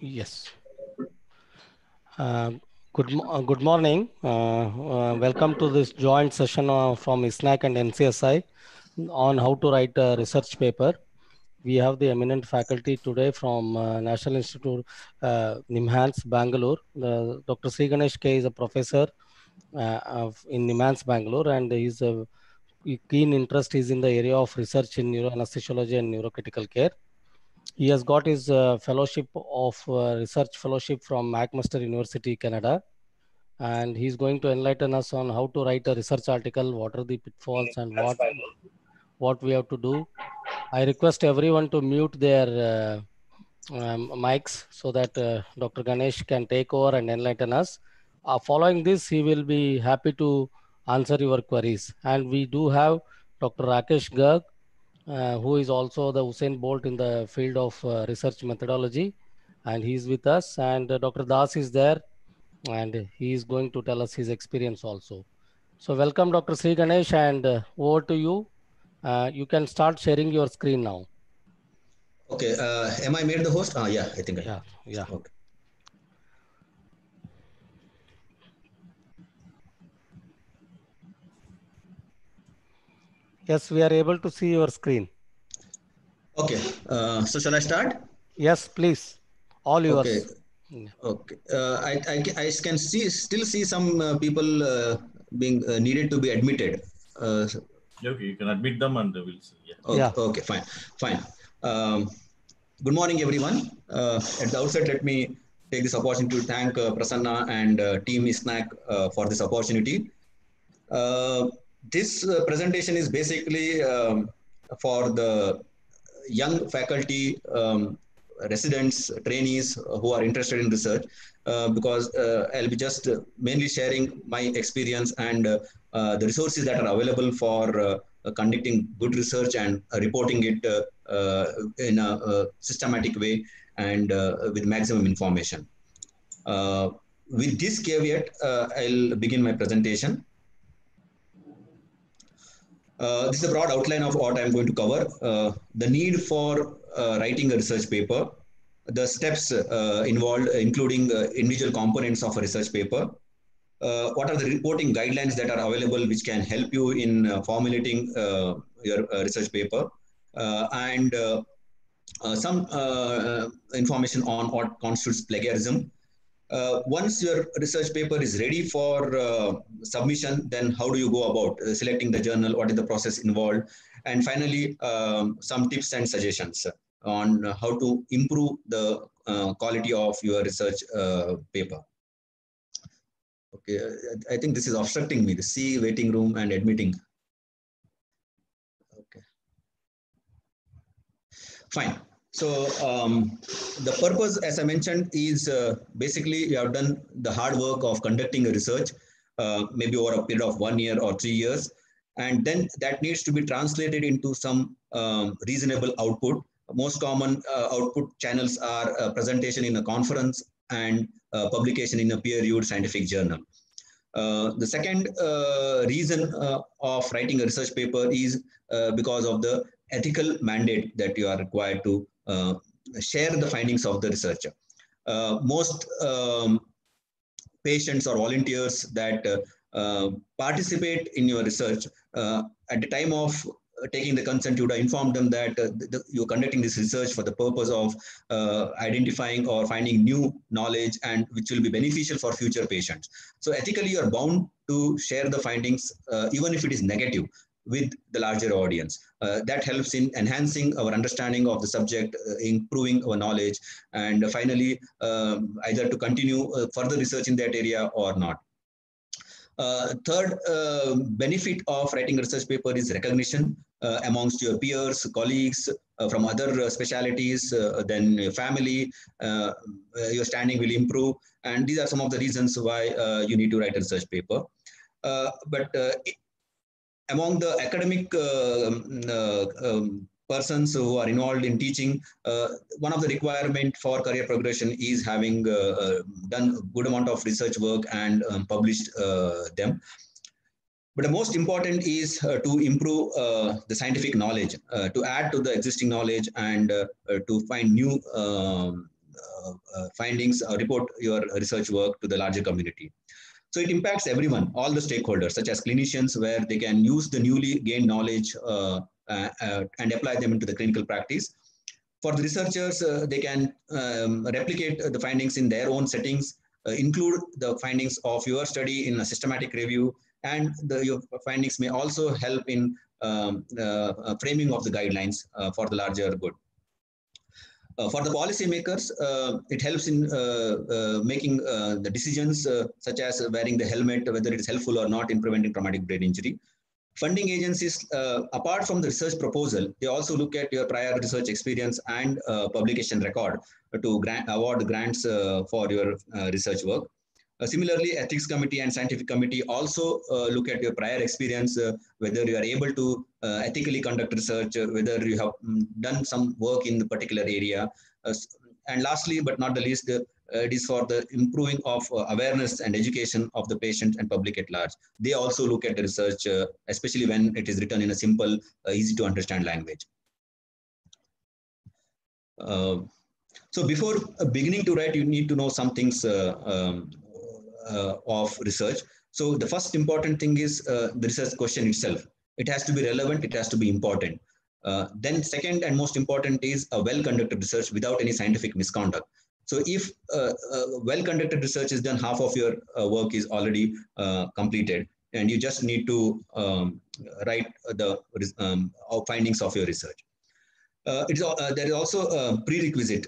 Yes. Uh, good, uh, good morning. Uh, uh, welcome to this joint session uh, from ISNACC and NCSI on how to write a research paper. We have the eminent faculty today from uh, National Institute, uh, NIMHANS, Bangalore. Dr. Sri Ganesh K is a professor of, in NIMHANS, Bangalore, and his uh, keen interest is in the area of research in neuroanesthesiology and neurocritical care. He has got his uh, fellowship of uh, research fellowship from McMaster University, Canada, and he's going to enlighten us on how to write a research article, what are the pitfalls, and what what we have to do. I request everyone to mute their uh, um, mics so that uh, Dr. Ganesh can take over and enlighten us. Uh, following this, he will be happy to answer your queries. And we do have Dr. Rakesh Garg, uh, who is also the Usain Bolt in the field of uh, research methodology, and he's with us. And uh, Dr. Das is there, and he is going to tell us his experience also. So, welcome, Dr. Sri Ganesh, and uh, over to you. Uh, you can start sharing your screen now. Okay, uh, am I made the host? Ah, yeah, I think I Yeah, yeah. Okay. Yes, we are able to see your screen. Okay, uh, so shall I start? Yes, please. All yours. Okay. Yeah. Okay, uh, I, I, I can see still see some uh, people uh, being uh, needed to be admitted. Uh, Okay, you can admit them and we'll see. Yeah. okay, Yeah. okay, fine, fine. Um, good morning, everyone. Uh, at the outset, let me take this opportunity to thank uh, Prasanna and uh, Team ISNACC uh, for this opportunity. This uh, presentation is basically um, for the young faculty, um, residents, trainees who are interested in research, uh, because uh, I'll be just mainly sharing my experience and uh, uh, the resources that are available for uh, conducting good research and reporting it in a, uh systematic way and with maximum information. With this caveat, I'll begin my presentation. Uh, this is a broad outline of what I'm going to cover. Uh, the need for uh, writing a research paper, the steps uh, involved, including individual components of a research paper, uh, what are the reporting guidelines that are available which can help you in uh, formulating your research paper, and some information on what constitutes plagiarism, uh, once your research paper is ready for uh, submission, then how do you go about uh, selecting the journal? What is the process involved? And finally, um, some tips and suggestions on how to improve the uh, quality of your research uh, paper. Okay, I- I think this is obstructing me, the C waiting room and admitting. Okay. Fine. So um, the purpose, as I mentioned, is uh, basically you have done the hard work of conducting a research, uh, maybe over a period of one year or three years, and then that needs to be translated into some um, reasonable output. Most common uh, output channels are a presentation in a conference and uh, publication in a peer-reviewed scientific journal. Uh, the second uh, reason uh, of writing a research paper is uh, because of the ethical mandate that you are required to uh, share the findings of the researcher. Uh, most um, patients or volunteers that uh, uh, participate in your research uh, at the time of taking the consent, you would have informed them that uh, the, you're conducting this research for the purpose of uh, identifying or finding new knowledge and which will be beneficial for future patients. So ethically, you're bound to share the findings, uh, even if it is negative, with the larger audience. Uh, that helps in enhancing our understanding of the subject, uh, improving our knowledge, and finally, um, either to continue uh, further research in that area or not. Uh, third uh, benefit of writing research paper is recognition uh, amongst your peers, colleagues from other specialities, then your family, your standing will improve. And these are some of the reasons why you need to write a research paper. But among the academic uh, um, uh, um, persons who are involved in teaching, uh, one of the requirement for career progression is having uh, uh, done a good amount of research work and um, published them. But the most important is to improve the scientific knowledge, to add to the existing knowledge and to find new um, findings, report your research work to the larger community. So it impacts everyone, all the stakeholders, such as clinicians, where they can use the newly gained knowledge and apply them into the clinical practice. For the researchers, they can um, replicate the findings in their own settings, include the findings of your study in a systematic review, and the, your findings may also help in um, uh, framing of the guidelines uh, for the larger good. Uh, for the policymakers, uh, it helps in uh, uh making uh, the decisions uh, such as wearing the helmet, whether it is helpful or not in preventing traumatic brain injury. Funding agencies, apart from the research proposal, they also look at your prior research experience and publication record to grant, award grants for your research work. Uh, similarly, ethics committee and scientific committee also uh, look at your prior experience, uh, whether you are able to uh, ethically conduct research, uh, whether you have um, done some work in the particular area. Uh, and lastly, but not the least, it is for the improving of awareness and education of the patient and public at large. They also look at the research, especially when it is written in a simple, easy to understand language. so before beginning to write, you need to know some things um, of research. So the first important thing is uh, the research question itself. It has to be relevant, it has to be important. Uh, then second and most important is a well-conducted research without any scientific misconduct. So if uh, uh, well-conducted research is done, half of your uh, work is already completed and you just need to um, write the um, findings of your research. it is, there is also a prerequisite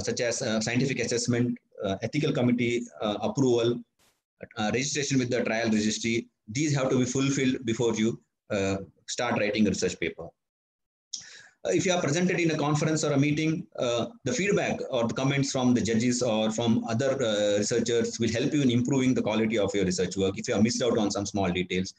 such as scientific assessment, uh, ethical committee uh, approval, uh, registration with the trial registry. These have to be fulfilled before you start writing a research paper. if you are presented in a conference or a meeting, the feedback or the comments from the judges or from other researchers will help you in improving the quality of your research work if you have missed out on some small details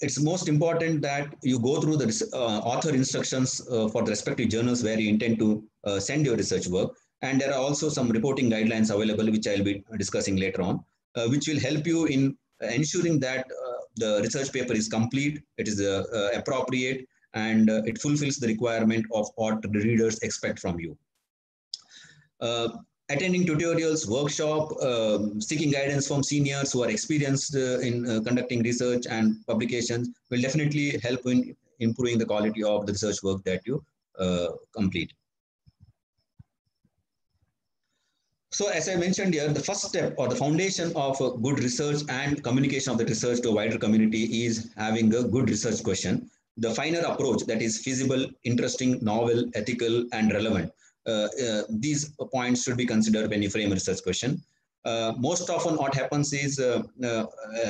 it's most important that you go through the uh, author instructions uh, for the respective journals where you intend to uh, send your research work. And there are also some reporting guidelines available, which I'll be discussing later on, uh, which will help you in ensuring that uh, the research paper is complete, it is uh, appropriate, and it fulfills the requirement of what the readers expect from you. attending tutorials, workshop, um, seeking guidance from seniors who are experienced in conducting research and publications will definitely help in improving the quality of the research work that you uh, complete. So as I mentioned here, the first step or the foundation of good research and communication of the research to a wider community is having a good research question. The FINER approach that is feasible, interesting, novel, ethical, and relevant. Uh, uh, these points should be considered when you frame a research question. Uh, most often what happens is uh, uh,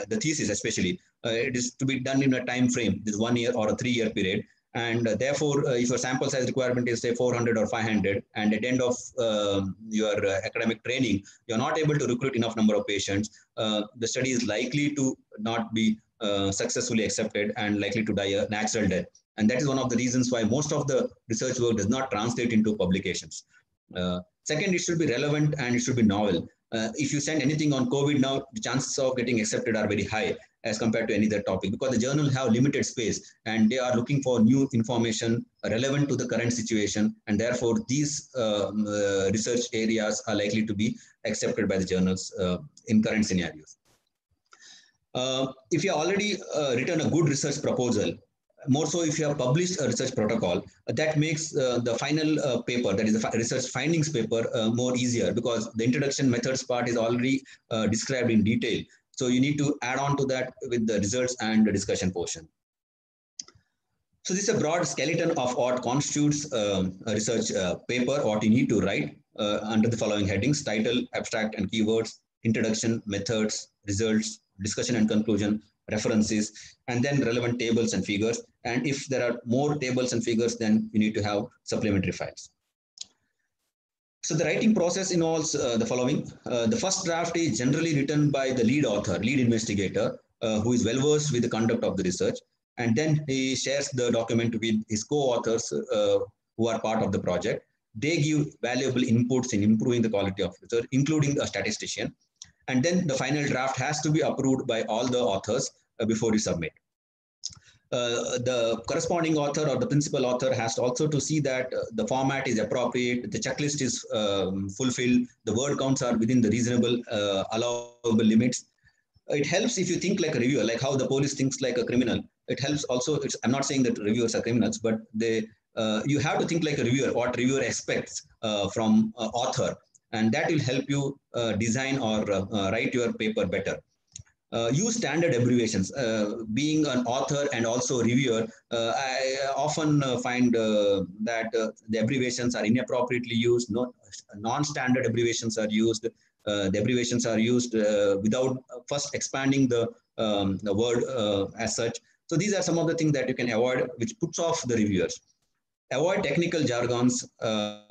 the thesis especially, uh, it is to be done in a time frame, this one year or a three year period. And uh, therefore, uh, if your sample size requirement is say 400 or 500, and at the end of um, your uh, academic training, you're not able to recruit enough number of patients, the study is likely to not be successfully accepted and likely to die a natural death. And that is one of the reasons why most of the research work does not translate into publications. Uh, second, it should be relevant and it should be novel. Uh, if you send anything on COVID now, the chances of getting accepted are very high as compared to any other topic because the journal have limited space and they are looking for new information relevant to the current situation and therefore these um, uh, research areas are likely to be accepted by the journals uh, in current scenarios. Uh, if you have already uh, written a good research proposal, more so if you have published a research protocol, that makes uh, the final uh, paper, that is the research findings paper, more easier because the introduction methods part is already described in detail. So you need to add on to that with the results and the discussion portion. So this is a broad skeleton of what constitutes um, a research uh, paper, what you need to write uh, under the following headings, title, abstract and keywords, introduction, methods, results, discussion and conclusion, references, and then relevant tables and figures. And if there are more tables and figures, then you need to have supplementary files. So the writing process involves uh, the following. Uh, the first draft is generally written by the lead author, lead investigator, uh, who is well versed with the conduct of the research. And then he shares the document with his co-authors who are part of the project. They give valuable inputs in improving the quality of research, including a statistician. And then the final draft has to be approved by all the authors before you submit. Uh, the corresponding author or the principal author has also to see that uh, the format is appropriate, the checklist is um, fulfilled, the word counts are within the reasonable uh, allowable limits. It helps if you think like a reviewer, like how the police thinks like a criminal. It helps also. I'm not saying that reviewers are criminals, but they uh, you have to think like a reviewer. What reviewer expects uh, from author, and that will help you design or write your paper better uh, use standard abbreviations. Uh, being an author and also a reviewer, uh, I often uh, find uh, that uh, the abbreviations are inappropriately used. No, non-standard abbreviations are used. the abbreviations are used without first expanding the, um, the word as such. So these are some of the things that you can avoid, which puts off the reviewers. Avoid technical jargons.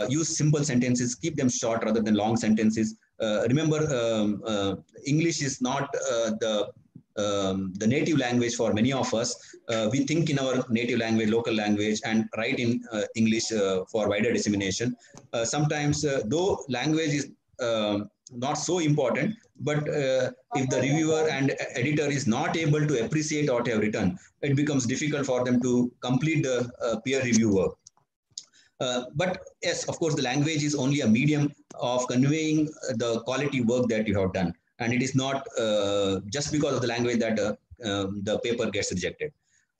use simple sentences. Keep them short rather than long sentences. Uh, remember, um, uh, English is not uh, the um, the native language for many of us. Uh, we think in our native language, local language, and write in uh, English uh, for wider dissemination. sometimes, though language is um, not so important, but if the reviewer and editor is not able to appreciate what you have written, it becomes difficult for them to complete the peer review work. Uh, but yes, of course, the language is only a medium of conveying the quality work that you have done. And it is not uh, just because of the language that uh, um, the paper gets rejected.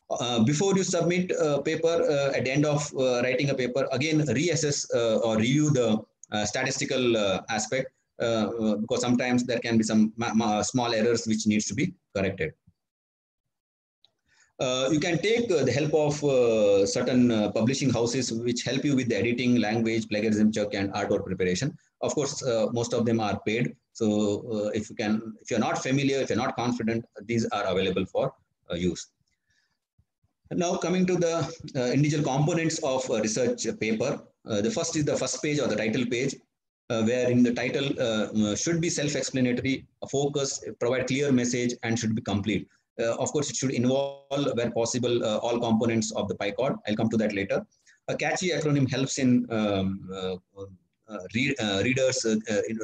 Uh, before you submit a paper, uh, at the end of writing a paper, again, reassess or review the statistical aspect because sometimes there can be some small errors which needs to be corrected. Uh, you can take uh, the help of uh, certain uh, publishing houses which help you with the editing, language, plagiarism check, and artwork preparation. Of course, uh, most of them are paid. So uh, if you can, if you're not familiar, if you're not confident, these are available for use. Now coming to the individual components of research paper. the first is the first page or the title page. Uh, wherein the title should be self-explanatory, focus, provide clear message, and should be complete. Uh, of course, it should involve, where possible, uh, all components of the PICO. I'll come to that later. A catchy acronym helps in um, uh, read, readers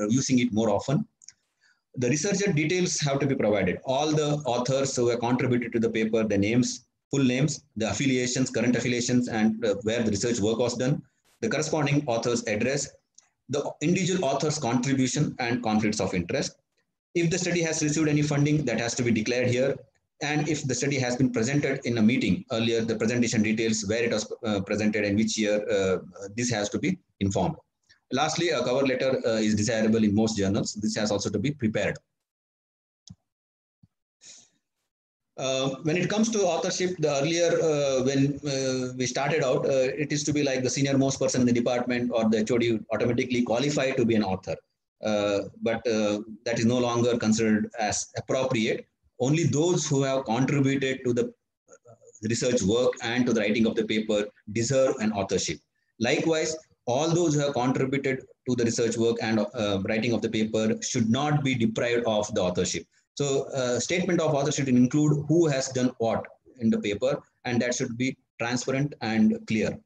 using it more often. The researcher details have to be provided. All the authors who have contributed to the paper, the names, full names, the affiliations, current affiliations, and where the research work was done, the corresponding author's address, the individual author's contribution and conflicts of interest. If the study has received any funding, that has to be declared here. And if the study has been presented in a meeting earlier, the presentation details, where it was uh, presented and which year, uh, this has to be informed. Lastly, a cover letter uh, is desirable in most journals. This has also to be prepared. Uh, when it comes to authorship, the earlier uh, when uh, we started out, it is to be like the senior most person in the department or the HOD automatically qualified to be an author. but that is no longer considered as appropriate only those who have contributed to the research work and to the writing of the paper deserve an authorship. Likewise, all those who have contributed to the research work and uh, writing of the paper should not be deprived of the authorship. So uh, statement of authorship include who has done what in the paper and that should be transparent and clear.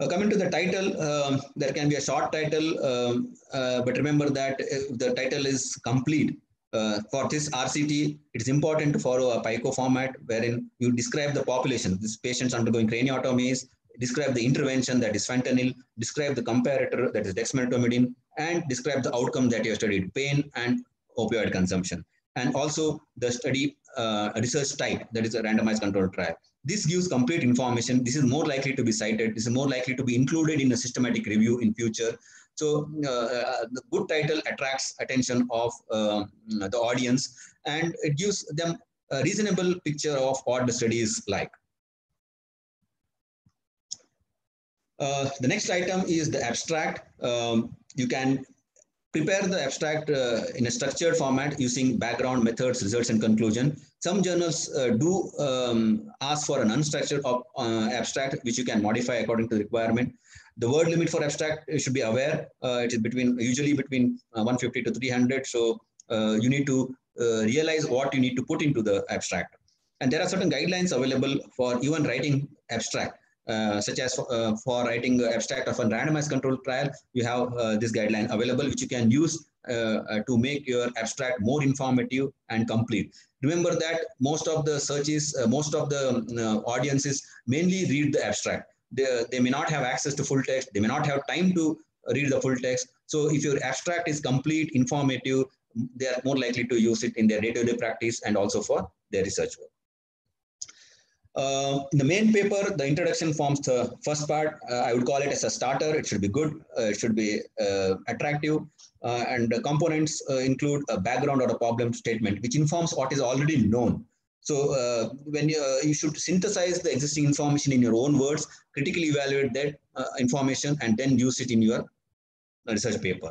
Uh, coming to the title, um, there can be a short title, um, uh, but remember that if the title is complete, uh, for this RCT, it is important to follow a PICO format wherein you describe the population, these patients undergoing craniotomies, describe the intervention that is fentanyl, describe the comparator that is dexmedetomidine, and describe the outcome that you studied, pain and opioid consumption. And also the study uh, research type, that is a randomized controlled trial. This gives complete information. This is more likely to be cited. This is more likely to be included in a systematic review in future. So uh, the good title attracts attention of uh, the audience and it gives them a reasonable picture of what the study is like. Uh, the next item is the abstract. Um, you can prepare the abstract uh, in a structured format using background methods, results, and conclusion. Some journals uh, do um, ask for an unstructured uh, abstract, which you can modify according to the requirement. The word limit for abstract you should be aware. Uh, it is between usually between uh, 150 to 300. So uh, you need to uh, realize what you need to put into the abstract. And there are certain guidelines available for even writing abstract. uh, such as for, uh, for writing abstract of a randomized control trial, you have uh, this guideline available, which you can use to make your abstract more informative and complete. Remember that most of the searches, most of the audiences mainly read the abstract. They, they may not have access to full text. They may not have time to read the full text. So if your abstract is complete, informative, they are more likely to use it in their day-to-day -day practice and also for their research work. Uh, in the main paper, the introduction forms the first part. Uh, I would call it as a starter. It should be good. Uh, it should be uh, attractive. Uh, and the components uh, include a background or a problem statement, which informs what is already known. So when you, you should synthesize the existing information in your own words, critically evaluate that information, and then use it in your research paper.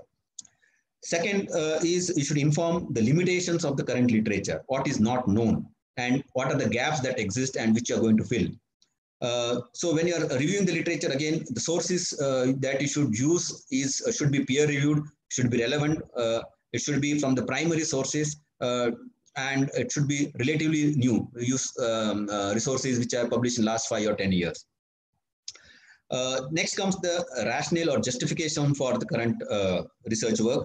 Second is you should inform the limitations of the current literature, what is not known and what are the gaps that exist and which you are going to fill. Uh, so when you are reviewing the literature, again, the sources uh, that you should use is uh, should be peer reviewed, should be relevant. Uh, it should be from the primary sources, uh, and it should be relatively new. Use um, uh, resources which are published in last five or ten years. next comes the rationale or justification for the current research work,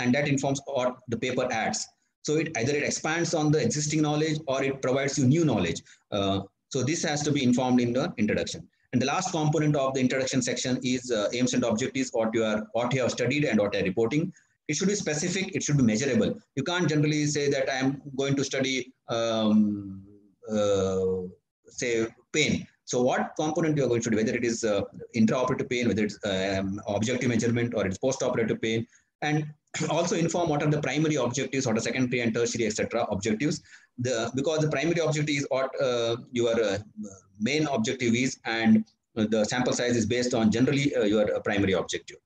and that informs what the paper adds. So it either it expands on the existing knowledge or it provides you new knowledge. Uh, so this has to be informed in the introduction. And the last component of the introduction section is uh, aims and objectives, what you are, what you have studied and what you are reporting. It should be specific. It should be measurable. You can't generally say that I am going to study, um, uh, say, pain. So what component you are going to do, whether it is uh, intraoperative pain, whether it's um, objective measurement or it's post-operative pain, and also inform what are the primary objectives, what are secondary and tertiary, etc. objectives. The, because the primary objective is what uh, your uh, main objective is and the sample size is based on generally uh, your primary objective.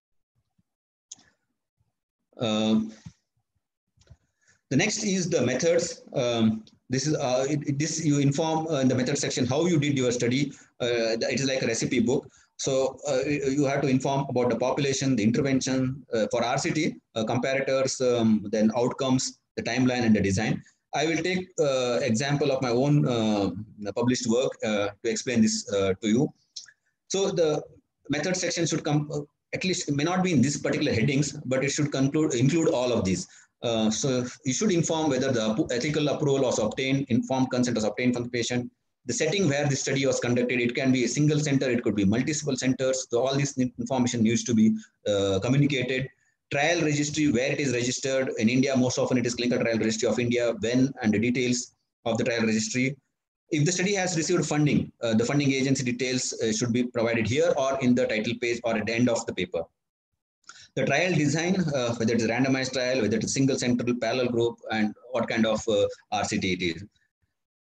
Um, the next is the methods. Um, this is uh, it, this you inform uh, in the method section how you did your study. Uh, it is like a recipe book. So uh, you have to inform about the population, the intervention uh, for RCT, uh, comparators, um, then outcomes, the timeline and the design. I will take example of my own published work to explain this to you. So the method section should come, at least it may not be in this particular headings, but it should conclude, include all of these. so you should inform whether the ethical approval was obtained, informed consent was obtained from the patient, the setting where the study was conducted, it can be a single center, it could be multiple centers. So all this information needs to be uh, communicated. Trial registry, where it is registered. In India, most often it is Clinical Trial Registry of India, when and the details of the trial registry. If the study has received funding, uh, the funding agency details uh, should be provided here or in the title page or at the end of the paper. The trial design, uh, whether it's a randomized trial, whether it's a single central parallel group, and what kind of uh, RCT it is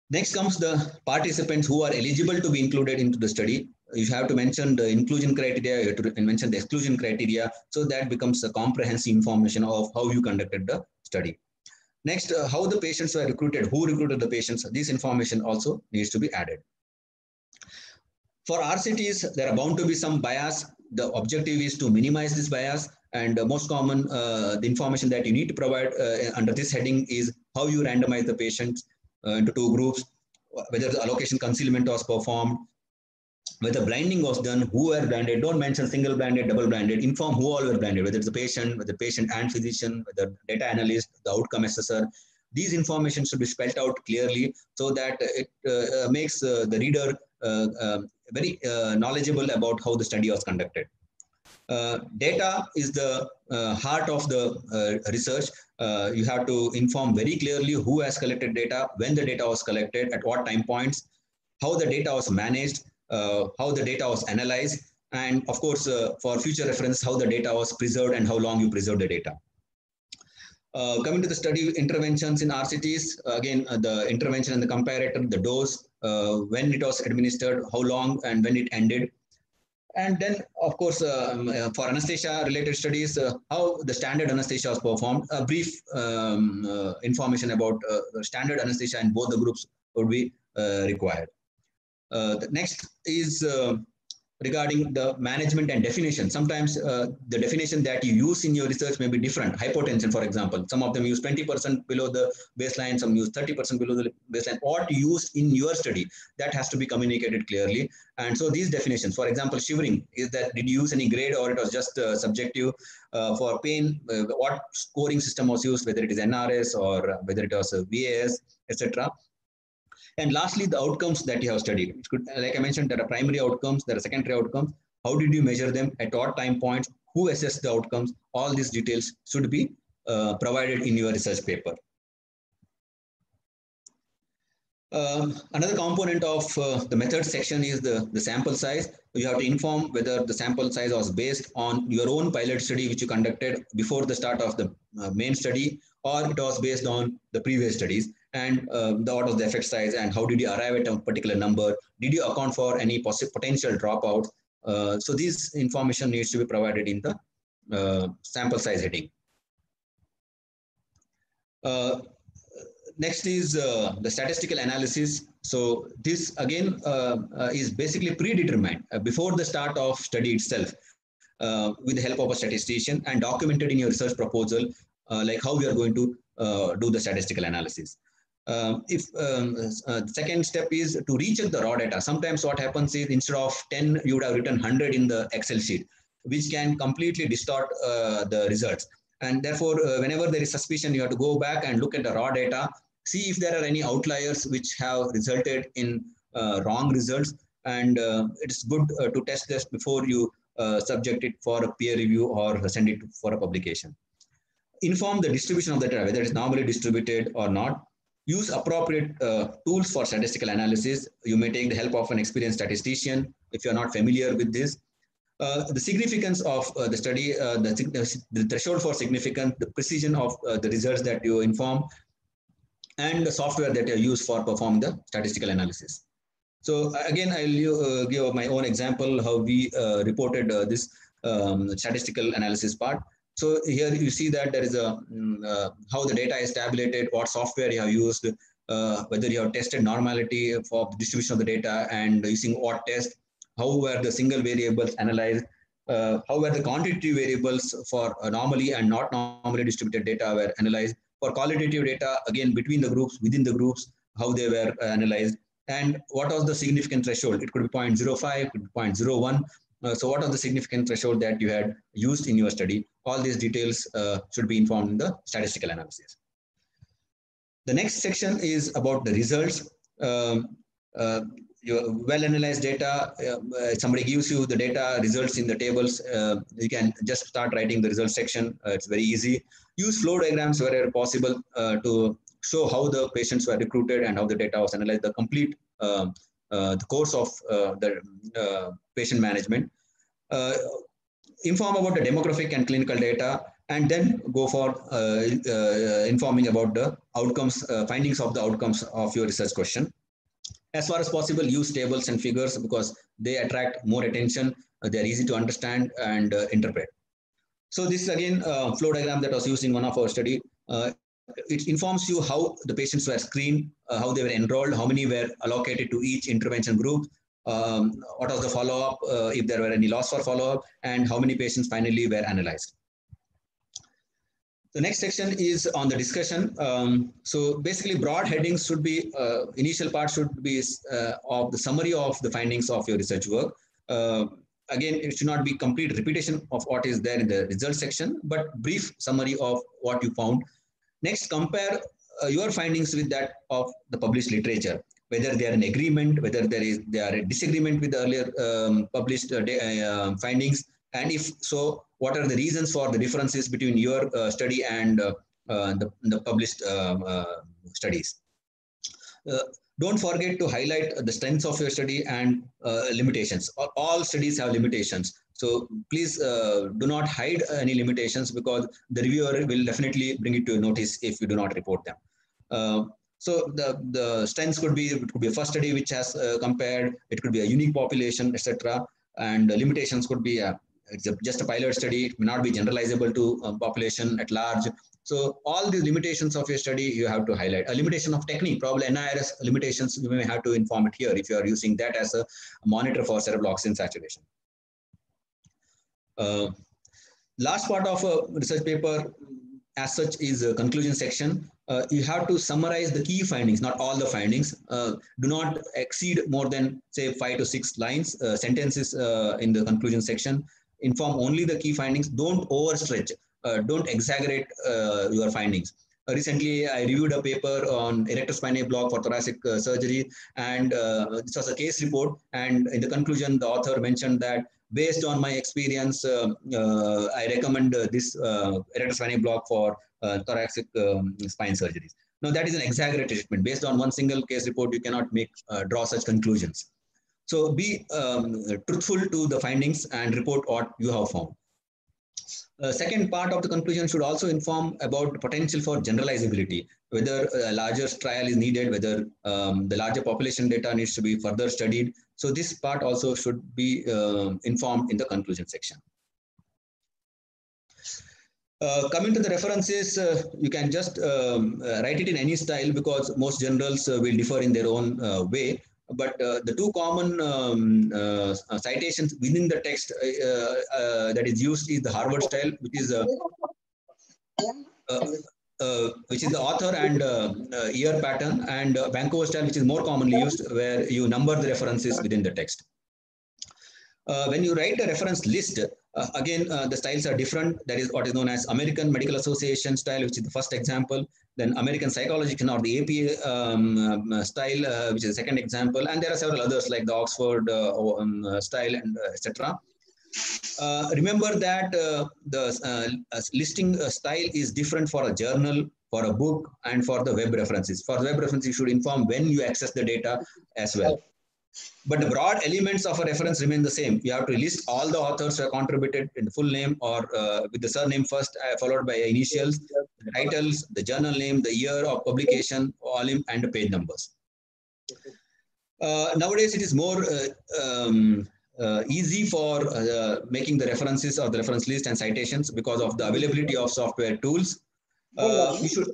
Next comes the participants who are eligible to be included into the study. You have to mention the inclusion criteria, you have to mention the exclusion criteria, so that becomes a comprehensive information of how you conducted the study. Next, uh, how the patients were recruited, who recruited the patients, this information also needs to be added. For RCTs, there are bound to be some bias. The objective is to minimize this bias. And the most common, uh, the information that you need to provide uh, under this heading is how you randomize the patients, uh, into two groups, whether the allocation concealment was performed, whether blinding was done, who were blinded, don't mention single blinded, double blinded, inform who all were blinded, whether it's the patient, whether the patient and physician, whether data analyst, the outcome assessor. These information should be spelled out clearly so that it uh, makes uh, the reader uh, um, very uh, knowledgeable about how the study was conducted. Uh, data is the uh, heart of the uh, research. Uh, you have to inform very clearly who has collected data, when the data was collected, at what time points, how the data was managed, uh, how the data was analyzed, and of course, for future reference, how the data was preserved and how long you preserve the data. Uh, coming to the study interventions in RCTs, again, uh, the intervention and the comparator, the dose, uh, when it was administered, how long and when it ended, and then, of course, um, uh, for anesthesia related studies, uh, how the standard anesthesia was performed, a brief um, uh, information about uh, the standard anesthesia in both the groups would be uh, required. Uh, the next is regarding the management and definition. Sometimes uh, the definition that you use in your research may be different. Hypotension, for example, some of them use 20% below the baseline, some use 30% below the baseline. What you used in your study, that has to be communicated clearly. And so these definitions, for example, shivering, is that did you use any grade or it was just uh, subjective? Uh, for pain, uh, what scoring system was used, whether it is NRS or whether it was VAS, etc. And lastly, the outcomes that you have studied. Could, like I mentioned, there are primary outcomes, there are secondary outcomes. How did you measure them? At what time points? Who assessed the outcomes? All these details should be uh, provided in your research paper. Um, another component of uh, the method section is the, the sample size. You have to inform whether the sample size was based on your own pilot study which you conducted before the start of the uh, main study or it was based on the previous studies and uh, the, what was the effect size and how did you arrive at a particular number? Did you account for any potential dropout? Uh, so this information needs to be provided in the uh, sample size heading. Uh, next is uh, the statistical analysis. So this again uh, is basically predetermined before the start of study itself with the help of a statistician and documented in your research proposal, like how we are going to do the statistical analysis. Um, if um, uh, second step is to recheck the raw data. Sometimes what happens is instead of 10, you would have written 100 in the Excel sheet, which can completely distort uh, the results. And therefore, uh, whenever there is suspicion, you have to go back and look at the raw data, see if there are any outliers which have resulted in uh, wrong results. And uh, it's good uh, to test this before you subject it for a peer review or send it for a publication. Inform the distribution of the data, whether it's normally distributed or not Use appropriate uh, tools for statistical analysis. You may take the help of an experienced statistician if you're not familiar with this. Uh, the significance of uh, the study, uh, the, the, threshold for significance, the precision of uh, the results that you inform, and the software that you use for performing the statistical analysis. So again, I'll uh, give my own example how we reported this um, statistical analysis part. So here you see that there is a mm, uh, how the data is tabulated, what software you have used, uh, whether you have tested normality for distribution of the data and using what test, how were the single variables analyzed, uh, how were the quantitative variables for normally and not normally distributed data were analyzed. For qualitative data, again, between the groups, within the groups, how they were analyzed, and what was the significant threshold? It could be 0.05, it could be 0.01. Uh, so what are the significant threshold that you had used in your study? All these details uh, should be informed in the statistical analysis. The next section is about the results. Um, uh, your well-analyzed data, uh, somebody gives you the data results in the tables, uh, you can just start writing the results section. Uh, it's very easy. Use flow diagrams wherever possible to show how the patients were recruited and how the data was analyzed, the complete um, uh, the course of uh, the uh, patient management, inform about the demographic and clinical data, and then go for uh, uh, informing about the outcomes, uh, findings of the outcomes of your research question. As far as possible, use tables and figures because they attract more attention. they are easy to understand and interpret. So this is again a flow diagram that was used in one of our study. Uh, it informs you how the patients were screened, uh, how they were enrolled, how many were allocated to each intervention group, um, what was the follow-up, uh, if there were any loss for follow-up, and how many patients finally were analyzed. The next section is on the discussion. Um, so basically broad headings should be, uh, initial part should be uh, of the summary of the findings of your research work. Uh, again, it should not be complete repetition of what is there in the result section, but brief summary of what you found Next, compare uh, your findings with that of the published literature, whether they are in agreement, whether there is they are a disagreement with the earlier um, published uh, uh, findings, and if so, what are the reasons for the differences between your uh, study and uh, uh, the, the, published um, studies. don't forget to highlight the strengths of your study and limitations. All studies have limitations. So please uh, do not hide any limitations because the reviewer will definitely bring it to your notice if you do not report them. Uh, so the, the strengths could be, it could be a first study which has uh, compared, it could be a unique population, etc. And limitations could be, uh, it's a, just a pilot study. It may not be generalizable to um, population at large. So all these limitations of your study, you have to highlight. A limitation of technique, probably NIRS limitations, you may have to inform it here if you are using that as a monitor for cerebral oxygen saturation. Uh, last part of a research paper as such is a conclusion section. Uh, you have to summarize the key findings, not all the findings. Uh, do not exceed more than say five to six lines, uh, sentences uh, in the conclusion section. Inform only the key findings. Don't overstretch. Uh, don't exaggerate uh, your findings. Recently, I reviewed a paper on erector spinae block for thoracic surgery, and this was a case report. And in the conclusion, the author mentioned that based on my experience, uh, uh, I recommend uh, this erector spinae block for thoracic um, spine surgeries. Now that is an exaggerated statement. Based on one single case report, you cannot make draw such conclusions. So be um, truthful to the findings and report what you have found. Uh, second part of the conclusion should also inform about potential for generalizability, whether a larger trial is needed, whether um, the larger population data needs to be further studied. So this part also should be uh, informed in the conclusion section. Uh, coming to the references, uh, you can just um, uh, write it in any style because most generals uh, will differ in their own way but uh, the two common um, uh, citations within the text uh, that is used is the Harvard style, which is uh, which is the author and uh, uh, year pattern, and Vancouver style, which is more commonly used, where you number the references within the text. when you write a reference list, again, the styles are different. That is what is known as American Medical Association style, which is the first example then American Psychology or the APA um, um, style, uh, which is the second example, and there are several others like the Oxford uh, um, uh, style and uh, etc. Uh, remember that uh, the listing style is different for a journal, for a book, and for the web references. For the web references, you should inform when you access the data as well. But the broad elements of a reference remain the same. You have to list all the authors who have contributed in the full name or uh, with the surname first, uh, followed by initials, the titles, the journal name, the year of publication, volume, and page numbers. Uh, nowadays, it is more uh, um, uh, easy for uh, making the references or the reference list and citations because of the availability of software tools. we should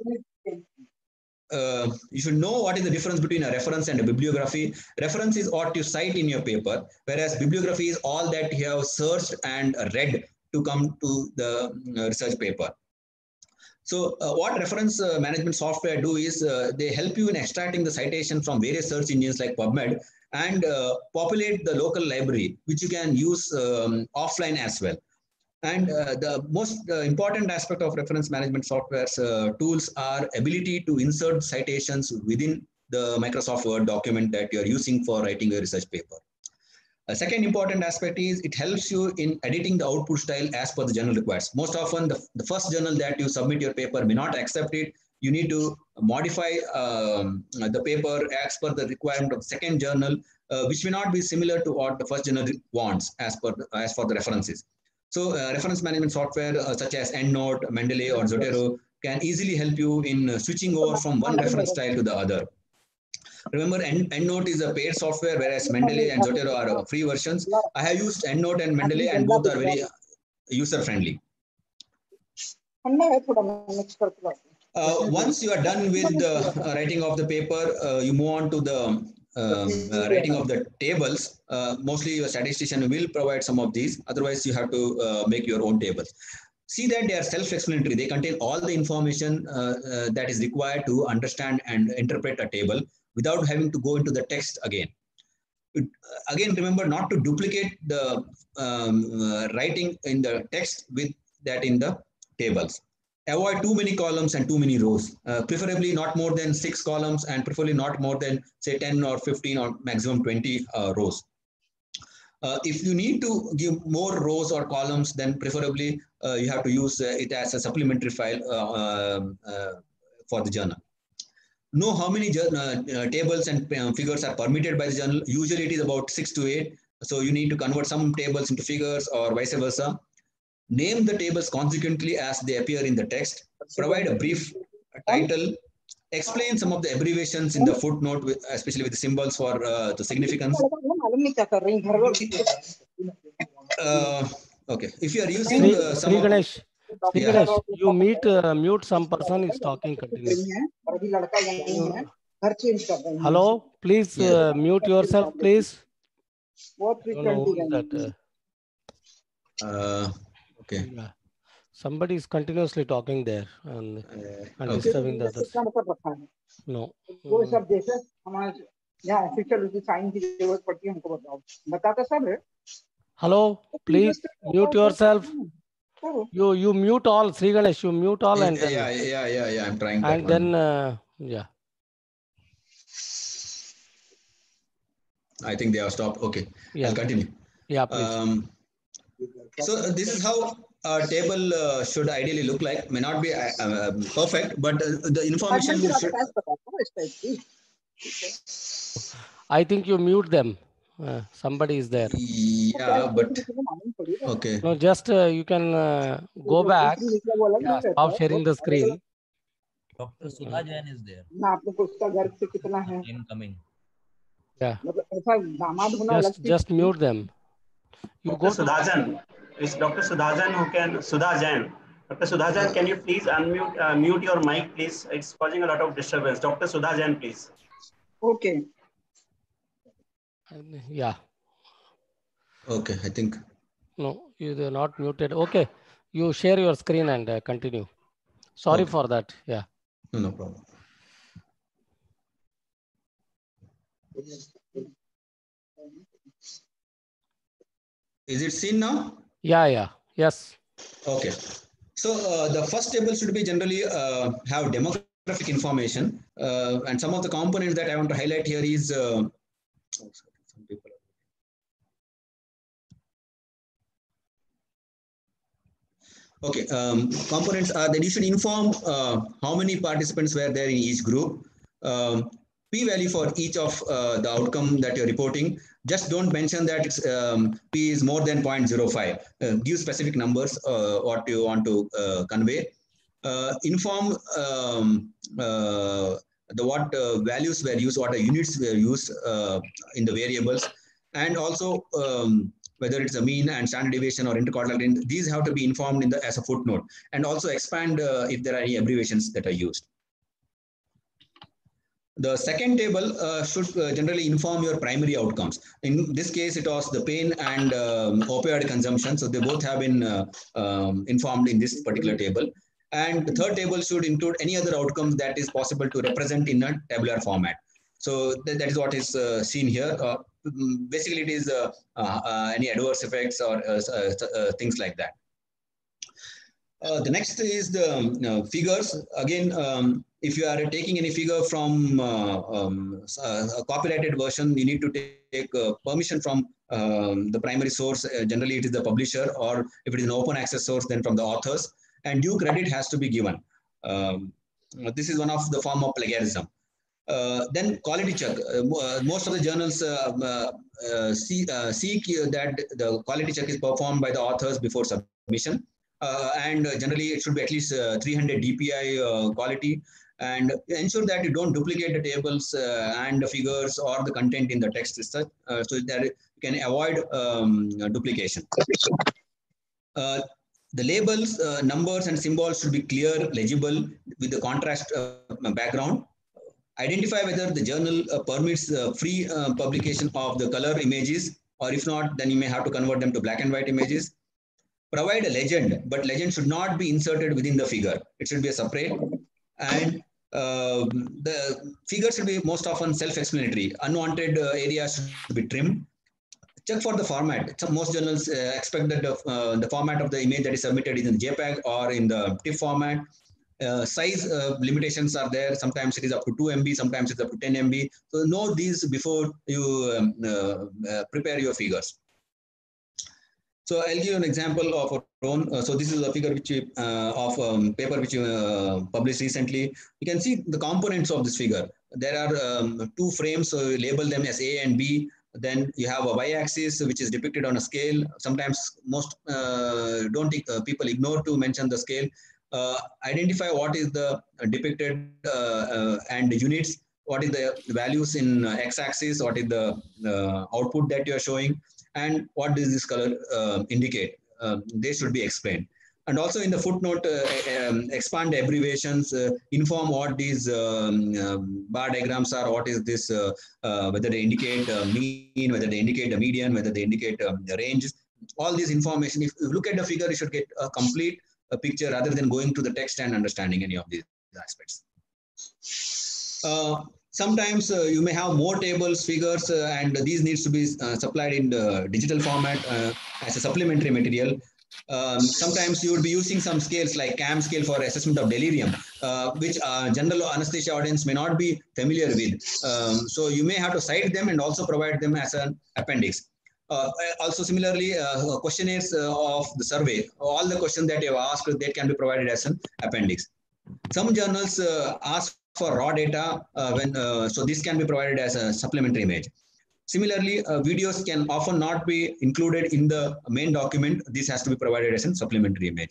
uh, you should know what is the difference between a reference and a bibliography. Reference is what you cite in your paper, whereas bibliography is all that you have searched and read to come to the uh, research paper. So uh, what reference uh, management software do is uh, they help you in extracting the citation from various search engines like PubMed and uh, populate the local library, which you can use um, offline as well. And uh, the most uh, important aspect of reference management software uh, tools are ability to insert citations within the Microsoft Word document that you're using for writing a research paper. A second important aspect is it helps you in editing the output style as per the journal requires. Most often, the, the first journal that you submit your paper may not accept it. You need to modify um, the paper as per the requirement of the second journal, uh, which may not be similar to what the first journal wants as per as for the references. So uh, reference management software uh, such as EndNote, Mendeley, or Zotero can easily help you in uh, switching over from one reference style to the other. Remember, End, EndNote is a paid software, whereas Mendeley and Zotero are free versions. I have used EndNote and Mendeley, and both are very user-friendly. Uh, once you are done with the writing of the paper, uh, you move on to the um, uh, writing of the tables, uh, mostly your statistician will provide some of these. Otherwise, you have to uh, make your own tables. See that they are self-explanatory. They contain all the information uh, uh, that is required to understand and interpret a table without having to go into the text again. It, again, remember not to duplicate the um, uh, writing in the text with that in the tables avoid too many columns and too many rows, uh, preferably not more than six columns and preferably not more than say 10 or 15 or maximum 20 uh, rows. Uh, if you need to give more rows or columns, then preferably uh, you have to use uh, it as a supplementary file uh, um, for the journal. Know how many tables and figures are permitted by the journal. Usually it is about six to eight. So you need to convert some tables into figures or vice versa name the tables consequently as they appear in the text, provide a brief title, explain some of the abbreviations in the footnote, with, especially with the symbols for uh, the significance. Uh, okay, if you are using uh, some of, yeah. you meet uh, mute some person is talking continuously. Hello, please uh, mute yourself, please. What frequency? okay. yeah. Somebody is continuously talking there and, Uh, and okay. disturbing the others. कितना मतलब रखा है No. वो Mm. सब जैसे हमारे यहाँ official उसकी साइन की जरूरत पड़ती है हमको बताओ बताता सब है Hello, please mute yourself. करो। You you mute all, Sri Ganesh, you mute all and yeah, then yeah, yeah, yeah, yeah. I'm trying. that and one. then uh, yeah. I think they have stopped. Okay. Yeah, I'll continue. yeah, please. Um, so uh, this is how a table uh, should ideally look like. May not be uh, um, perfect, but uh, the information should... I think you mute them. Uh, somebody is there. Yeah, but okay. No, just you can go back. Yeah, stop sharing the screen. Doctor Sudha Jain is there. Incoming. Yeah. Just, just mute them. You go Dr. to Sudhajan, it's Dr. Sudhajan who can, Sudhajan. Dr. Sudhajan, can you please unmute, uh, mute your mic, please? It's causing a lot of disturbance. Dr. Sudhajan, please. Okay. yeah. Okay. I think. No, you are not muted. Okay, you share your screen and uh, continue. Sorry Okay. for that. Yeah. No, no problem. Is it seen now? Yeah, yeah. Yes. Okay. So uh, the first table should be generally uh, have demographic information. Uh, and some of the components that I want to highlight here is, uh, oh, sorry, some people are- Okay, um, components are that you should inform uh, how many participants were there in each group, um, p-value for each of uh, the outcome that you're reporting. Just don't mention that um, p is more than 0.05. Uh, give specific numbers uh, what you want to uh, convey. Uh, inform um, uh, the what uh, values were used, what units were used in the variables, and also um, whether it's a mean and standard deviation or interquartile. These have to be informed in the as a footnote, and also expand if there are any abbreviations that are used. The second table uh, should uh, generally inform your primary outcomes. In this case, it was the pain and um, opioid consumption. So they both have been uh, um, informed in this particular table. And the third table should include any other outcomes that is possible to represent in a tabular format. So that, that is what is uh, seen here. Uh, mm, basically, it is uh, any adverse effects or things like that. The next is the um, figures. Again, um, if you are taking any figure from uh, um, a copyrighted version, you need to take uh, permission from um, the primary source. Uh, generally, it is the publisher, or if it is an open access source, then from the authors. And due credit has to be given. Um, this is one of the form of plagiarism. Uh, then quality check. Uh, uh, most of the journals uh, see, seek that the quality check is performed by the authors before submission. And generally, it should be at least uh, 300 DPI quality. And ensure that you don't duplicate the tables uh, and the figures or the content in the text such, uh, so that you can avoid um, duplication. Uh, the labels, numbers, and symbols should be clear, legible with the contrast background. Identify whether the journal uh, permits uh, free uh, publication of the color images, or if not, then you may have to convert them to black and white images. Provide a legend, but legend should not be inserted within the figure. It should be a separate. And uh, the figure should be most often self-explanatory. Unwanted uh, areas should be trimmed check for the format. So most journals uh, expect that the, uh, the format of the image that is submitted is in JPEG or in the TIFF format. Uh, size uh, limitations are there. Sometimes it is up to 2 MB, sometimes it's up to 10 MB. So know these before you um, prepare your figures. So I'll give you an example of our own. Uh, so this is a figure which uh, of um, paper which we uh, published recently. You can see the components of this figure. There are um, two frames, so you label them as A and B. Then you have a y-axis which is depicted on a scale. Sometimes most uh, don't uh, people ignore to mention the scale. Uh, identify what is the depicted and units. What is the values in x-axis? What is the output that you are showing? And what does this color uh, indicate? um, they should be explained. And also in the footnote, uh, um, expand abbreviations, uh, inform what these um, um, bar diagrams are, what is this, uh, uh, whether they indicate uh, mean, whether they indicate the median, whether they indicate the ranges. All this information, if you look at the figure, you should get a complete picture rather than going to the text and understanding any of these aspects. Uh, sometimes uh, you may have more tables, figures, uh, and these needs to be uh, supplied in the digital format uh, as a supplementary material. Um, sometimes you would be using some scales like CAM scale for assessment of delirium, uh, which uh, general anesthesia audience may not be familiar with. Um, so you may have to cite them and also provide them as an appendix. Uh, also similarly, uh, questionnaires uh, of the survey, all the questions that you have asked, that can be provided as an appendix. Some journals uh, ask for raw data uh, when, uh, so this can be provided as a supplementary image. Similarly, uh, videos can often not be included in the main document. This has to be provided as a supplementary image.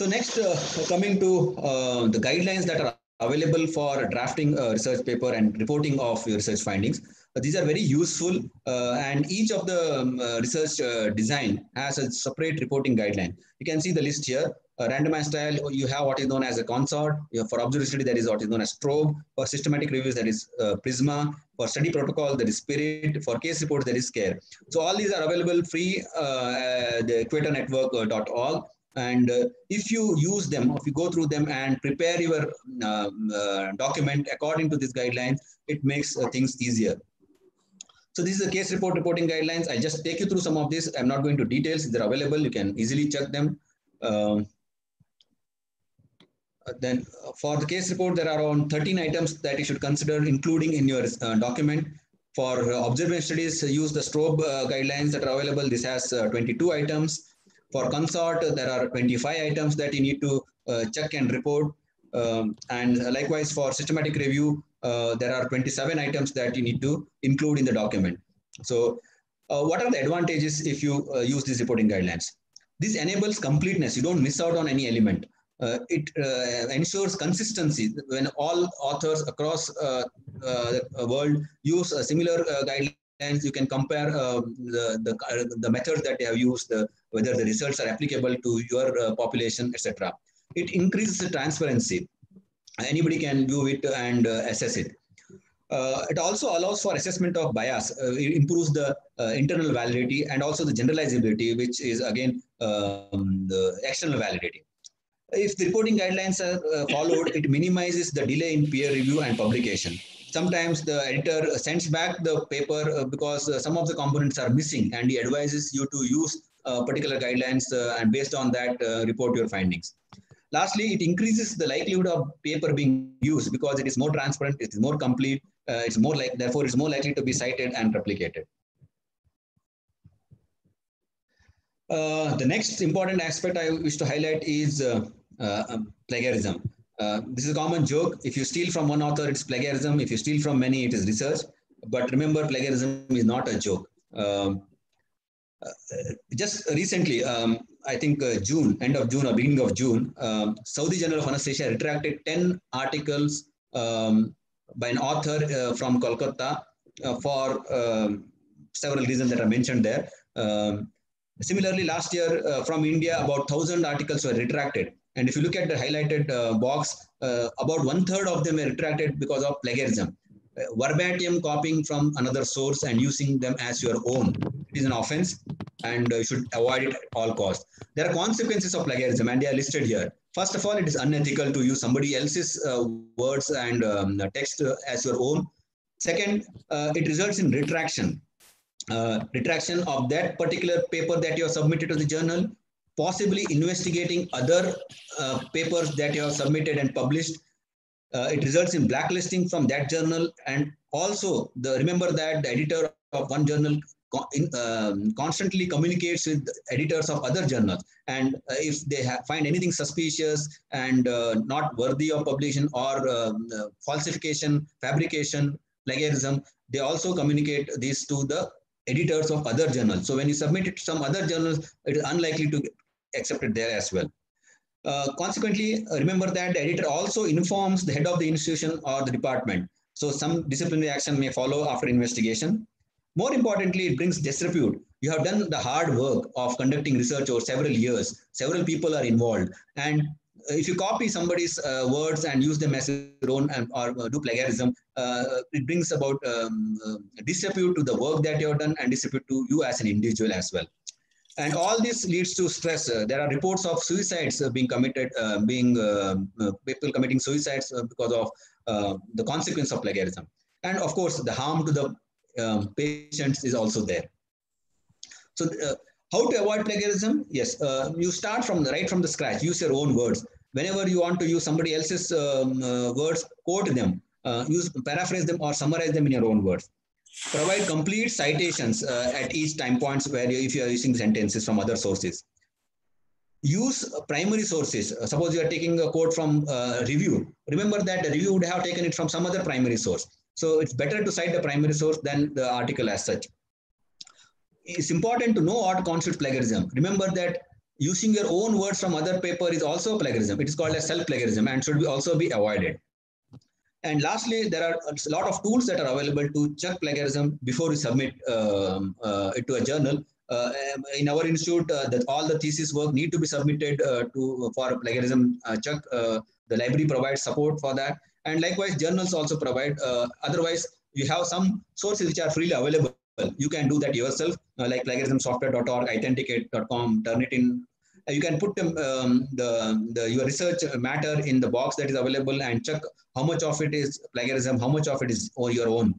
So next, uh, coming to uh, the guidelines that are available for drafting a research paper and reporting of your research findings. These are very useful uh, and each of the um, uh, research uh, design has a separate reporting guideline. You can see the list here. Randomized trial, you have what is known as a consort. For observatory study, that is what is known as STROBE. For systematic reviews, that is uh, PRISMA. For study protocol, that is SPIRIT. For case report, that is Care. So all these are available free uh, the equatornetwork.org. And uh, if you use them, if you go through them and prepare your uh, document according to these guidelines, it makes things easier. So this is the case report reporting guidelines. I just take you through some of this. I'm not going to details. They're available. You can easily check them. Um, then for the case report, there are around 13 items that you should consider including in your uh, document. For uh, observation studies, use the STROBE uh, guidelines that are available. This has 22 items. For consort, there are 25 items that you need to uh, check and report. Um, and likewise, for systematic review, uh, there are 27 items that you need to include in the document. So uh, what are the advantages if you use these reporting guidelines? This enables completeness. You don't miss out on any element. Uh, it uh, ensures consistency when all authors across uh, the world use similar guidelines you can compare uh, the, the, the methods that they have used, uh, whether the results are applicable to your uh, population, etc. It increases the transparency. Anybody can view it and assess it. it also allows for assessment of bias. it improves the internal validity and also the generalizability, which is again um, the external validity if the reporting guidelines are uh, followed, it minimizes the delay in peer review and publication. Sometimes the editor sends back the paper uh, because uh, some of the components are missing and he advises you to use particular guidelines and based on that report your findings. Lastly, it increases the likelihood of paper being used because it is more transparent, it is more complete, it's more like, therefore it's more likely to be cited and replicated. Uh, the next important aspect I wish to highlight is uh, uh, um, plagiarism. Uh, this is a common joke. If you steal from one author, it's plagiarism. If you steal from many, it is research. But remember, plagiarism is not a joke. Um, uh, just recently, um, I think uh, June, end of June or beginning of June, um, Saudi Journal of Anesthesia retracted 10 articles um, by an author uh, from Kolkata uh, for um, several reasons that are mentioned there. Um, similarly, last year from India, about 1,000 articles were retracted and if you look at the highlighted uh, box, uh, about one third of them were retracted because of plagiarism. Uh, verbatim copying from another source and using them as your own. It is an offense and you should avoid it at all costs. There are consequences of plagiarism and they are listed here. First of all, it is unethical to use somebody else's uh, words and um, text uh, as your own. Second, uh, it results in retraction. retraction of that particular paper that you have submitted to the journal possibly investigating other uh, papers that you have submitted and published. Uh, it results in blacklisting from that journal. And also, the remember that the editor of one journal in, um, constantly communicates with editors of other journals. And uh, if they find anything suspicious and uh, not worthy of publication or um, uh, falsification, fabrication, plagiarism, they also communicate this to the editors of other journals. So when you submit it to some other journals, it is unlikely to accepted there as well. Uh, consequently, remember that the editor also informs the head of the institution or the department. So some disciplinary action may follow after investigation. More importantly, it brings disrepute. You have done the hard work of conducting research over several years. Several people are involved. And if you copy somebody's uh, words and use them as your own and, or uh, do plagiarism, uh, it brings about um, uh, disrepute to the work that you have done and disrepute to you as an individual as well. And all this leads to stress. Uh, there are reports of suicides uh, being committed, being people committing suicides because of the consequence of plagiarism. And of course, the harm to the um, patients is also there. So how to avoid plagiarism? Yes, uh, you start from the, right from the scratch. Use your own words. Whenever you want to use somebody else's um, uh, words, quote them. Uh, use paraphrase them or summarize them in your own words. Provide complete citations uh, at each time points where you, if you are using sentences from other sources. Use primary sources. Uh, suppose you are taking a quote from uh, review. Remember that the review would have taken it from some other primary source. So it's better to cite the primary source than the article as such it's important to know what constitutes plagiarism. Remember that using your own words from other paper is also plagiarism. It is called as self-plagiarism and should be also be avoided. And lastly, there are a lot of tools that are available to check plagiarism before you submit um, uh, it to a journal. Uh, in our institute, uh, that all the thesis work need to be submitted uh, to for plagiarism uh, check. Uh, the library provides support for that, and likewise, journals also provide. otherwise, you have some sources which are freely available you can do that yourself, uh, like plagiarismsoftware.org, authenticate.com, Turnitin. Uh, you can put um, the, the your research matter in the box that is available and check how much of it is plagiarism, how much of it is your own.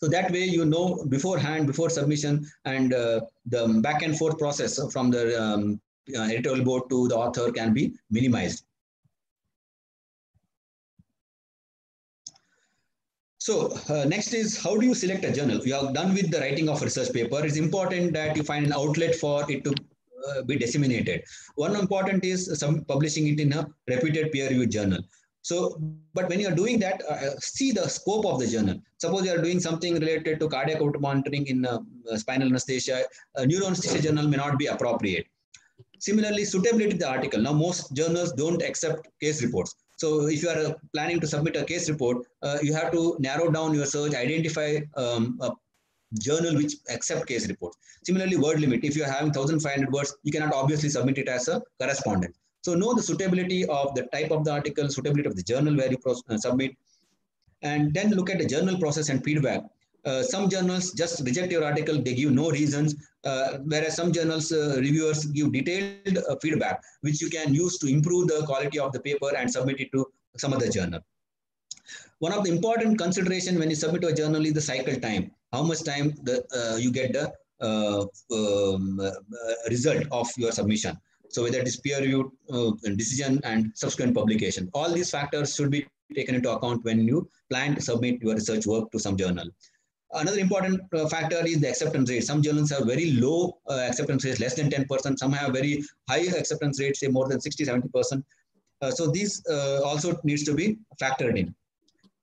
So that way you know beforehand, before submission, and uh, the back and forth process from the um, uh, editorial board to the author can be minimized. So uh, next is how do you select a journal? You are done with the writing of research paper. It's important that you find an outlet for it to uh, be disseminated. One important is some publishing it in a reputed peer-reviewed journal. So, but when you are doing that, uh, see the scope of the journal. Suppose you are doing something related to cardiac monitoring in uh, spinal anesthesia, a neuroanesthesia journal may not be appropriate. Similarly, suitability of the article. Now, most journals don't accept case reports. So if you are planning to submit a case report, uh, you have to narrow down your search, identify um, a journal which accept case reports. Similarly, word limit. If you are having 1,500 words, you cannot obviously submit it as a correspondent. So know the suitability of the type of the article, suitability of the journal where you uh, submit, and then look at the journal process and feedback. Uh, some journals just reject your article, they give no reasons, uh, whereas some journals uh, reviewers give detailed uh, feedback, which you can use to improve the quality of the paper and submit it to some other journal. One of the important consideration when you submit to a journal is the cycle time. How much time the, uh, you get the um, result of your submission. So whether it is peer-reviewed decision and subsequent publication. All these factors should be taken into account when you plan to submit your research work to some journal. Another important uh, factor is the acceptance rate. Some journals have very low uh, acceptance rates, less than 10%. Some have very high acceptance rates, say more than 60, 70%. Uh, so uh, also needs to be factored in.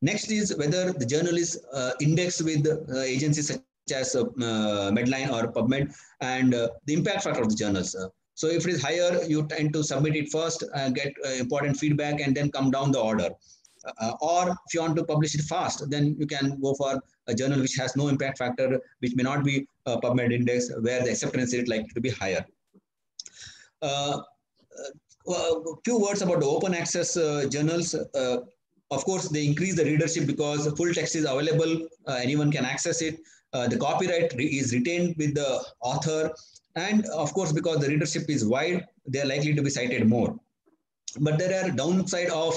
Next is whether the journal is uh, indexed with uh, agencies such as Medline or PubMed and the impact factor of the journals. so if it is higher, you tend to submit it first, and get important feedback and then come down the order. Uh, or if you want to publish it fast, then you can go for a journal which has no impact factor, which may not be a PubMed index, where the acceptance rate likely to be higher. Uh, a uh, few words about the open access uh, journals. Uh, of course, they increase the readership because full text is available. Uh, anyone can access it. the copyright re is retained with the author. And of course, because the readership is wide, they are likely to be cited more. But there are downside of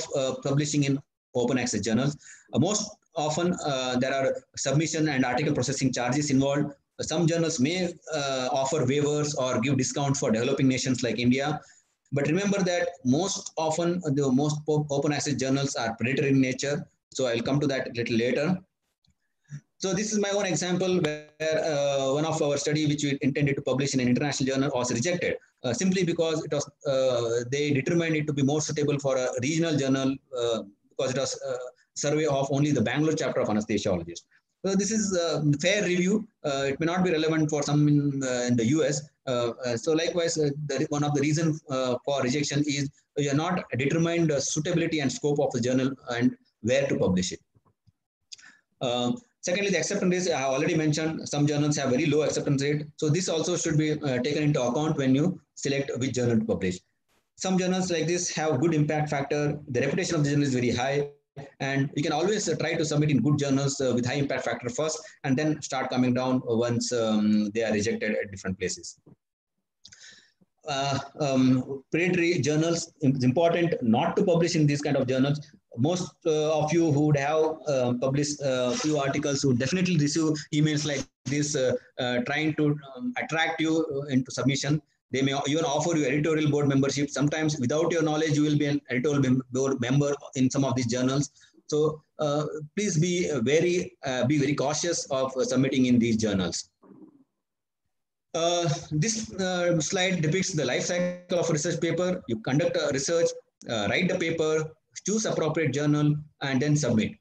publishing in open access journals. Uh, most often uh, there are submission and article processing charges involved. Some journals may uh, offer waivers or give discounts for developing nations like India. But remember that most often the most open access journals are predatory in nature. So I'll come to that a little later. So this is my own example where uh, one of our study which we intended to publish in an international journal was rejected uh, simply because it was uh, they determined it to be more suitable for a regional journal because it was survey of only the Bangalore chapter of anesthesiologists. So this is a fair review. Uh, it may not be relevant for some in, uh, in the US. Uh, uh so likewise, uh, the, one of the reasons uh, for rejection is you are not determined suitability and scope of the journal and where to publish it. Uh, secondly, the acceptance rate, I have already mentioned, some journals have very low acceptance rate. So this also should be taken into account when you select which journal to publish. Some journals like this have good impact factor. The reputation of the journal is very high. And you can always uh, try to submit in good journals uh, with high impact factor first, and then start coming down once um, they are rejected at different places. Uh, um, predatory journals, it's important not to publish in these kind of journals. Most uh, of you who would have uh, published a few articles would definitely receive emails like this, uh, trying to um, attract you into submission. They may even offer you editorial board membership. Sometimes without your knowledge, you will be an editorial board member in some of these journals. So uh, please be very, uh, be very cautious of submitting in these journals. Uh, this uh, slide depicts the life cycle of a research paper. You conduct a research, uh, write the paper, choose appropriate journal, and then submit.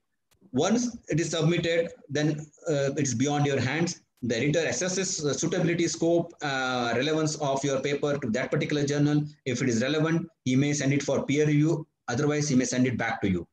Once it is submitted, then it is beyond your hands the editor assesses the suitability scope uh, relevance of your paper to that particular journal. If it is relevant he may send it for peer review. Otherwise he may send it back to you.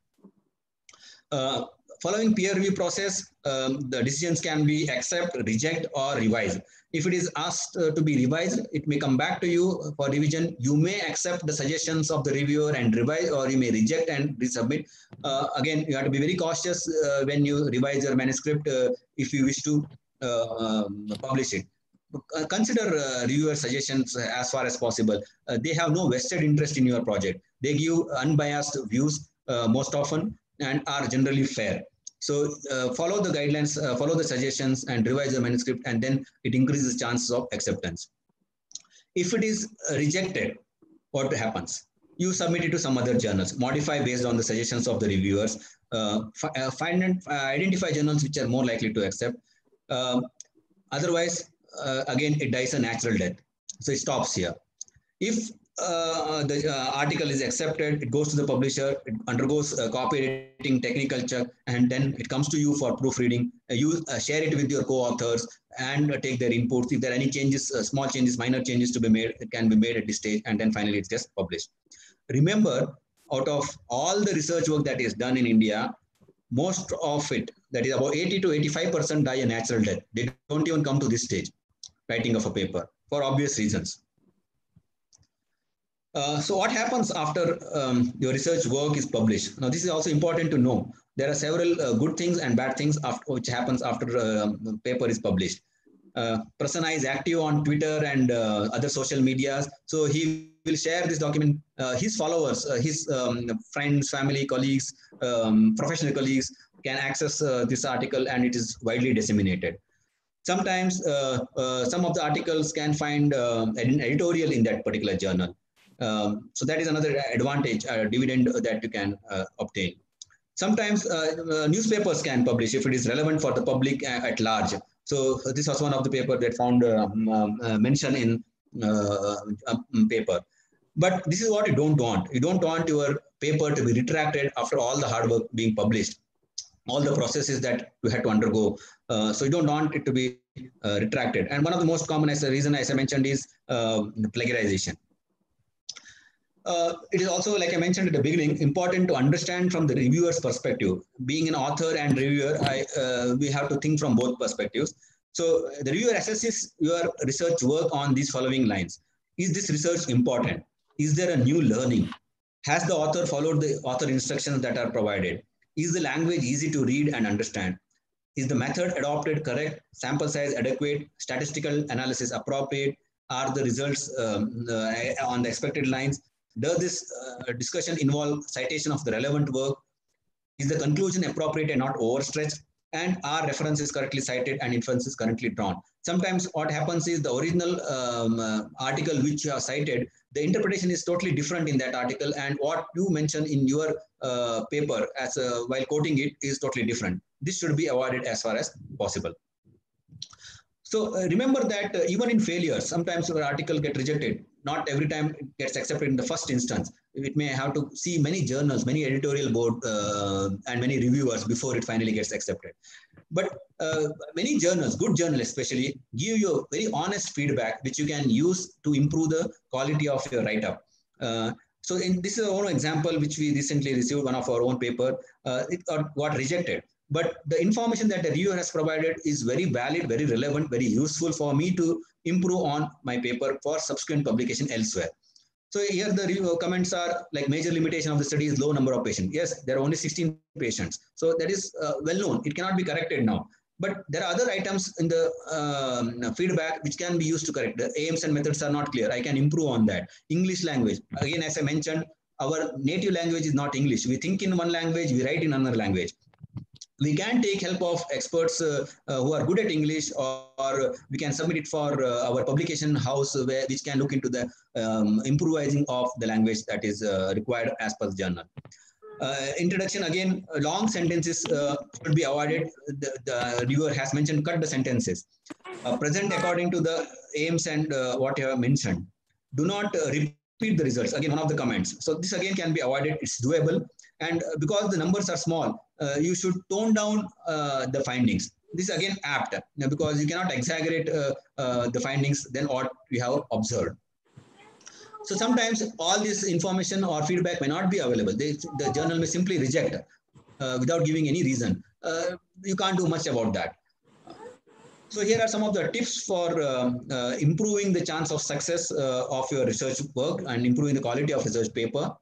Uh, following peer review process um, the decisions can be accept reject or revise. If it is asked uh, to be revised it may come back to you for revision. You may accept the suggestions of the reviewer and revise or you may reject and resubmit. Uh, again you have to be very cautious uh, when you revise your manuscript if you wish to uh, um, publish it. Uh, consider uh, reviewer suggestions as far as possible. they have no vested interest in your project. They give unbiased views most often and are generally fair. So uh, follow the guidelines, uh, follow the suggestions and revise the manuscript and then it increases chances of acceptance. If it is rejected, what happens? You submit it to some other journals, modify based on the suggestions of the reviewers, uh, find and identify journals which are more likely to accept um, otherwise, uh, again, it dies a natural death. So it stops here. If uh, the uh, article is accepted, it goes to the publisher, it undergoes copy editing, technical check, and then it comes to you for proofreading. you share it with your co-authors and take their inputs. If there are any changes, small changes, minor changes to be made, it can be made at this stage, and then finally it's just published. Remember, out of all the research work that is done in India, most of it, that is about 80 to 85% die a natural death. They don't even come to this stage, writing of a paper, for obvious reasons. Uh, so what happens after um, your research work is published? Now, this is also important to know. There are several uh, good things and bad things after, which happens after uh, paper is published. Uh, Prasanna is active on Twitter and uh, other social medias. So he will share this document. Uh, his followers, his um, friends, family, colleagues, um, professional colleagues can access uh, this article and it is widely disseminated. Sometimes uh, some of the articles can find an editorial in that particular journal. Um, so that is another advantage, dividend that you can obtain. Sometimes newspapers can publish if it is relevant for the public at large. So this was one of the paper that found um, uh, mention in uh, um, paper. But this is what you don't want. You don't want your paper to be retracted after all the hard work being published, all the processes that you had to undergo. Uh, so you don't want it to be uh, retracted. And one of the most common as a reason, as I mentioned, is uh, plagiarization. It is also, like I mentioned at the beginning, important to understand from the reviewer's perspective. Being an author and reviewer, I, uh, we have to think from both perspectives. So the reviewer assesses your research work on these following lines. Is this research important? Is there a new learning? Has the author followed the author instructions that are provided? Is the language easy to read and understand? Is the method adopted correct? Sample size adequate? Statistical analysis appropriate? Are the results um, uh, on the expected lines? Does this uh, discussion involve citation of the relevant work? Is the conclusion appropriate and not overstretched? And are references correctly cited and inferences currently drawn? Sometimes what happens is the original um, uh, article which you have cited, the interpretation is totally different in that article and what you mention in your uh, paper as uh, while quoting it is totally different. This should be avoided as far as possible. So uh, remember that uh, even in failures, sometimes your article get rejected. Not every time it gets accepted in the first instance. It may have to see many journals, many editorial board uh, and many reviewers before it finally gets accepted. But uh, many journals, good journals especially, give you very honest feedback which you can use to improve the quality of your write-up. Uh, so in, this is one example which we recently received, one of our own paper, uh, it got, got rejected but the information that the reviewer has provided is very valid, very relevant, very useful for me to improve on my paper for subsequent publication elsewhere. So here the comments are like major limitation of the study is low number of patients. Yes, there are only 16 patients. So that is uh, well known. It cannot be corrected now. But there are other items in the um, feedback which can be used to correct. The aims and methods are not clear. I can improve on that. English language. Again, as I mentioned, our native language is not English. We think in one language, we write in another language we can take help of experts uh, uh, who are good at English or, or we can submit it for uh, our publication house where, which can look into the um, improvising of the language that is uh, required as per the journal. Uh, introduction again, long sentences uh, should be avoided. The, the reviewer has mentioned cut the sentences. present according to the aims and what you have mentioned. Do not repeat the results. Again, one of the comments. So this again can be avoided. It's doable. And because the numbers are small, uh, you should tone down uh, the findings. This is again apt because you cannot exaggerate uh, the findings than what we have observed. So sometimes all this information or feedback may not be available. They, the journal may simply reject without giving any reason. you can't do much about that. So here are some of the tips for uh, uh, improving the chance of success uh, of your research work and improving the quality of research paper.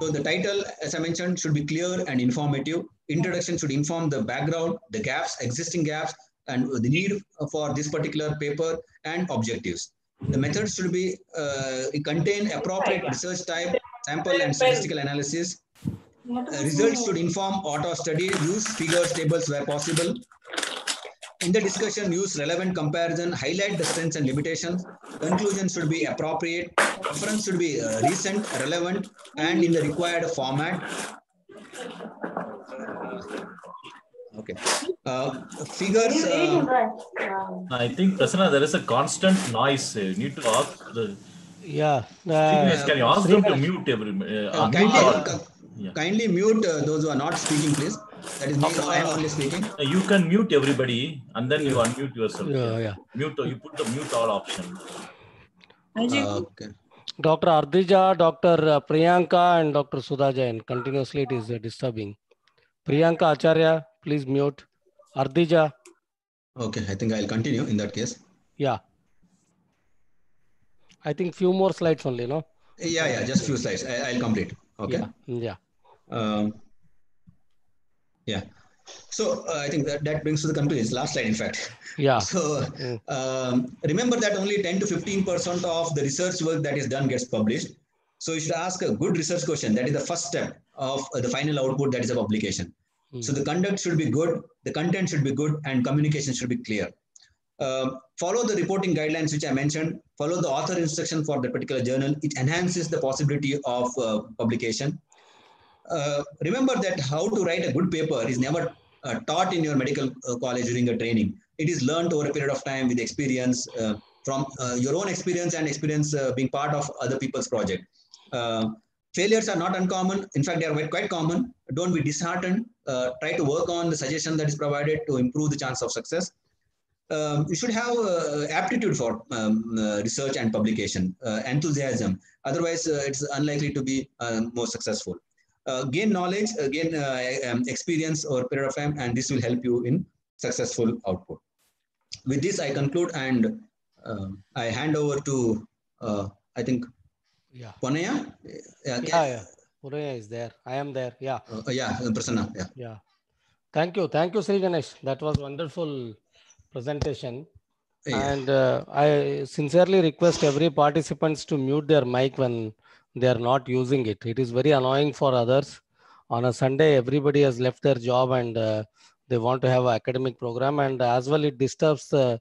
So the title, as I mentioned, should be clear and informative. Introduction should inform the background, the gaps, existing gaps, and the need for this particular paper and objectives. The methods should be uh, contain appropriate research type, sample and statistical analysis. Uh, results should inform auto study, use figures, tables where possible. In the discussion, use relevant comparison, highlight the strengths and limitations. Conclusion should be appropriate. Reference should be uh, recent, relevant, and in the required format. Okay. Uh, figures. Uh, I think, Prasanna, there is a constant noise. You need to ask the. Yeah. Uh, can you ask them to mute every. Uh, kindly, yeah. kindly mute those who are not speaking, please. That is me. I am only speaking. You can mute everybody and then you unmute yourself. Yeah, yeah. Mute. You put the mute all option. Uh, okay. Dr. Ardija, Dr. Priyanka, and Dr. Sudha Jain. Continuously, it is disturbing. Priyanka Acharya, please mute. Ardija. Okay, I think I'll continue in that case. Yeah. I think few more slides only, no? Yeah, yeah, just few slides. I, will complete. Okay. Yeah. yeah. Um, yeah. So uh, I think that, that brings to the conclusion. Last slide, in fact. Yeah. So um, remember that only 10 to 15% of the research work that is done gets published. So you should ask a good research question. That is the first step of uh, the final output that is a publication. Mm. So the conduct should be good, the content should be good, and communication should be clear. Uh, follow the reporting guidelines which I mentioned. Follow the author instruction for the particular journal. It enhances the possibility of uh, publication. Uh, remember that how to write a good paper is never uh, taught in your medical uh, college during a training. It is learned over a period of time with experience uh, from your own experience and experience being part of other people's project. failures are not uncommon. In fact, they are quite common. Don't be disheartened. try to work on the suggestion that is provided to improve the chance of success. Um, you should have uh, aptitude for um, uh, research and publication, uh, enthusiasm. Otherwise, it's unlikely to be more successful uh, gain knowledge, uh, gain uh, um, experience or period of time, and this will help you in successful output. With this, I conclude and uh, I hand over to, uh, I think, yeah. Ponaya? Yeah, yeah. Ponaya is there. I am there. Yeah. Uh, yeah, Prasanna. Yeah. Yeah. Thank you. Thank you, Sri Ganesh. That was wonderful presentation. Yeah. And I sincerely request every participants to mute their mic when they are not using it. It is very annoying for others. On a Sunday, everybody has left their job and uh, they want to have an academic program. And as well, it disturbs the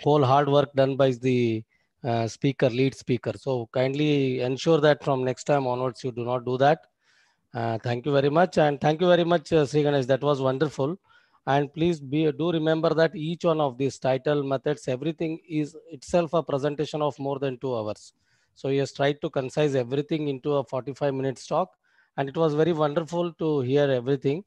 whole hard work done by the uh, speaker, lead speaker. So kindly ensure that from next time onwards, you do not do that. Uh, thank you very much. And thank you very much, uh, Sri Ganesh. That was wonderful. And please be, do remember that each one of these title methods, everything is itself a presentation of more than two hours. So he has tried to concise everything into a 45 minutes talk. And it was very wonderful to hear everything.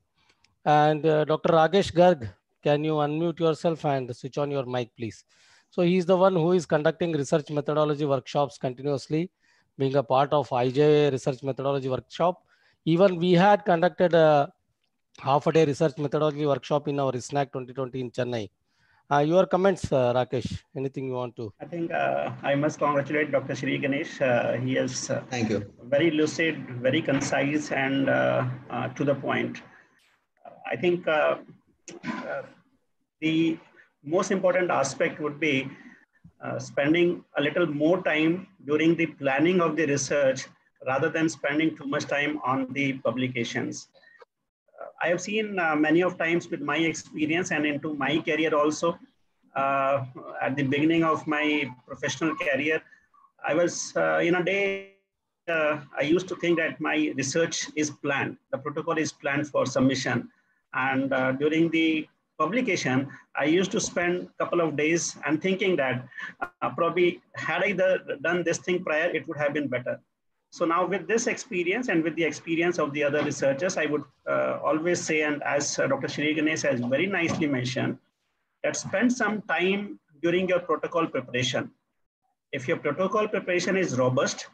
And uh, Dr. Rakesh Garg, can you unmute yourself and switch on your mic, please? So he's the one who is conducting research methodology workshops continuously, being a part of IJ research methodology workshop. Even we had conducted a half a day research methodology workshop in our ISNACC 2020 in Chennai. Uh, your comments, uh, Rakesh, anything you want to? I think uh, I must congratulate Dr. Shri Ganesh. Uh, he is uh, Thank you. very lucid, very concise, and uh, uh, to the point. I think uh, uh, the most important aspect would be uh, spending a little more time during the planning of the research rather than spending too much time on the publications. I have seen uh, many of times with my experience and into my career also, uh, at the beginning of my professional career, I was uh, in a day uh, I used to think that my research is planned. The protocol is planned for submission. And uh, during the publication, I used to spend a couple of days and thinking that uh, probably had I the, done this thing prior, it would have been better. So now with this experience and with the experience of the other researchers, I would uh, always say, and as uh, Dr. Shri Ganesh has very nicely mentioned, that spend some time during your protocol preparation. If your protocol preparation is robust,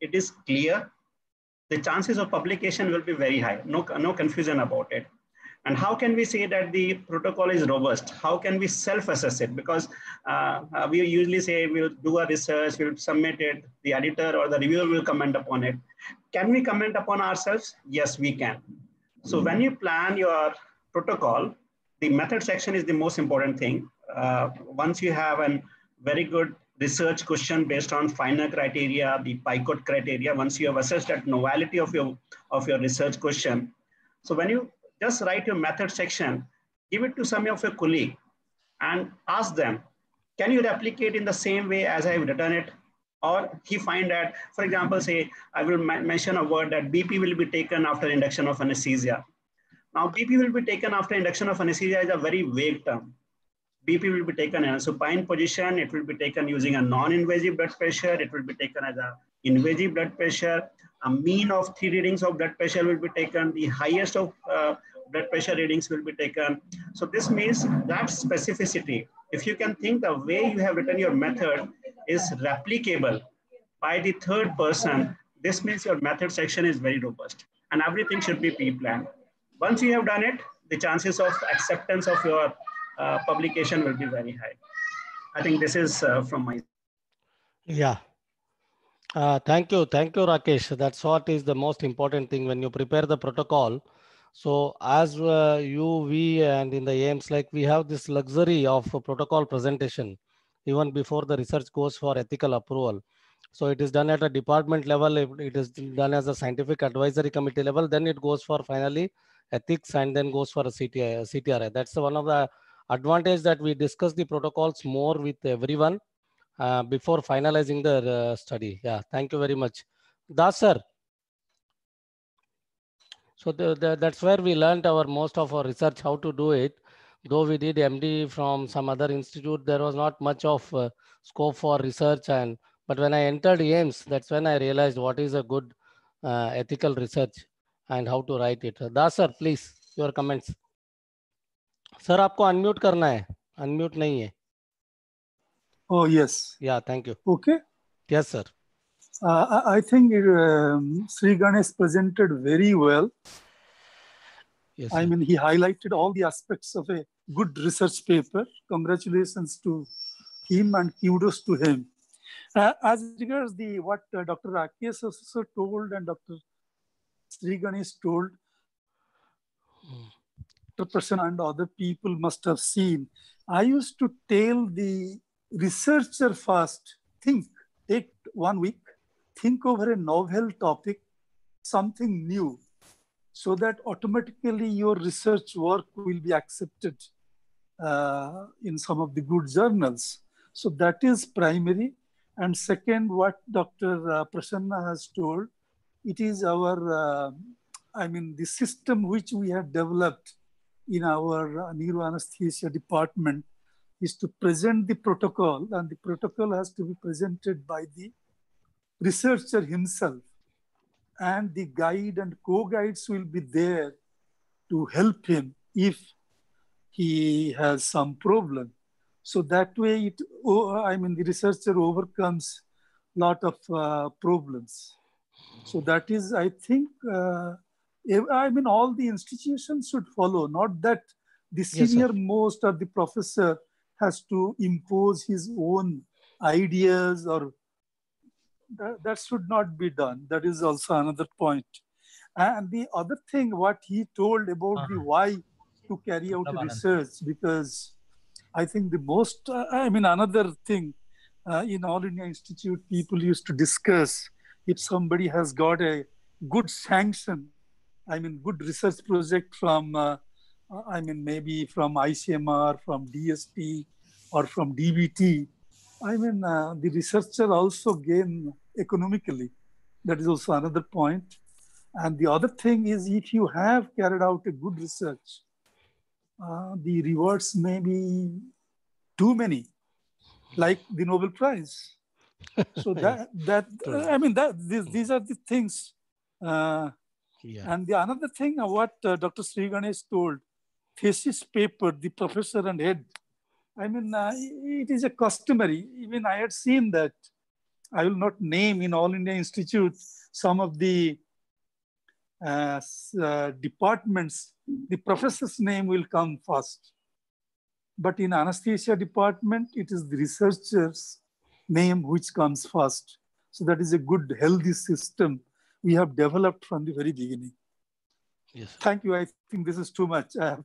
it is clear, the chances of publication will be very high. No, no confusion about it. And how can we say that the protocol is robust? How can we self-assess it? Because uh, uh, we usually say we'll do a research, we'll submit it, the editor or the reviewer will comment upon it. Can we comment upon ourselves? Yes, we can. So when you plan your protocol, the method section is the most important thing. Uh, once you have a very good research question based on FINER criteria, the PICOT criteria, once you have assessed that novelty of your, of your research question. So when you just write your method section, give it to some of your colleague and ask them, can you replicate in the same way as I've written it? Or he find that, for example, say, I will mention a word that BP will be taken after induction of anesthesia. Now, BP will be taken after induction of anesthesia is a very vague term. BP will be taken in a supine position. It will be taken using a non-invasive blood pressure. It will be taken as a invasive blood pressure. A mean of three readings of blood pressure will be taken. The highest of uh, blood pressure readings will be taken. So this means that specificity, if you can think the way you have written your method is replicable by the third person, this means your method section is very robust and everything should be pre-planned. Once you have done it, the chances of acceptance of your uh, publication will be very high. I think this is uh, from my. Yeah. Uh, thank you. Thank you, Rakesh. That's what is the most important thing when you prepare the protocol. So as uh, you, we, and in the AIIMS, like we have this luxury of protocol presentation even before the research goes for ethical approval. So it is done at a department level. It is done as a scientific advisory committee level, then it goes for finally ethics and then goes for a CTI, CTRI. That's one of the advantage that we discuss the protocols more with everyone uh, before finalizing the uh, study. Yeah, thank you very much. Das sir. So the, the, that's where we learned our most of our research how to do it. Though we did MD from some other institute, there was not much of uh, scope for research. And but when I entered AIIMS, that's when I realized what is a good uh, ethical research and how to write it. Das sir, please your comments. Sir, आपको unmute करना है. Unmute नहीं है. Oh yes. Yeah, thank you. Okay. Yes, sir. Uh, I, think it, um, Sri Ganesh presented very well. Yes, I mean, he highlighted all the aspects of a good research paper. Congratulations to him and kudos to him. Uh, as regards the what uh, Dr. Rakesh also told and Dr. Sri Ganesh told, the person and other people must have seen. I used to tell the researcher first, think, take one week, think over a novel topic, something new, so that automatically your research work will be accepted uh, in some of the good journals. So that is primary. And second, what Dr. Uh, Prasanna has told, it is our, uh, I mean, the system which we have developed in our uh, neuroanesthesia department is to present the protocol, and the protocol has to be presented by the researcher himself. And the guide and co-guides will be there to help him if he has some problem. So that way, it, oh, I mean, the researcher overcomes lot of uh, problems. So that is, I think, uh, I mean, all the institutions should follow, not that the senior yes, most or the professor has to impose his own ideas or that, that should not be done. That is also another point. And the other thing, what he told about uh-huh. the why to carry out research, because I think the most, uh, I mean, another thing uh, in All India Institute, people used to discuss if somebody has got a good sanction, I mean, good research project from, uh, I mean, maybe from ICMR, from DST, or from DBT. I mean, uh, the researcher also gain economically. That is also another point. And the other thing is if you have carried out a good research, uh, the rewards may be too many, like the Nobel Prize. So that that uh, I mean that these these are the things. Uh, yeah. And the another thing, uh, what uh, Dr. Sri Ganesh told, thesis paper, the professor and head. I mean, uh, it is a customary. Even I had seen that. I will not name in All India Institute some of the uh, uh, departments, the professor's name will come first. But in anesthesia department, it is the researcher's name which comes first. So that is a good, healthy system we have developed from the very beginning. Yes. Thank you. I think this is too much. I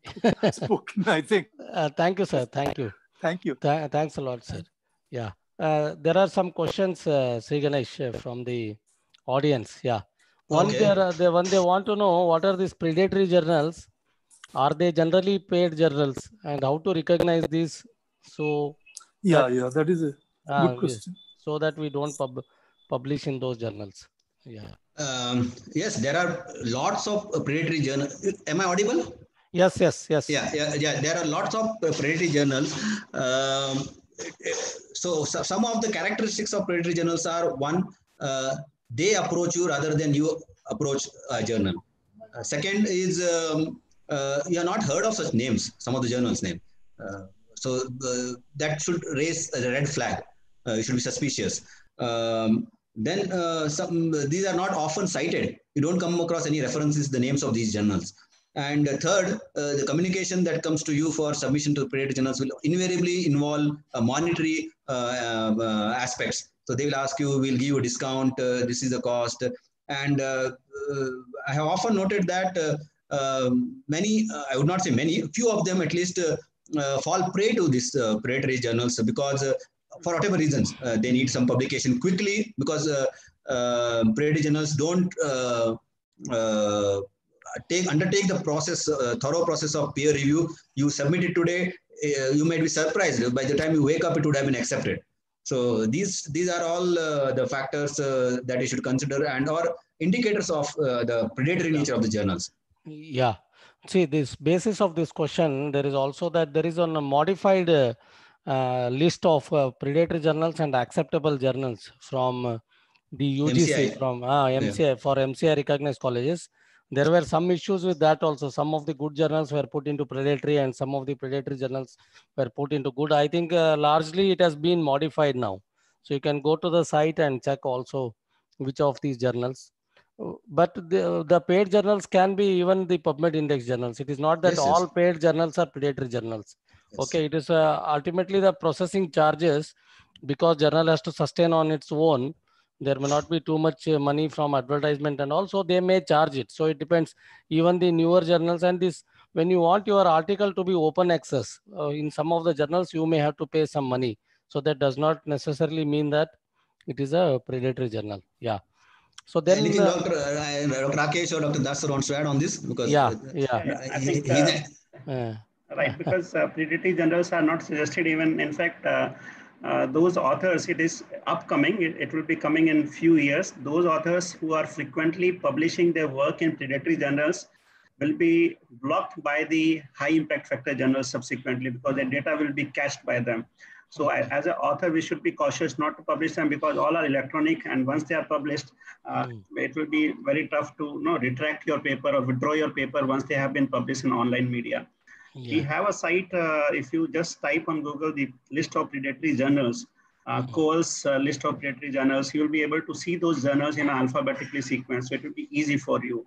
have spoken, I think. Uh, thank you, sir. Thank you. Thank you. Th thanks a lot, sir. Yeah. Uh, there are some questions, uh, Sri Ganesh, uh, from the audience. Yeah. One, okay. Uh, they, one they want to know what are these predatory journals? Are they generally paid journals and how to recognize these? So, yeah, that, yeah, that is a uh, good question. So that we don't pub publish in those journals. Yeah. Um, yes, there are lots of predatory journals. Am I audible? Yes, yes, yes. Yeah, yeah, yeah. There are lots of predatory journals. Um, so, so, some of the characteristics of predatory journals are one, uh, they approach you rather than you approach a journal. Uh, second is um, uh, you have not heard of such names, some of the journals' name. Uh, so uh, that should raise a red flag. Uh, you should be suspicious. Um, then uh, some these are not often cited. You don't come across any references the names of these journals. And third, uh, the communication that comes to you for submission to predatory journals will invariably involve uh, monetary uh, aspects so they will ask you, we'll give you a discount. Uh, this is the cost. And uh, uh, I have often noted that um, many, I would not say many, few of them at least fall prey to this predatory journals because for whatever reasons, they need some publication quickly because predatory journals don't take undertake the process, uh, thorough process of peer review. You submit it today, uh, you might be surprised. By the time you wake up, it would have been accepted. So these these are all uh, the factors uh, that you should consider and or indicators of uh, the predatory nature of the journals. Yeah. See, this basis of this question, there is also that there is on a modified uh, uh, list of uh, predatory journals and acceptable journals from the UGC, MCI. from MCI yeah. for MCI recognized colleges there were some issues with that also. Some of the good journals were put into predatory and some of the predatory journals were put into good. I think uh, largely it has been modified now. So you can go to the site and check also which of these journals. But the, the paid journals can be even the pubmed index journals. It is not that yes, all yes. paid journals are predatory journals. Yes. okay it is uh, ultimately the processing charges because journal has to sustain on its own there may not be too much uh, money from advertisement and also they may charge it. So it depends. Even the newer journals and this when you want your article to be open access uh, in some of the journals you may have to pay some money. So that does not necessarily mean that it is a predatory journal. Yeah. So then anything uh, dr uh, dr rakesh or dr das wants to add on this? Because yeah uh, yeah. I think, uh, right because predatory journals are not suggested even. In fact uh, those authors, it is upcoming, it, it, will be coming in few years. Those authors who are frequently publishing their work in predatory journals will be blocked by the high impact factor journals subsequently because their data will be cached by them. So as an author, we should be cautious not to publish them because all are electronic and once they are published, uh, mm. it will be very tough to you know, retract your paper or withdraw your paper once they have been published in online media. Yeah. We have a site, uh, if you just type on Google the list of predatory journals, uh, mm-hmm. Cole's uh, list of predatory journals, you'll be able to see those journals in alphabetically sequenced. So it will be easy for you.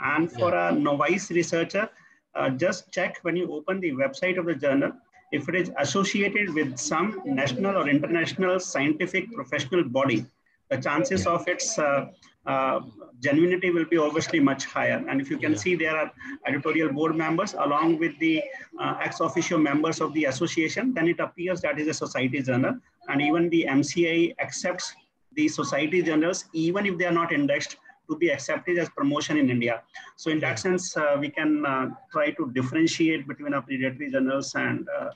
And for a novice researcher, uh, just check when you open the website of the journal if it is associated with some national or international scientific professional body, the chances of its uh, uh, genuinity will be obviously much higher. And if you can Yeah. see, there are editorial board members along with the uh, ex officio members of the association, then it appears that is a society journal. And even the MCA accepts the society journals, even if they are not indexed, to be accepted as promotion in India. So in that sense, uh, we can uh, try to differentiate between our predatory journals and uh,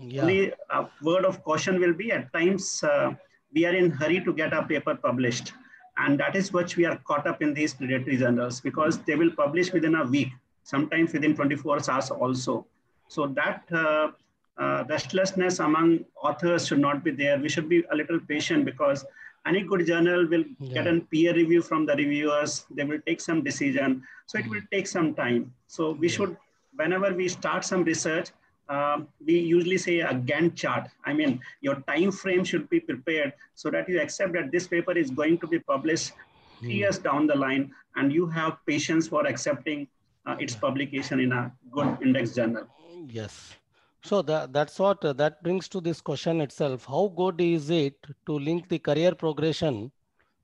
Yeah. only a word of caution will be at times uh, we are in hurry to get our paper published. And that is what we are caught up in these predatory journals because they will publish within a week, sometimes within 24 hours also. So that uh, uh, restlessness among authors should not be there. We should be a little patient because any good journal will get a peer review from the reviewers. They will take some decision. So it will take some time. So we should, whenever we start some research, uh, we usually say a Gantt chart. I mean, your time frame should be prepared so that you accept that this paper is going to be published three years down the line, and you have patience for accepting uh, its publication in a good index journal. Yes. So that, that's what uh, that brings to this question itself. How good is it to link the career progression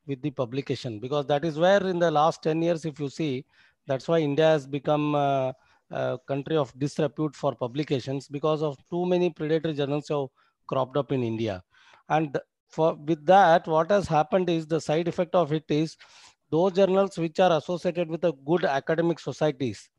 with the publication? Because that is where in the last 10 years, if you see, that's why India has become uh, country of disrepute for publications because of too many predatory journals have cropped up in India. And for with that, what has happened is the side effect of it is those journals which are associated with a good academic societies,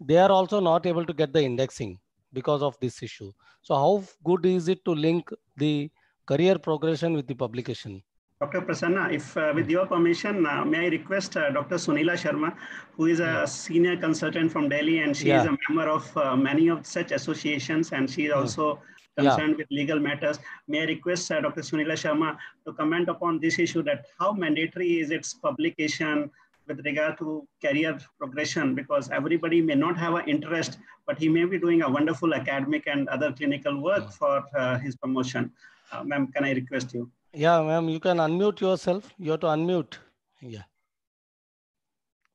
they are also not able to get the indexing because of this issue. So how good is it to link the career progression with the publication? Dr. Prasanna, if uh, with your permission, uh, may I request uh, Dr. Sunila Sharma, who is a senior consultant from Delhi and she is a member of uh, many of such associations and she is also Yeah. concerned with legal matters. May I request uh, Dr. Sunila Sharma to comment upon this issue that how mandatory is its publication with regard to career progression because everybody may not have an interest, but he may be doing a wonderful academic and other clinical work for uh, his promotion. Uh, Ma'am, can I request you? Yeah, ma'am, you can unmute yourself. You have to unmute. Yeah.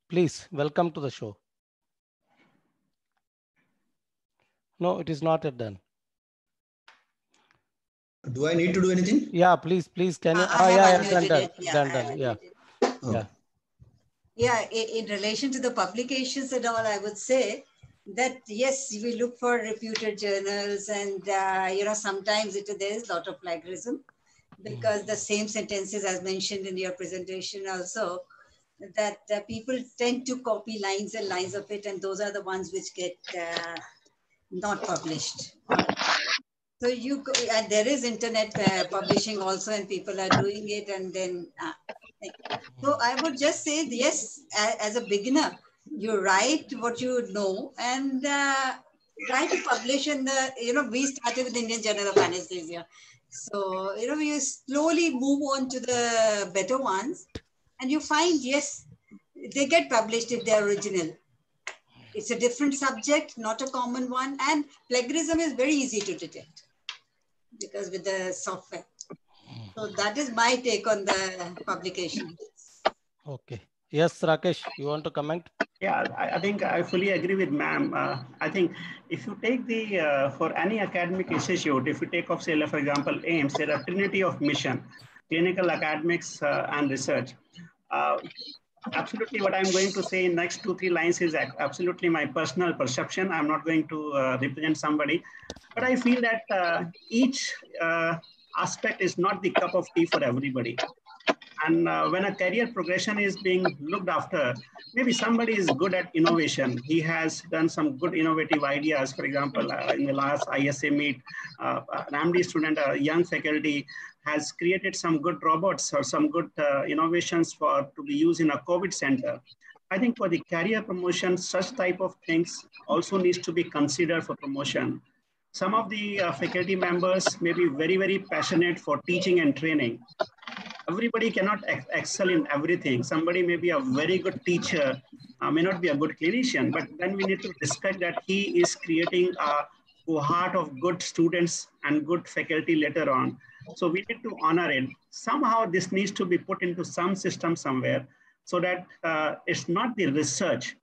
Please, welcome to the show. No, it is not yet done. Do I need to do anything? Yeah, please, please, can you? Uh, I have yeah, yeah, unmuted done, done, it. Yeah, done, done, yeah. Oh. Yeah. Yeah, in relation to the publications and all, I would say that yes, we look for reputed journals, and uh, you know sometimes it there is a lot of plagiarism because the same sentences as mentioned in your presentation also that uh, people tend to copy lines and lines of it, and those are the ones which get uh, not published. So you go, and there is internet uh, publishing also, and people are doing it, and then. Uh, so I would just say yes, as a beginner, you write what you know and uh, try to publish in the. You know, we started with Indian Journal of Anesthesia, so you know you slowly move on to the better ones, and you find yes, they get published if they're original. It's a different subject, not a common one, and plagiarism is very easy to detect because with the software. So that is my take on the publication. Okay. Yes, Rakesh, you want to comment? Yeah, I, I think I fully agree with ma'am. Uh, I think if you take the, uh, for any academic institute, if you take of, say, for example, AIIMS, there are trinity of mission, clinical academics uh, and research. Uh, absolutely what I'm going to say in next two, three lines is absolutely my personal perception. I'm not going to uh, represent somebody, but I feel that uh, each aspect is not the cup of tea for everybody. And uh, when a career progression is being looked after, maybe somebody is good at innovation. He has done some good innovative ideas. For example, uh, in the last ISA meet, uh, an MD student, a young faculty, has created some good robots or some good uh, innovations for to be used in a COVID center. I think for the career promotion, such type of things also needs to be considered for promotion. Some of the uh, faculty members may be very, very passionate for teaching and training everybody cannot ex- excel in everything. Somebody may be a very good teacher, uh, may not be a good clinician, but then we need to respect that he is creating a cohort of good students and good faculty later on. So we need to honor it. Somehow this needs to be put into some system somewhere so that uh, it's not the research,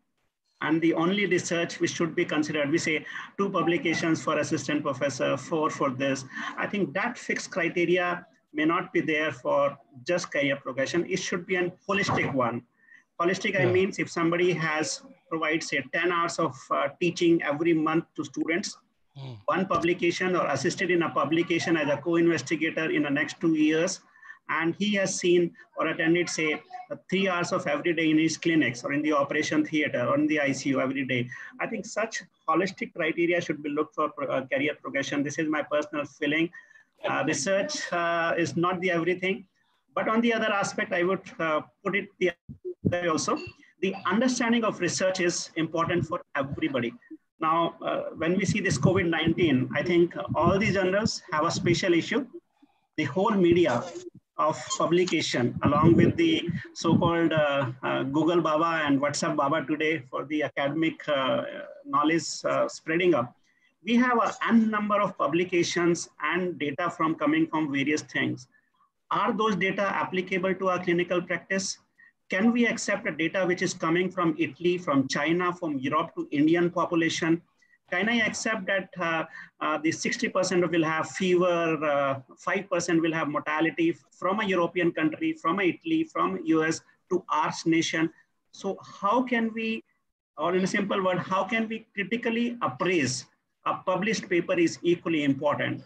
and the only research which should be considered, we say two publications for assistant professor, four for this. I think that fixed criteria may not be there for just career progression. It should be a holistic one. Holistic, I means if somebody has provides say 10 hours of uh, teaching every month to students, Mm. one publication or assisted in a publication as a co-investigator in the next two years, and he has seen or attended say uh, three hours of every day in his clinics or in the operation theater or in the ICU every day. I think such holistic criteria should be looked for pro- uh, career progression. This is my personal feeling. Uh, research uh, is not the everything, but on the other aspect, I would uh, put it the way also. The understanding of research is important for everybody. Now, uh, when we see this COVID-19, I think all the journals have a special issue. The whole media of publication, along with the so-called uh, uh, Google Baba and WhatsApp Baba today for the academic uh, knowledge uh, spreading up, we have a n number of publications and data from coming from various things. Are those data applicable to our clinical practice? Can we accept a data which is coming from Italy, from China, from Europe to Indian population? Can I accept that uh, uh, the 60% will have fever, uh, 5% will have mortality from a European country, from Italy, from US to our nation? So how can we, or in a simple word, how can we critically appraise a published paper is equally important?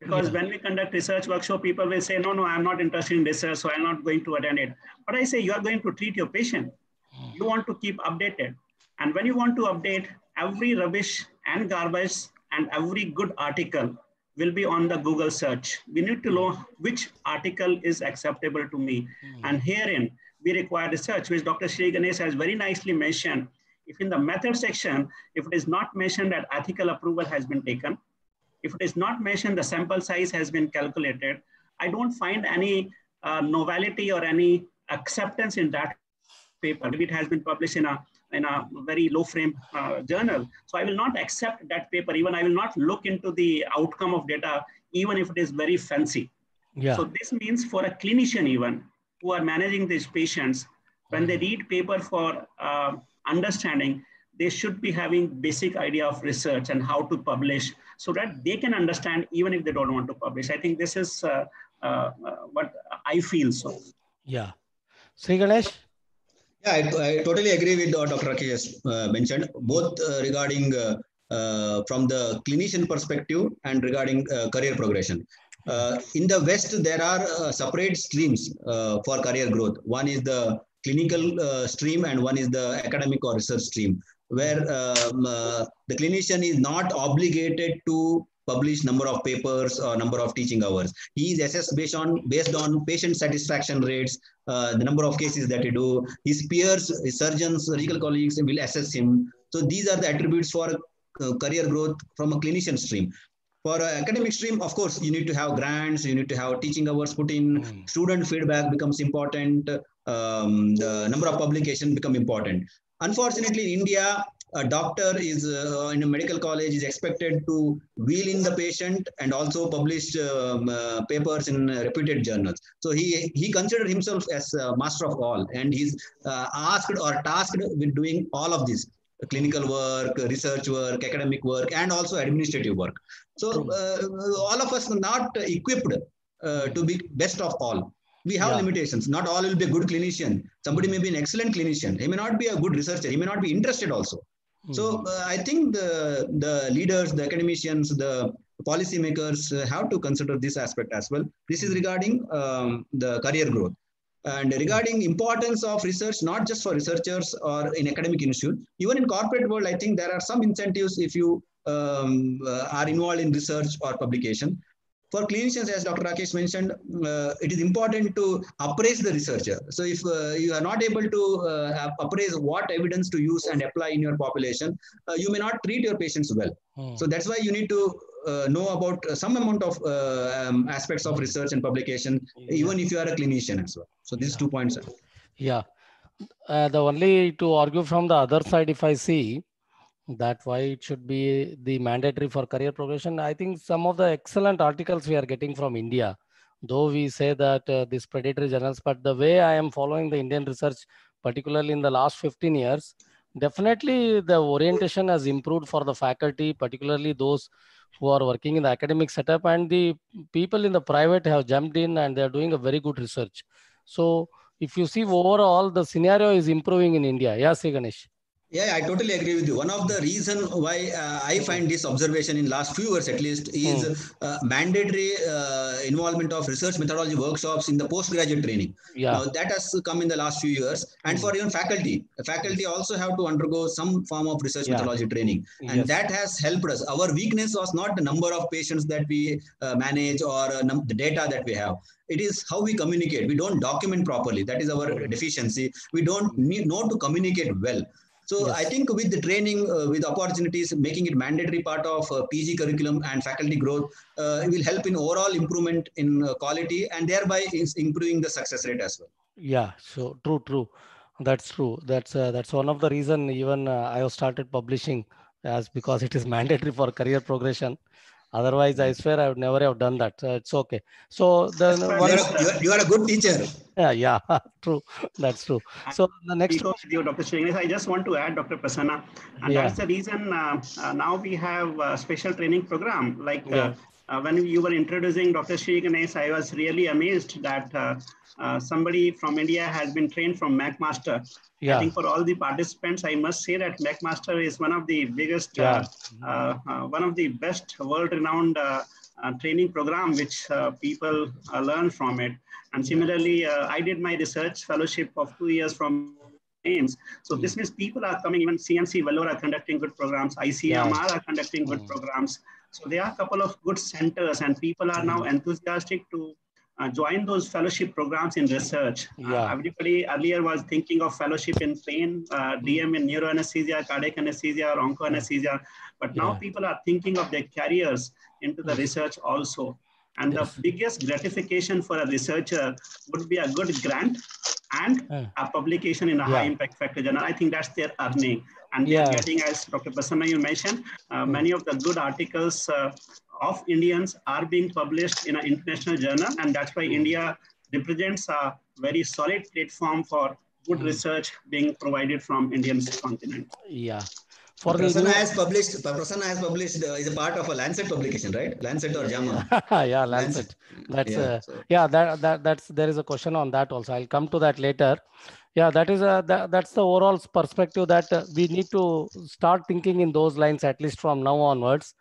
Because Yeah. when we conduct research workshop, people will say, no, no, I'm not interested in research, so I'm not going to attend it. But I say, you are going to treat your patient. You want to keep updated. And when you want to update, every rubbish and garbage and every good article will be on the Google search. We need to know which article is acceptable to me. Hmm. And herein, we require research, which Dr. Sri Ganesh has very nicely mentioned. If in the method section, if it is not mentioned that ethical approval has been taken, if it is not mentioned the sample size has been calculated, I don't find any uh, novelty or any acceptance in that paper. If it has been published in a in a very low frame uh, journal. So I will not accept that paper. Even I will not look into the outcome of data, even if it is very fancy. Yeah. So this means for a clinician even who are managing these patients, when they read paper for uh, understanding, they should be having basic idea of research and how to publish so that they can understand even if they don't want to publish. I think this is uh, uh, uh, what I feel so. Yeah. Sri Ganesh? Yeah, I, I totally agree with what Dr. Rakesh uh, mentioned, both uh, regarding uh, uh, from the clinician perspective and regarding uh, career progression. Uh, in the West, there are uh, separate streams uh, for career growth. One is the clinical uh, stream and one is the academic or research stream, where um, uh, the clinician is not obligated to publish number of papers or number of teaching hours. He is assessed based on based on patient satisfaction rates, uh, the number of cases that he do. His peers, his surgeons, surgical colleagues will assess him. So these are the attributes for uh, career growth from a clinician stream. For uh, academic stream, of course, you need to have grants, you need to have teaching hours put in, Mm. student feedback becomes important, um, the number of publication become important. Unfortunately, in India, a doctor is uh, in a medical college is expected to wheel in the patient and also publish um, uh, papers in reputed journals. So he he considered himself as a master of all, and he's uh, asked or tasked with doing all of this clinical work, research work, academic work, and also administrative work. So uh, all of us are not equipped uh, to be best of all. We have Yeah. limitations. Not all will be a good clinician. Somebody may be an excellent clinician. He may not be a good researcher. He may not be interested also. So uh, I think the the leaders, the academicians, the policymakers uh, have to consider this aspect as well. This is regarding um, the career growth. And regarding importance of research, not just for researchers or in academic institute, even in corporate world, I think there are some incentives if you um, uh, are involved in research or publication. For clinicians, as Dr. Rakesh mentioned, uh, it is important to appraise the researcher. So if uh, you are not able to uh, appraise what evidence to use and apply in your population, uh, you may not treat your patients well. Hmm. So that's why you need to uh, know about some amount of uh, um, aspects of research and publication, even if you are a clinician as well. So these two points. are- Yeah. Uh, the only to argue from the other side, if I see that why it should be the mandatory for career progression, I think some of the excellent articles we are getting from India, though we say that uh, these predatory journals, but the way I am following the Indian research, particularly in the last 15 years, definitely the orientation has improved for the faculty, particularly those who are working in the academic setup and the people in the private have jumped in and they're doing a very good research. So if you see overall, the scenario is improving in India. Yeah, Sri Ganesh. Yeah, I totally agree with you. One of the reason why uh, I find this observation in last few years at least is Hmm. uh, mandatory uh, involvement of research methodology workshops in the postgraduate training. Yeah. Now, that has come in the last few years, and for even faculty, faculty also have to undergo some form of research Yeah. methodology training, and Yes. that has helped us. Our weakness was not the number of patients that we uh, manage or uh, the data that we have. It is how we communicate. We don't document properly. That is our deficiency. We don't need, know to communicate well. So I think with the training, uh, with opportunities, making it mandatory part of uh, PG curriculum and faculty growth, uh, it will help in overall improvement in uh, quality and thereby is improving the success rate as well. Yeah, so true, true. That's true. That's uh, that's one of the reason even uh, I have started publishing as because it is mandatory for career progression. Otherwise, I swear I would never have done that. So it's okay. So then one You are, a, you, are, you are a good teacher. yeah, yeah, true. That's true. So the next Echo with you, Dr. Srinivas. I just want to add, Dr. Prasanna, and Yeah. that's the reason uh, uh, now we have a special training program. Like uh, Yeah. Uh, when you were introducing Dr. Sri Ganesh, I was really amazed that uh, uh, somebody from India has been trained from McMaster. I think for all the participants, I must say that McMaster is one of the biggest, Yeah. uh, uh, uh, one of the best world-renowned uh, uh, training program which uh, people uh, learn from it. And similarly, uh, I did my research fellowship of two years from AIIMS. So this means people are coming, even CMC Vellore are conducting good programs, ICMR are conducting good Mm. programs. So there are a couple of good centers and people are now enthusiastic to uh, join those fellowship programs in research. Uh, Yeah. everybody earlier was thinking of fellowship in pain, uh, DM in neuroanesthesia, cardiac anesthesia, or onco anesthesia. But now Yeah. people are thinking of their careers into the research also. And Yes. the biggest gratification for a researcher would be a good grant and a publication in a Yeah. high impact factor journal. I think that's their earning. And Yeah. they're getting, as Dr. Prasanna you mentioned, uh, many of the good articles uh, of Indians are being published in an international journal. And that's why India represents a very solid platform for good research being provided from Indian continent. Yeah. For the Prasanna new- has published, Prasanna has published, uh, is a part of a Lancet publication, right? Lancet or JAMA. yeah, Lancet. That's Yeah, uh, so- yeah that that that's there is a question on that also i'll come to that later yeah that is a that, that's the overall perspective that uh, we need to start thinking in those lines at least from now onwards.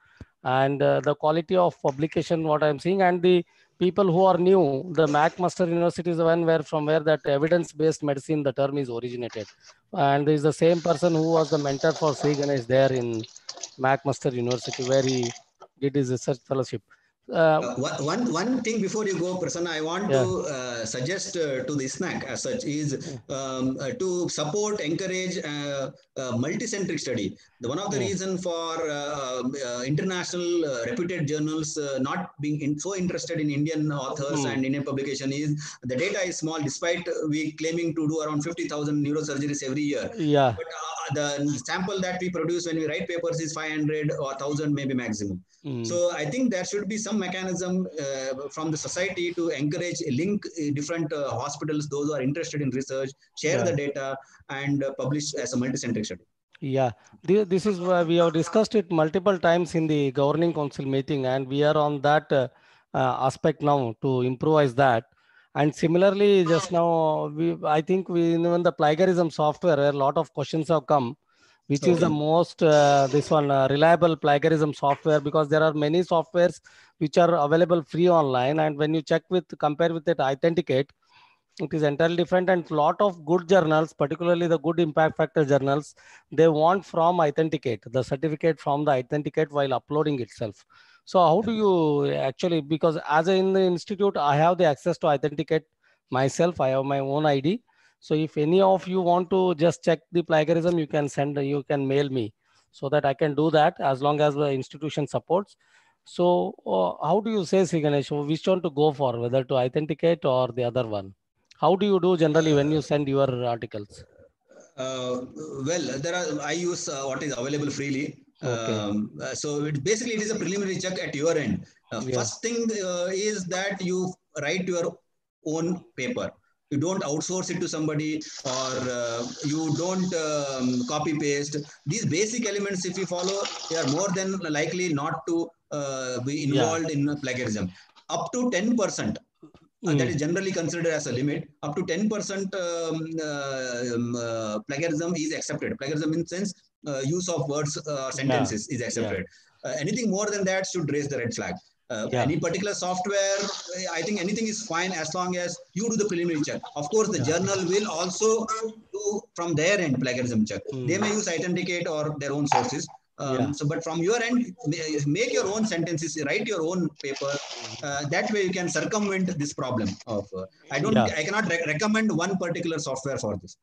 And uh, the quality of publication what i'm seeing and the people who are new the McMaster university is the one where from where that evidence based medicine the term is originated. And is the same person who was the mentor for Sri Ganesh there in McMaster university where he did his research fellowship uh, Uh, one, one, thing before you go, Prasanna, I want Yeah. to uh, suggest uh, to the ISNACC as such is um, uh, to support, encourage uh, uh, multicentric study. The one of the Hmm. reason for uh, uh, international uh, reputed journals uh, not being in, so interested in Indian authors Hmm. and Indian publication is the data is small despite we claiming to do around 50,000 neurosurgeries every year. yeah But the sample that we produce when we write papers is 500 or 1000 maybe maximum. Mm. So I think there should be some mechanism uh, from the society to encourage link uh, different uh, hospitals, those who are interested in research, share Yeah. the data and uh, publish as a multicentric study. Yeah, this is why we have discussed it multiple times in the governing council meeting, and we are on that uh, uh, aspect now to improvise that. And similarly, just now, we I think we even the plagiarism software where a lot of questions have come, which is the most uh, this one uh, reliable plagiarism software because there are many softwares which are available free online, and when you check with compare with it, iThenticate it is entirely different and lot of good journals particularly the good impact factor journals they want from iThenticate the certificate from the iThenticate while uploading itself so how do you actually because as in the institute i have the access to iThenticate myself i have my own id so if any of you want to just check the plagiarism you can send you can mail me so that i can do that as long as the institution supports so uh, how do you say Sri Ganesh, which one to go for whether to iThenticate or the other one how do you do generally when you send your articles Uh, well, there are. I use uh, what is available freely. Okay. Um, uh, so it, basically, it is a preliminary check at your end. Uh, Yeah. First thing uh, is that you write your own paper. you don't outsource it to somebody or uh, you don't um, copy paste these basic elements if you follow they are more than likely not to uh, be involved in plagiarism up to 10 percent Mm. that is generally considered as a limit up to 10 percent um, uh, um, uh, plagiarism is accepted plagiarism in sense uh, use of words or sentences is accepted. Uh, anything more than that should raise the red flag. Uh, Yeah. any particular software i think anything is fine as long as you do the preliminary check. Of course the journal will also do from their end plagiarism check. They may use iThenticate or their own sources. Um, Yeah. so but from your end make your own sentences write your own paper. Uh, that way you can circumvent this problem of uh, i don't Yeah. i cannot re- recommend one particular software for this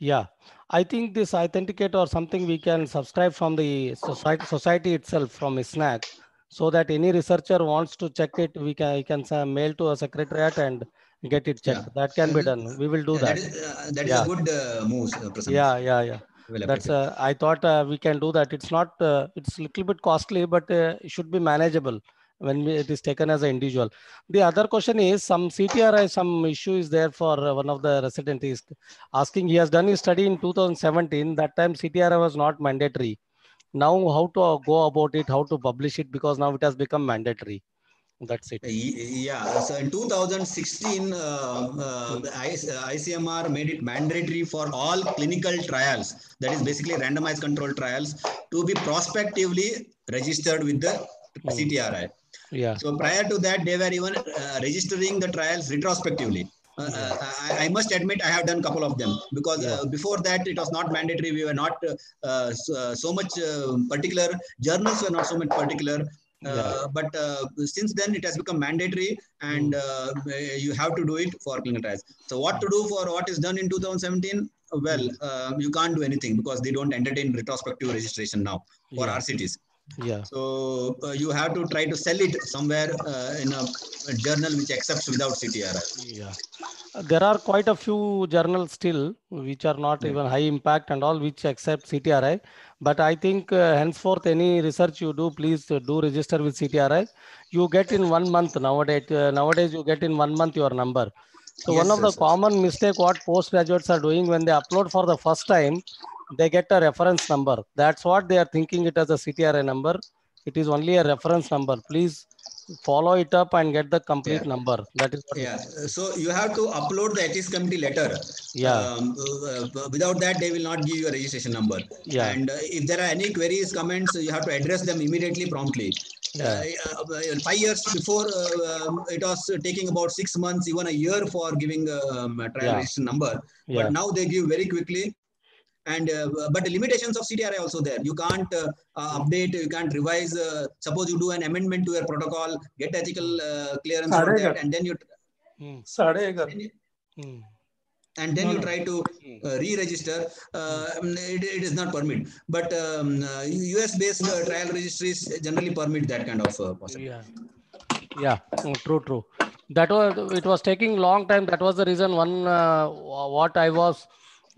Yeah, I think this iThenticate or something we can subscribe from the society, society itself from ISNACC so that any researcher wants to check it, we can, he can mail to a secretariat and get it checked. That can be done. We will do Yeah, that. that is, uh, that is Yeah. a good uh, move uh, Yeah, yeah, yeah. Well That's, uh, I thought uh, we can do that. It's not, uh, it's a little bit costly, but uh, it should be manageable when it is taken as an individual. The other question is some CTRI, some issue is there for uh, one of the resident is asking, he has done his study in 2017. That time CTRI was not mandatory. Now how to go about it, how to publish it, because now it has become mandatory. That's it. Yeah, so in 2016, uh, uh, the uh, ICMR made it mandatory for all clinical trials, that is basically randomized control trials, to be prospectively registered with the CTRI. Yeah. So prior to that, they were even uh, registering the trials retrospectively. Uh, uh, I, I must admit, I have done a couple of them because uh, before that it was not mandatory. We were not uh, so, uh, so much uh, particular. Journals were not so much particular. Uh, But uh, since then, it has become mandatory, and uh, you have to do it for clinical trials. So, what to do for what is done in 2017? Well, uh, you can't do anything because they don't entertain retrospective registration now for Yeah. RCTs. Yeah. So uh, you have to try to sell it somewhere uh, in a, a journal which accepts without CTRI. Yeah. Uh, There are quite a few journals still which are not even high impact and all which accept CTRI. But I think uh, henceforth any research you do, please uh, do register with CTRI. You get in one month nowadays. Uh, nowadays you get in one month your number. So Yes, one of yes, the yes. common mistake what postgraduates are doing when they upload for the first time, they get a reference number. That's what they are thinking it as a CTRI number. It is only a reference number. Please follow it up and get the complete Yeah. number. That is what Yeah. So you have to upload the ethics committee letter. Yeah. Um, uh, without that, they will not give you a registration number. Yeah. And uh, if there are any queries, comments, you have to address them immediately, promptly. Yeah. Uh, uh, five years before, uh, um, it was taking about six months, even a year for giving um, a trial Yeah. registration number. Yeah. But now they give very quickly and uh, but limitations of CTR are also there. You can't uh, uh, update, you can't revise. suppose you do an amendment to your protocol, get ethical clearance for that, and hmm. then you. Hmm and then no, you try to uh, hmm. re-register, uh, um, it, it is not permit. But um, uh, US-based trial registries generally permit that kind of possibility. Yeah, yeah, oh, true, true. That was it was taking long time. That was the reason one what I was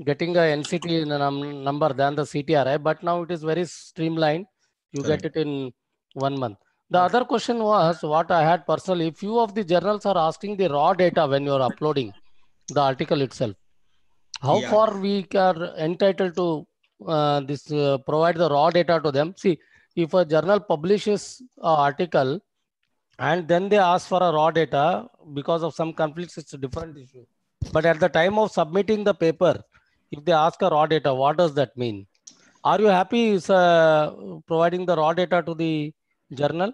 getting a NCT num- number than the CTRI, but now it is very streamlined. You get it in one month. The other question was what I had personally. Few of the journals are asking the raw data when you are uploading the article itself. How Yeah. far we are entitled to uh, this uh, provide the raw data to them? See, if a journal publishes an article and then they ask for a raw data because of some conflicts, it's a different issue. But at the time of submitting the paper, if they ask a raw data, what does that mean? Are you happy uh, providing the raw data to the journal?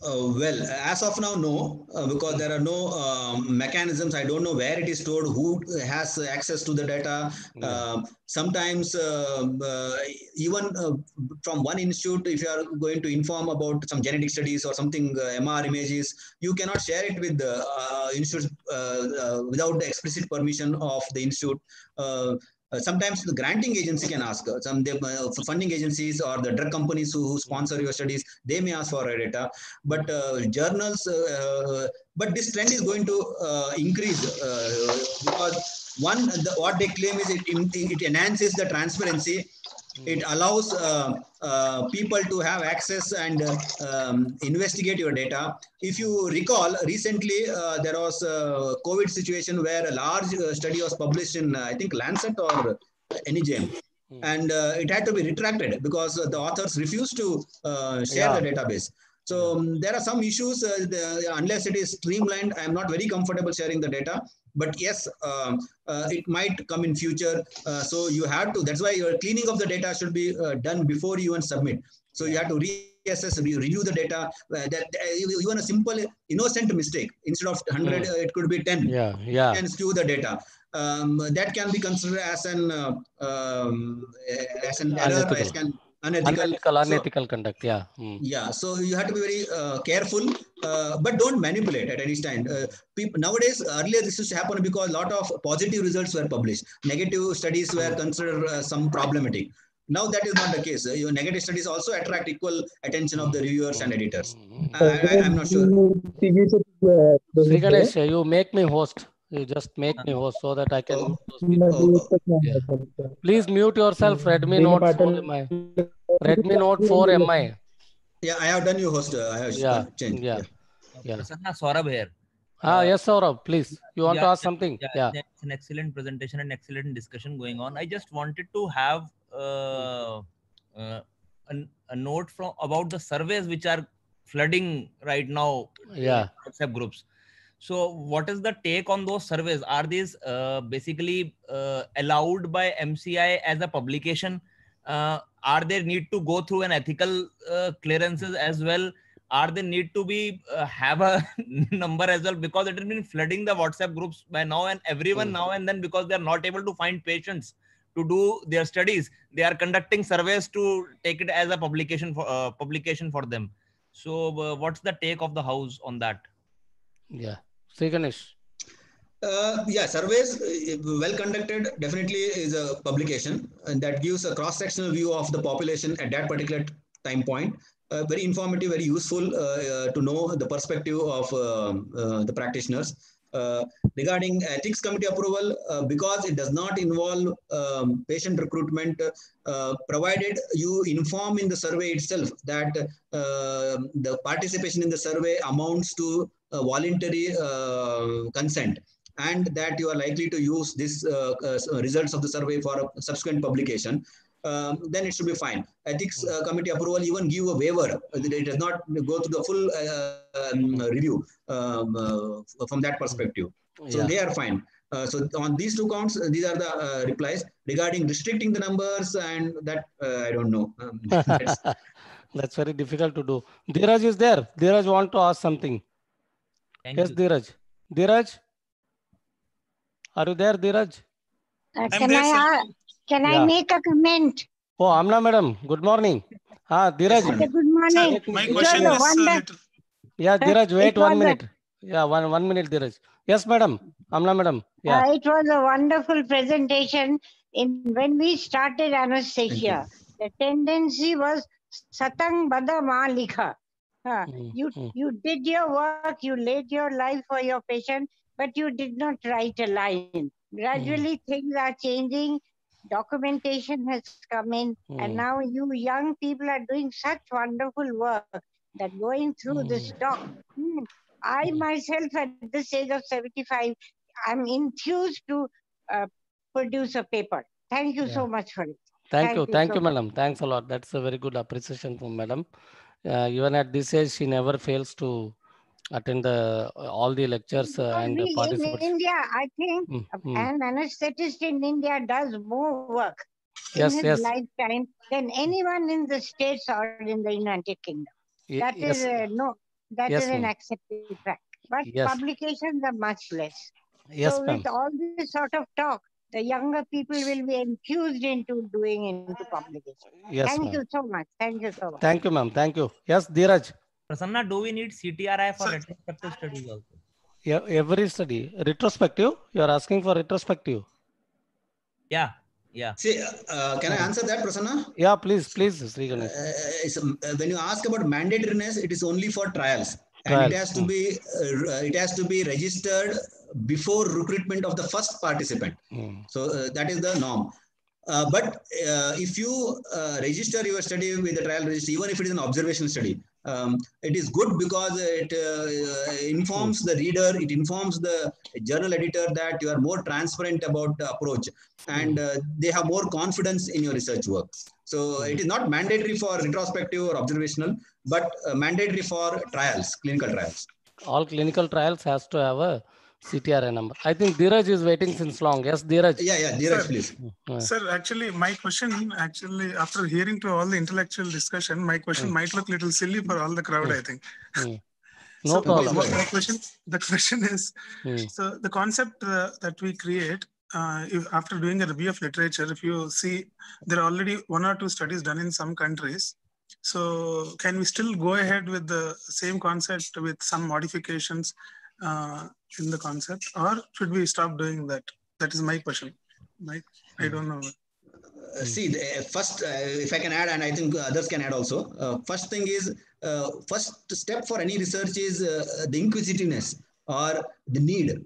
Uh, well, as of now, no, uh, because there are no um, mechanisms. I don't know where it is stored, who has access to the data. Uh, sometimes, uh, uh, even uh, from one institute, if you are going to inform about some genetic studies or something, uh, MR images, you cannot share it with the uh, institute uh, uh, without the explicit permission of the institute. Uh, uh, sometimes the granting agency can ask. Uh, some they, uh, funding agencies or the drug companies who, who sponsor your studies they may ask for data. But uh, journals uh, but this trend is going to uh, increase uh, because one the, what they claim is it, it enhances the transparency It allows uh, uh, people to have access and uh, um, investigate your data. If you recall, recently uh, there was a COVID situation where a large uh, study was published in, uh, I think, Lancet or NEJM. Hmm. And uh, it had to be retracted because the authors refused to uh, share Yeah. the database. So um, there are some issues, uh, the, unless it is streamlined, I am not very comfortable sharing the data. But yes, um, uh, it might come in future. Uh, so you have to, that's why your cleaning of the data should be uh, done before you even submit. So you have to reassess, re- review the data. Uh, that uh, even a simple innocent mistake, instead of 100, Hmm. it could be 10 Yeah, yeah. And skew the data. Um, that can be considered as an uh, um, as an error, as Unethical. can unethical. Unethical, So- unethical conduct. Yeah. Mm. yeah, so you have to be very uh, careful, uh, but don't manipulate at any time. Uh, people nowadays, earlier this used to happen because a lot of positive results were published. Negative studies were considered uh, some problematic. Now that is not the case. Uh, your negative studies also attract equal attention of the reviewers and editors. Mm. I, I, I'm not sure. Sri Ganesh, you make me host. You just make me host so that I can. Mute those people. Oh, Please mute yourself. Redmi Note 4 MI. Redmi Note 4 MI. Yeah, I have done your host. Uh, I have Yeah, changed. yeah. Yeah. Prasanna Saurabh here. Ah, Uh, yes, Saurabh. Please. You want to ask something? Yeah, Yeah. it's an excellent presentation and excellent discussion going on. I just wanted to have uh, uh, a, a note from about the surveys which are flooding right now Yeah. WhatsApp groups. So, what is the take on those surveys? Are these uh, basically uh, allowed by MCI as a publication? Uh, are they need to go through an ethical uh, clearances as well? Are they need to be uh, have a number as well? Because it has been flooding the WhatsApp groups by now, and everyone Mm. now and then because they are not able to find patients to do their studies, they are conducting surveys to take it as a publication for uh, publication for them. So, what's the take of the house on that? Yeah. Sri Ganesh. Uh, yeah, surveys, uh, well conducted, definitely is a publication and that gives a cross sectional view of the population at that particular time point. Uh, very informative, very useful uh, uh, to know the perspective of uh, the practitioners. Uh, regarding ethics committee approval, uh, because it does not involve um, patient recruitment, uh, provided you inform in the survey itself that uh, the participation in the survey amounts to voluntary uh, consent and that you are likely to use this uh, uh, results of the survey for a subsequent publication, um, then it should be fine. Ethics uh, committee approval even give a waiver. It does not go to the full uh, um, review um, uh, from that perspective. So Yeah. they are fine. Uh, so on these two counts, uh, these are the uh, replies regarding restricting the numbers and that uh, I don't know. Um, that's- That's very difficult to do. Dheeraj is there. Dheeraj want to ask something. Thank Yes, you. Dheeraj. Dheeraj? Are you there, Dheeraj? Uh, can I uh, can I make a comment? Oh, Amna madam. Good morning. Ah, Dheeraj. Okay, good morning. My It question is a wonder- little. Yeah, Dheeraj, wait It one was a- minute. Yeah, one one minute, Dheeraj. Yes, madam. Amna madam. Yeah. Uh, it was a wonderful presentation. In when we started anesthesia, the tendency was satang bada ma likha. Uh, Mm, you mm. you did your work, you laid your life for your patient, but you did not write a line. Gradually, things are changing. Documentation has come in, and now you young people are doing such wonderful work that going through this doc. hmm, I myself, at this age of 75, I'm enthused to uh, produce a paper. Thank you so much for it. Thank you. Thank so you, much. madam. Thanks a lot. That's a very good appreciation from madam. Uh, even at this age, she never fails to attend the all the lectures uh, and in participate. India, I think Mm, mm. an anesthetist in India does more work Yes, in his yes. lifetime than anyone in the States or in the United Kingdom. Ye- That is yes. uh, no, that Yes, is an accepted fact. But Yes. publications are much less. Yes, so with all this sort of talk, the younger people will be infused into doing into publication. Yes, Thank you so much. Thank you so much. Thank you, ma'am. Thank you. Yes, Dheeraj. Prasanna, do we need CTRI for retrospective studies also? Yeah, every study. Retrospective, you are asking for retrospective. Yeah, yeah. See, uh, can I answer that, Prasanna? Yeah, please, please, Sri Ganesh. Uh, um, uh, when you ask about mandatoriness, it is only for trials, and it has to be uh, it has to be registered before recruitment of the first participant. Mm. So uh, that is the norm. Uh, but uh, if you uh, register your study with the trial register, even if it is an observational study, um, it is good because it uh, informs the reader, it informs the journal editor that you are more transparent about the approach and uh, they have more confidence in your research work. So it is not mandatory for retrospective or observational, but uh, mandatory for trials, clinical trials. All clinical trials has to have a CTRI number. I think Dheeraj is waiting since long. Yes, Dheeraj. Yeah, yeah, Dheeraj, Sir. please. Sir, actually, my question, actually, after hearing to all the intellectual discussion, my question Mm. might look little silly for all the crowd, I think. mm. No So, problem. what My question, the question is, Mm. so the concept uh, that we create, uh, if after doing a review of literature, if you see, there are already one or two studies done in some countries. So can we still go ahead with the same concept with some modifications uh, in the concept, or should we stop doing that? That is my question. My, I don't know. Uh, see, the, uh, first, uh, if I can add, and I think others can add also. Uh, first thing is, uh, first step for any research is the inquisitiveness or the need.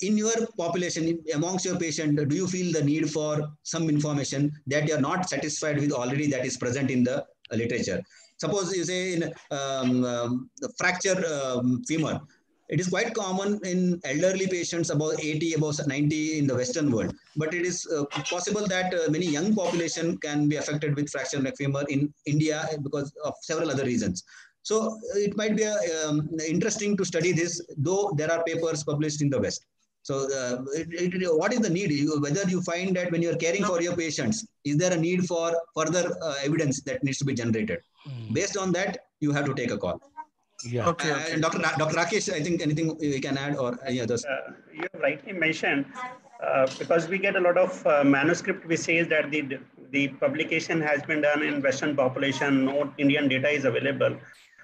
In your population, in- amongst your patient, do you feel the need for some information that you are not satisfied with already that is present in the literature? Suppose you say in um, um, the fracture um, femur, it is quite common in elderly patients about 80 about 90 in the western world. But it is uh, possible that uh, many young population can be affected with fracture neck femur in india because of several other reasons. So uh, it might be uh, um, interesting to study this though there are papers published in the west. So uh, it, it, what is the need? Whether you find that when you are caring for your patients is there a need for further uh, evidence that needs to be generated? Mm. based on that you have to take a call Yeah. Okay, uh, okay. and Dr. Ra- Dr. Rakesh, I think anything you can add or any others? Uh, you have rightly mentioned, uh, because we get a lot of uh, manuscript which says that the, the publication has been done in Western population, no Indian data is available.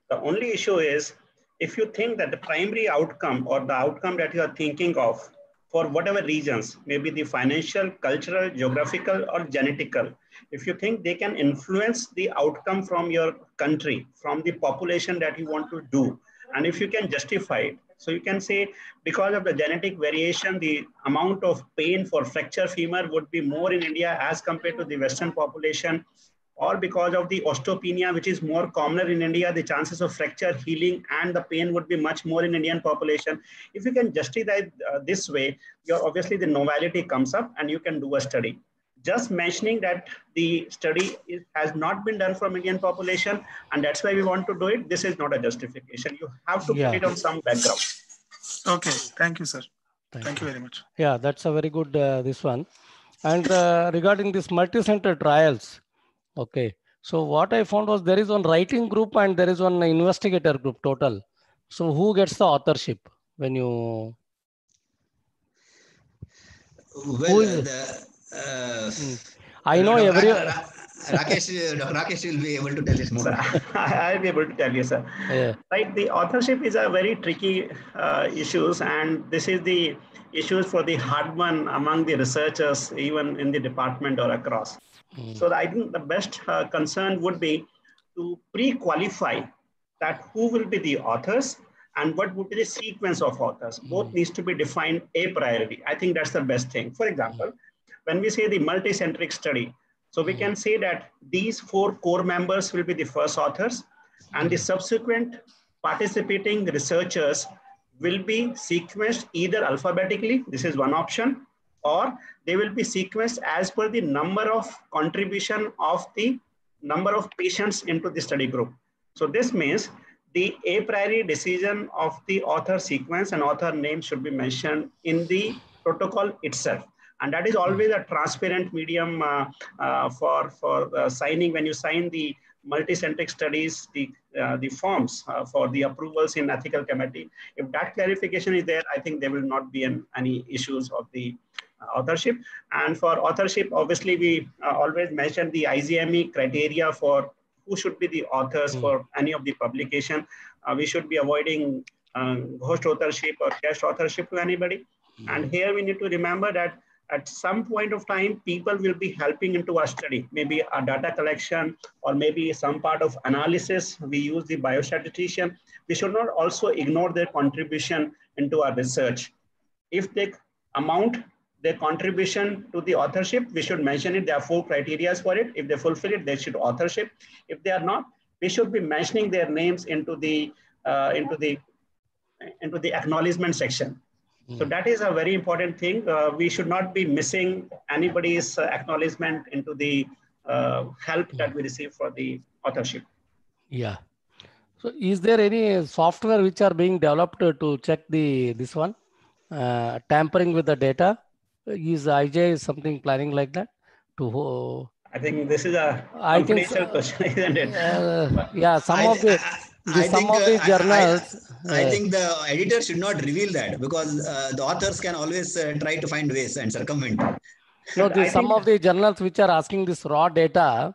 The only issue is, if you think that the primary outcome or the outcome that you are thinking of for whatever reasons, maybe the financial, cultural, geographical, or genetical, if you think they can influence the outcome from your country, from the population that you want to do, and if you can justify it, so you can say because of the genetic variation, the amount of pain for fracture femur would be more in India as compared to the Western population, or because of the osteopenia, which is more commoner in India, the chances of fracture healing and the pain would be much more in Indian population. If you can justify uh, this way, your obviously the novelty comes up and you can do a study. Just mentioning that the study is, has not been done from Indian population, and that's why we want to do it. This is not a justification. You have to Yeah. put it on some background. Okay, thank you, sir. Thank Thank you very much. Yeah, that's a very good uh, this one. And uh, regarding this multi-center trials, okay. So what I found was there is one writing group and there is one investigator group total. So who gets the authorship when you? Well, is it? the, I know Dr. every. Ra- Ra- Rakesh, Rakesh will be able to tell us more. So I'll be able to tell you, sir. Yeah. Right, the authorship is a very tricky uh, issues, and this is the issues for the hard one among the researchers, even in the department or across. Mm. So I think the best uh, concern would be to pre-qualify that who will be the authors and what would be the sequence of authors. Both needs to be defined a priority. I think that's the best thing. For example, when we say the multicentric study, so we can say that these four core members will be the first authors and the subsequent participating researchers will be sequenced either alphabetically, this is one option, or they will be sequenced as per the number of contribution of the number of patients into the study group. So this means the a priori decision of the author sequence and author name should be mentioned in the protocol itself. And that is always a transparent medium uh, uh, for, for uh, signing. When you sign the multicentric studies, the, uh, the forms uh, for the approvals in ethical committee, if that clarification is there, I think there will not be an, any issues of the uh, authorship. And for authorship, obviously, we uh, always mention the ICMJE criteria for who should be the authors Mm. for any of the publication. Uh, we should be avoiding um, host authorship or guest authorship to anybody. And here we need to remember that at some point of time, people will be helping into our study, maybe a data collection or maybe some part of analysis. We use the biostatistician. We should not also ignore their contribution into our research. If they amount their contribution to the authorship, we should mention it. There are four criteria for it. If they fulfill it, they should authorship. If they are not, we should be mentioning their names into the uh, into the into the acknowledgement section. So that is a very important thing. Uh, we should not be missing anybody's uh, acknowledgement into the uh, help that we receive for the authorship. Yeah. So is there any software which are being developed to, check the this one uh, tampering with the data? Is IJ something planning like that to? I think this is a I think confidential question, isn't it? Uh, yeah, some I- of the, I some think, of uh, the I- I- journals. I uh, think the editor should not reveal that because uh, the authors can always uh, try to find ways and circumvent. No, the, some think- of the journals which are asking this raw data,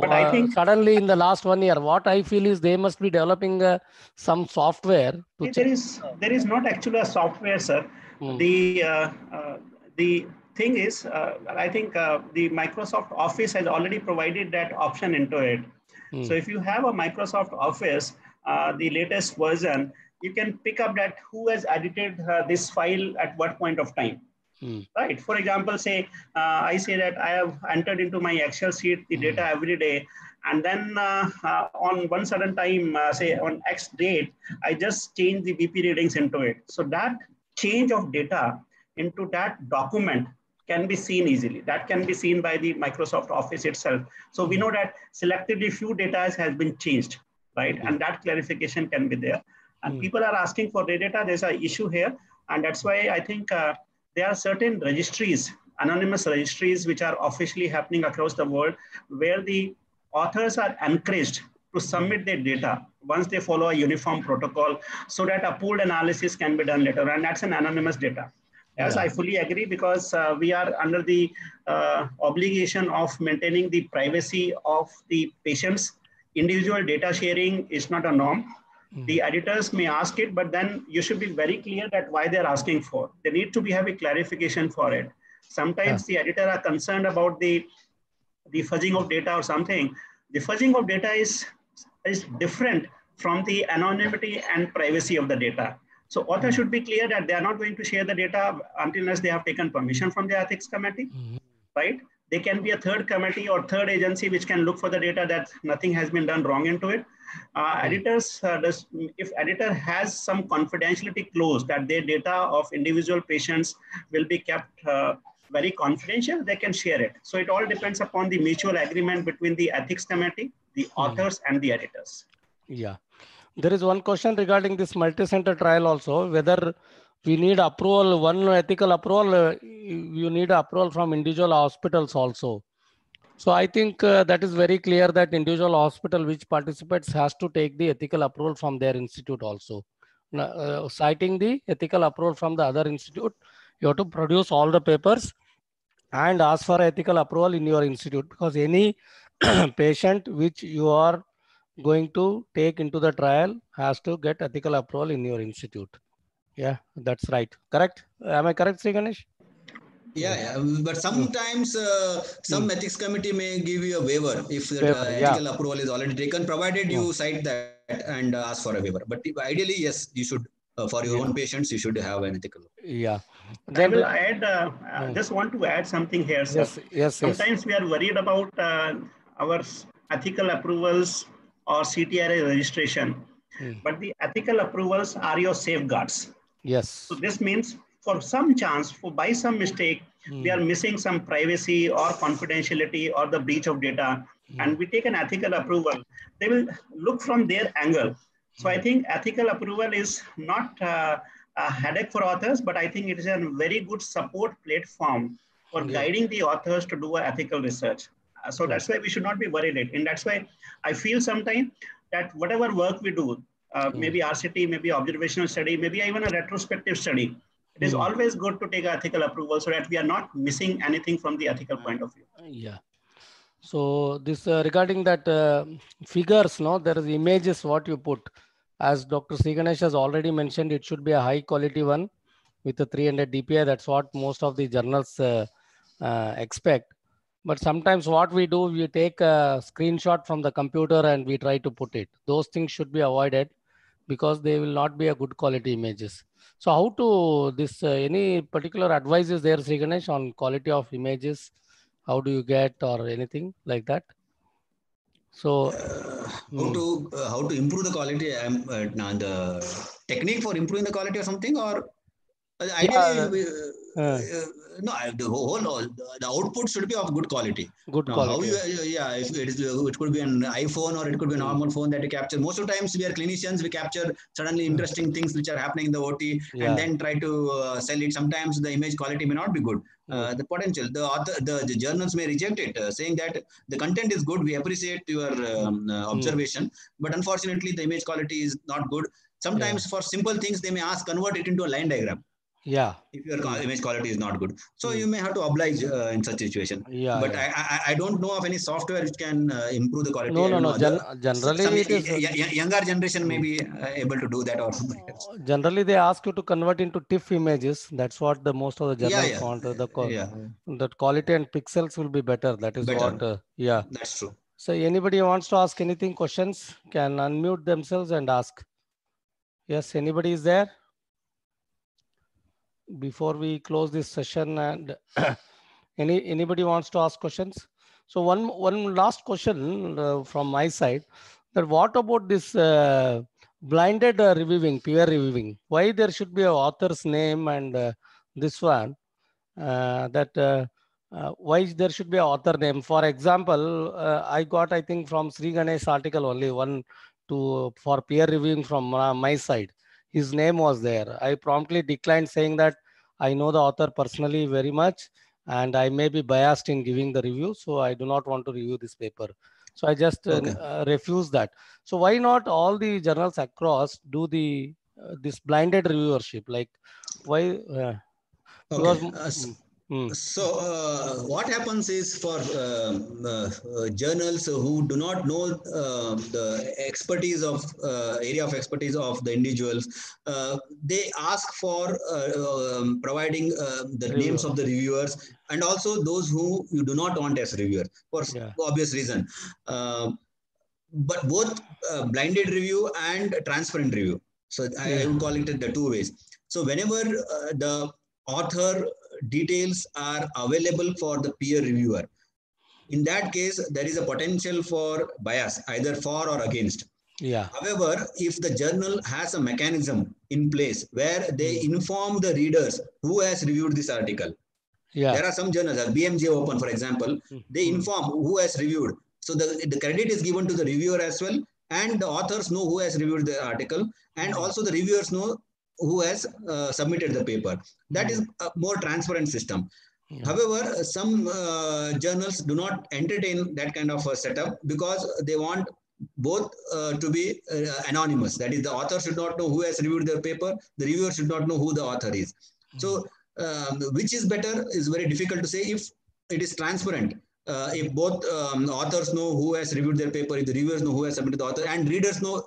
But I uh, think- suddenly in the last one year, what I feel is they must be developing uh, some software to See, check. there is there is not actually a software, sir. Hmm. The uh, uh, the thing is, uh, I think uh, the Microsoft Office has already provided that option into it. Hmm. So if you have a Microsoft Office, uh, the latest version, you can pick up that who has edited uh, this file at what point of time. Hmm. Right. For example, say uh, I say that I have entered into my Excel sheet the data every day, and then uh, uh, on one certain time, uh, say on X date, I just change the BP readings into it. So that change of data into that document can be seen easily. That can be seen by the Microsoft Office itself. So we know that selectively few data has been changed, right? And that clarification can be there. And people are asking for the data. There's an issue here, and that's why I think uh, there are certain registries, anonymous registries, which are officially happening across the world, where the authors are encouraged to submit their data once they follow a uniform protocol so that a pooled analysis can be done later. And that's an anonymous data. Yes, Yeah. I fully agree because uh, we are under the uh, obligation of maintaining the privacy of the patients. Individual data sharing is not a norm. The editors may ask it, but then you should be very clear that why they're asking for. They need to be have a clarification for it. Sometimes the editor are concerned about the the fuzzing of data or something. The fuzzing of data is is different from the anonymity and privacy of the data. So author should be clear that they are not going to share the data until unless they have taken permission from the ethics committee, right? They can be a third committee or third agency which can look for the data that nothing has been done wrong into it. Uh, editors, uh, does, if editor has some confidentiality clause that their data of individual patients will be kept uh, very confidential, they can share it. So it all depends upon the mutual agreement between the ethics committee, the authors, and the editors. Yeah. There is one question regarding this multi-center trial also, whether we need approval, one ethical approval, uh, you need approval from individual hospitals also. So I think uh, that is very clear that individual hospital which participates has to take the ethical approval from their institute also. Uh, citing the ethical approval from the other institute, you have to produce all the papers and ask for ethical approval in your institute because any patient which you are going to take into the trial has to get ethical approval in your institute. Yeah, that's right. Correct? Am I correct, Sri Ganesh? Yeah, yeah, but sometimes uh, some ethics committee may give you a waiver if the uh, Waiver, yeah. ethical approval is already taken, provided you cite that and uh, ask for a waiver. But if- ideally, yes, you should, uh, for your own patients, you should have an ethical. Yeah. I will add, uh, I just want to add something here, sir. yes, yes, yes. Sometimes we are worried about uh, our ethical approvals or CTRI registration, Hmm. but the ethical approvals are your safeguards. Yes. So this means for some chance, for by some mistake, we are missing some privacy or confidentiality or the breach of data, and we take an ethical approval. They will look from their angle. So I think ethical approval is not uh, a headache for authors, but I think it is a very good support platform for Yeah. guiding the authors to do a ethical research. Uh, So that's why we should not be worried. And that's why I feel sometimes that whatever work we do, uh, maybe RCT, maybe observational study, maybe even a retrospective study, it is Hmm. always good to take ethical approval so that we are not missing anything from the ethical point of view. Yeah. So this uh, regarding that uh, figures, no, there is images what you put. As Dr. Sri Ganesh has already mentioned, it should be a high quality one with a 300 DPI. That's what most of the journals uh, uh, expect. But sometimes what we do, we take a screenshot from the computer and we try to put it. Those things should be avoided. because they will not be a good quality images. So how to this uh, any particular advice is there, Sri Ganesh, on quality of images? How do you get or anything like that? So Uh, Hmm. how to uh, how to improve the quality? Um, uh, the technique for improving the quality or something, or ideally, uh, uh, uh, no, I- the whole the output should be of good quality. good Now, how quality. you, yeah, if it is, it could be an iPhone or it could be a Hmm. normal phone that you capture. Most of the times, we are clinicians. We capture suddenly interesting things which are happening in the OT, Yeah. and then try to uh, sell it. Sometimes the image quality may not be good. Hmm. Uh, the potential, the author, the, the journals may reject it, uh, saying that the content is good. We appreciate your um, Hmm. uh, observation, but unfortunately, the image quality is not good. Sometimes for simple things, they may ask convert it into a line diagram Yeah, if your image quality is not good. So Hmm. you may have to oblige uh, in such situation. yeah. But yeah. I, I I don't know of any software which can uh, improve the quality. no, no, no. Gen- generally, some is younger generation may be uh, able to do that or generally they ask you to convert into TIFF images. That's what the most of the Yeah, yeah. want. uh, The co- Yeah, that quality and pixels will be better. That is Better. what. Uh, yeah. that's true. So anybody wants to ask anything, questions can unmute themselves and ask. Yes, anybody is there? Before we close this session and any anybody wants to ask questions? So one one last question uh, from my side that what about this uh, blinded uh, reviewing, peer reviewing? Why there should be a author's name and uh, this one uh, that uh, why there should be a author name. For example, I got, I think from Sri Ganesh article only one to for peer reviewing from my side. His name was there. I promptly declined saying that I know the author personally very much and I may be biased in giving the review. So I do not want to review this paper. So I just uh, Okay. uh, refuse that. So why not all the journals across do the uh, this blinded reviewership? Like why? Uh, because, Okay. Uh, s- mm, mm, So uh, what happens is for uh, uh, uh, journals who do not know uh, the expertise of uh, area of expertise of the individuals, uh, they ask for uh, um, providing uh, the names of the reviewers and also those who you do not want as reviewers for Yeah. obvious reason. But both uh, blinded review and transparent review. So I, I would call it the two ways. So whenever uh, the author details are available for the peer reviewer, in that case, there is a potential for bias, either for or against. yeah. However, if the journal has a mechanism in place where they hmm. inform the readers who has reviewed this article, Yeah. there are some journals, like BMJ Open, for example, hmm. they Mm. inform who has reviewed. So the, the credit is given to the reviewer as well, and the authors know who has reviewed the article, and hmm. also the reviewers know who has uh, submitted the paper. That is a more transparent system. Yeah. However, some uh, journals do not entertain that kind of a setup because they want both uh, to be uh, anonymous. That is, the author should not know who has reviewed their paper, the reviewer should not know who the author is. So, um, which is better is very difficult to say if it is transparent. Uh, if both um, authors know who has reviewed their paper, if the reviewers know who has submitted the author, and readers know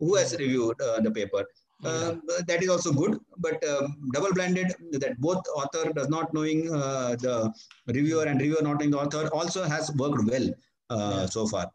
who has reviewed uh, the paper, uh, that is also good. But um, double blinded, that both author does not knowing uh, the reviewer and reviewer not knowing the author, also has worked well uh, so far.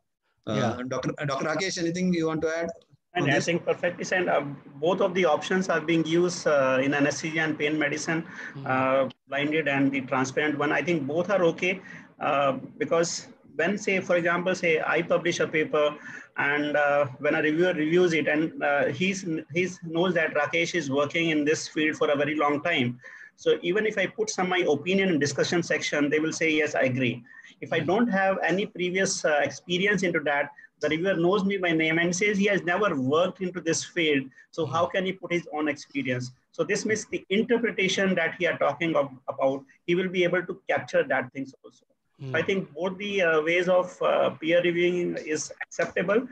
Uh, Yeah. Dr. uh, Dr. Rakesh, anything you want to add? And on I think perfectly said. Uh, both of the options are being used uh, in anesthesia and pain medicine, uh, blinded and the transparent one. I think both are okay uh, because when, say, for example, say I publish a paper and uh, when a reviewer reviews it and uh, he's he's knows that Rakesh is working in this field for a very long time. So even if I put some my opinion in discussion section, they will say yes, I agree. If I don't have any previous uh, experience into that, the reviewer knows me by name and says he has never worked into this field. So how can he put his own experience? So this means the interpretation that he are talking of, about, he will be able to capture that things also. I think both the uh, ways of uh, peer reviewing is acceptable.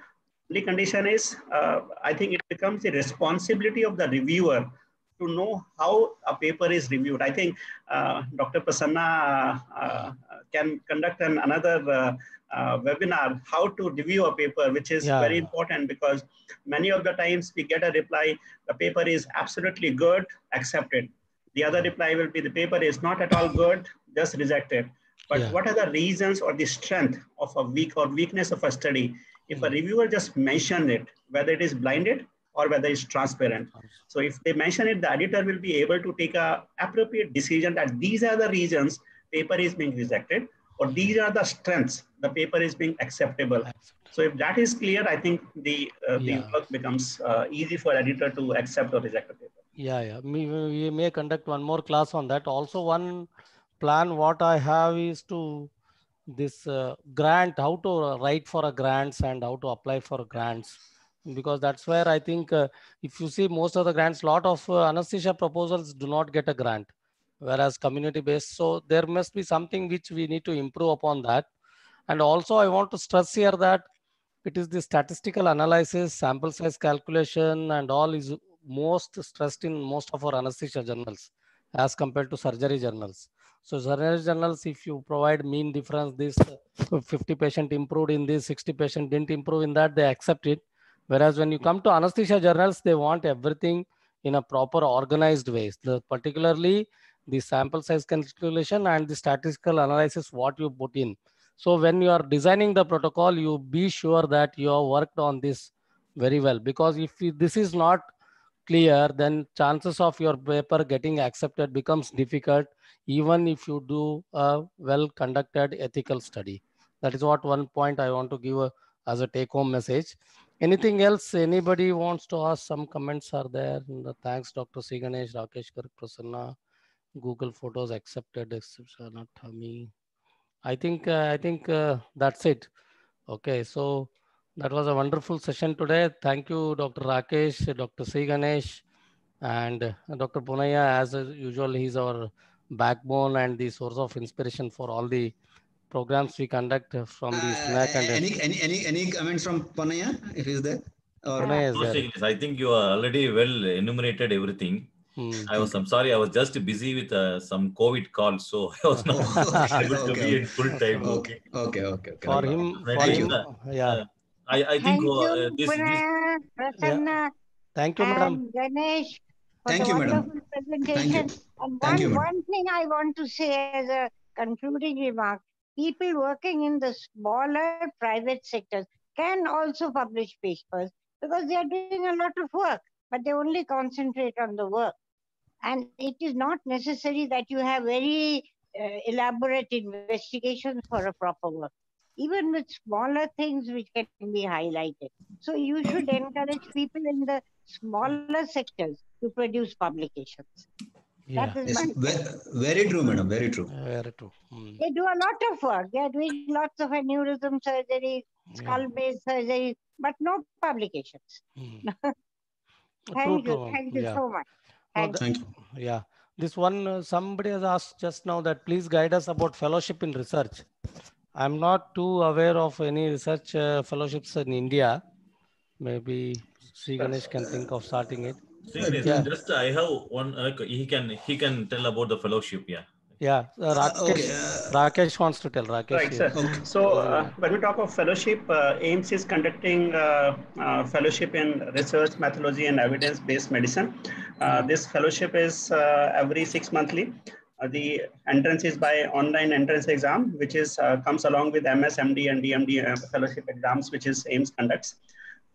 The condition is, uh, I think it becomes the responsibility of the reviewer to know how a paper is reviewed. I think uh, Dr. Prasanna uh, can conduct an, another uh, uh, webinar, how to review a paper, which is Yeah. very important because many of the times we get a reply, the paper is absolutely good, accepted. The other reply will be the paper is not at all good, just rejected. But Yeah. what are the reasons or the strength of a weak or weakness of a study? If a reviewer just mentioned it, whether it is blinded or whether it's transparent. So if they mention it, the editor will be able to take a appropriate decision that these are the reasons paper is being rejected, or these are the strengths the paper is being acceptable. So if that is clear, I think the, uh, the Yeah. work becomes uh, easy for editor to accept or reject the paper. Yeah, yeah. We, we may conduct one more class on that. Also, one plan what I have is to this uh, grant, how to write for a grants and how to apply for grants. Because that's where I think uh, if you see most of the grants, lot of uh, anesthesia proposals do not get a grant, whereas community based. So there must be something which we need to improve upon that. And also I want to stress here that it is the statistical analysis, sample size calculation and all is most stressed in most of our anesthesia journals as compared to surgery journals. So surgery journals, if you provide mean difference, this uh, 50 patient improved in this, 60 patient didn't improve in that, they accept it. Whereas when you come to anesthesia journals, they want everything in a proper organized way. The, particularly the sample size calculation and the statistical analysis, what you put in. So when you are designing the protocol, you be sure that you have worked on this very well. Because if this is not clear, then chances of your paper getting accepted becomes difficult, even if you do a well conducted ethical study. That is what one point I want to give a, as a take home message. Anything else? Anybody wants to ask? Some comments are there. Uh, Thanks, Dr. Sriganesh, Rakesh Garg, Prasanna. Google Photos accepted, exception, not me. I think uh, I think uh, that's it. Okay, so that was a wonderful session today. Thank you, Dr. Rakesh, Dr. Sriganesh, and uh, Dr. Punaya. As usual, he's our backbone and the source of inspiration for all the programs we conduct from the ISNACC and any, any, any, any comments from Panaya, if he's there? Or Punaya is No, there. I think you are already well enumerated everything. Hmm. I was, I'm sorry, I was just busy with uh, some COVID calls, so I was not able to okay, be in full time. okay, okay, okay. okay. For him, for Thank him, you. yeah. I, I think Thank uh, you, this, this Punaya, Prasanna, Thank you, madam. Ganesh for Thank the you, madam. wonderful presentation. And Thank one, you, one thing I want to say as a concluding remark, people working in the smaller private sectors can also publish papers because they are doing a lot of work, but they only concentrate on the work. And it is not necessary that you have very uh, elaborate investigations for a proper work. Even with smaller things which can be highlighted. So you should encourage people in the smaller sectors to produce publications. Yeah, That is Yes, my ve- very true, madam. Very true. very true. Hmm. they do a lot of work. They are doing lots of aneurysm surgery, skull-based surgery, but no publications. Hmm. Thank True, you. true. Thank you Yeah. so much. No, Thank the- Thank you. Yeah. This one, uh, somebody has asked just now that please guide us about fellowship in research. I'm not too aware of any research uh, fellowships in India. Maybe Sri Ganesh can think of starting it. Sriganesh, Yeah. just I have one. Uh, he can he can tell about the fellowship. Yeah. Yeah, uh, Rakesh, okay, uh, Rakesh wants to tell. Rakesh. Right, yeah. sir. So uh, when we talk of fellowship, uh, AIIMS is conducting uh, uh, fellowship in research, methodology, and evidence-based medicine. Uh, this fellowship is uh, every six monthly. Uh, the entrance is by online entrance exam, which is uh, comes along with MS, MD, and DMD uh, fellowship exams, which is AIIMS conducts.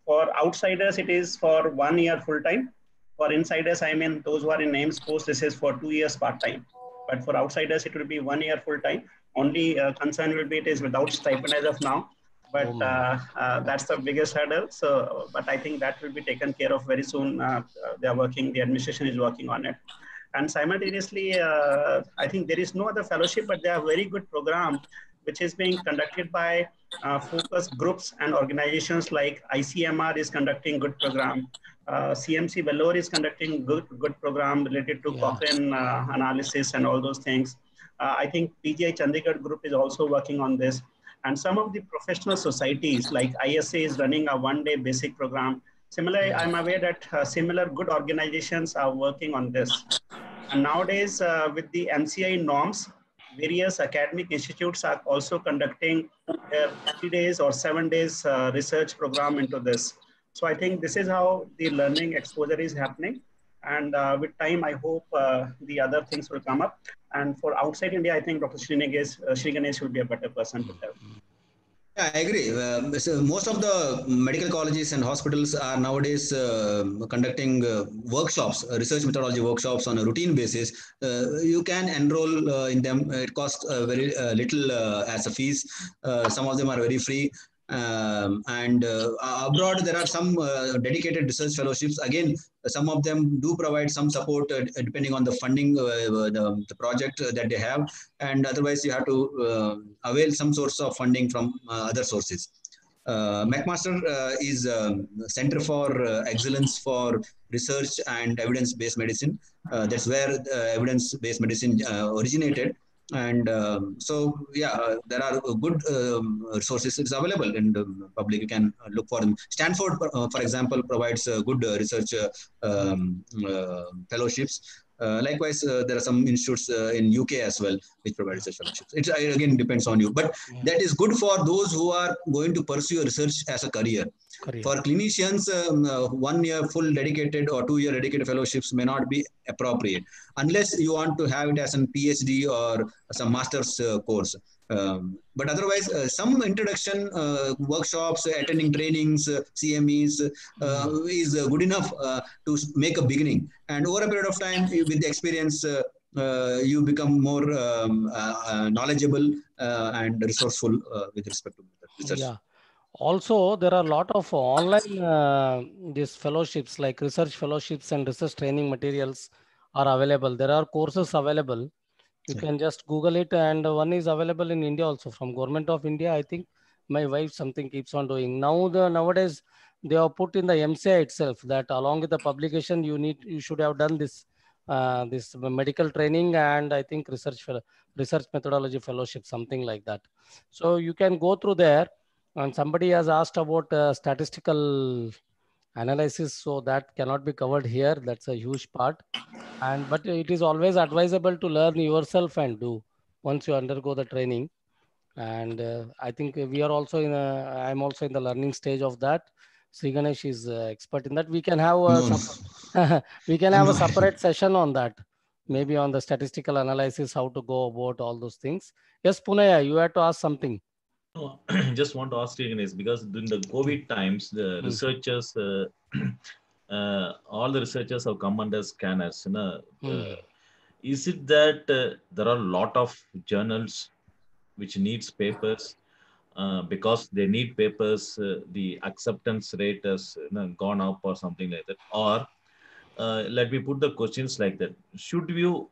For outsiders, it is for one year full time. For insiders, I mean those who are in AIIMS post, this is for two years part time. But for outsiders, it will be one year full time. Only uh, concern will be it is without stipend as of now. But Oh uh, uh, that's the biggest hurdle. So, but I think that will be taken care of very soon. Uh, uh, they are working. The administration is working on it. And simultaneously, uh, I think there is no other fellowship, but there are very good program which is being conducted by uh, focus groups and organizations like ICMR is conducting good program. Uh, CMC Vellore is conducting good good program related to Yeah. Cochrane uh, analysis and all those things. Uh, I think PGI Chandigarh group is also working on this. And some of the professional societies like ISA is running a one-day basic program. Similarly, I'm aware that uh, similar good organizations are working on this. And nowadays, uh, with the MCI norms, various academic institutes are also conducting their three days or seven days uh, research program into this. So I think this is how the learning exposure is happening. And uh, with time, I hope uh, the other things will come up. And for outside India, I think Dr. Srinagesh, uh, Sri Ganesh will be a better person to tell. Yeah, I agree. Uh, so most of the medical colleges and hospitals are nowadays uh, conducting uh, workshops, uh, research methodology workshops on a routine basis. Uh, you can enroll uh, in them. It costs very little as a fees. some of them are very free. Um, and abroad, there are some dedicated research fellowships. Again, some of them do provide some support uh, depending on the funding, uh, uh, the, the, project that they have. And otherwise, you have to avail some source of funding from other sources. Uh, McMaster uh, is a Center for uh, Excellence for Research and Evidence-Based Medicine. that's where evidence-based medicine originated and um, so yeah uh, there are good um, resources it's available in the public you can look for them stanford uh, for example provides uh, good uh, research uh, um, uh, fellowships likewise, there are some institutes in UK as well which provide research fellowships. It again depends on you, but that is good for those who are going to pursue research as a career. Career. For clinicians, um, one year full dedicated or two year dedicated fellowships may not be appropriate unless you want to have it as a PhD or some master's uh, course. Um, but otherwise, uh, some introduction uh, workshops, attending trainings, uh, CMEs uh, is good enough to make a beginning. And over a period of time, with the experience, you become more um, knowledgeable and resourceful with respect to research. Yeah also there are a lot of online uh, these fellowships like research fellowships and research training materials are available. There are courses available. You yeah. can just google it and one is available in india also. From government of india i think my wife something keeps on doing. Now the nowadays they are put in the mci itself that along with the publication you need you should have done this uh, this medical training and i think research research methodology fellowship something like that. So you can go through there and somebody has asked about uh, statistical analysis so that cannot be covered here that's a huge part and but it is always advisable to learn yourself and do once you undergo the training and uh, i think we are also in a i'm also in the learning stage of that Sri Ganesh is uh, expert in that. We can have a no. we can have no. a separate session on that, maybe on the statistical analysis, how to go about all those things. Yes, Punaya, you had to ask something. No, just want to ask you, because during the COVID times, the hmm. researchers uh, uh, all the researchers have come under scanners. You know, mm. uh, is it that uh, there are a lot of journals which needs papers uh, because they need papers? Uh, the acceptance rate has you know, gone up or something like that, or uh, let me put the questions like that. Should you,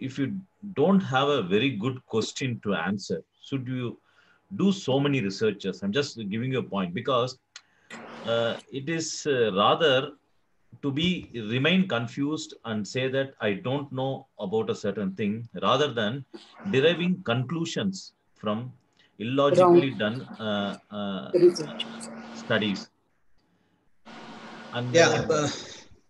if you don't have a very good question to answer, should you do so many researchers? I'm just giving you a point because uh, it is uh, rather to be remain confused and say that I don't know about a certain thing rather than deriving conclusions from illogically done uh, uh, studies. And yeah. Uh,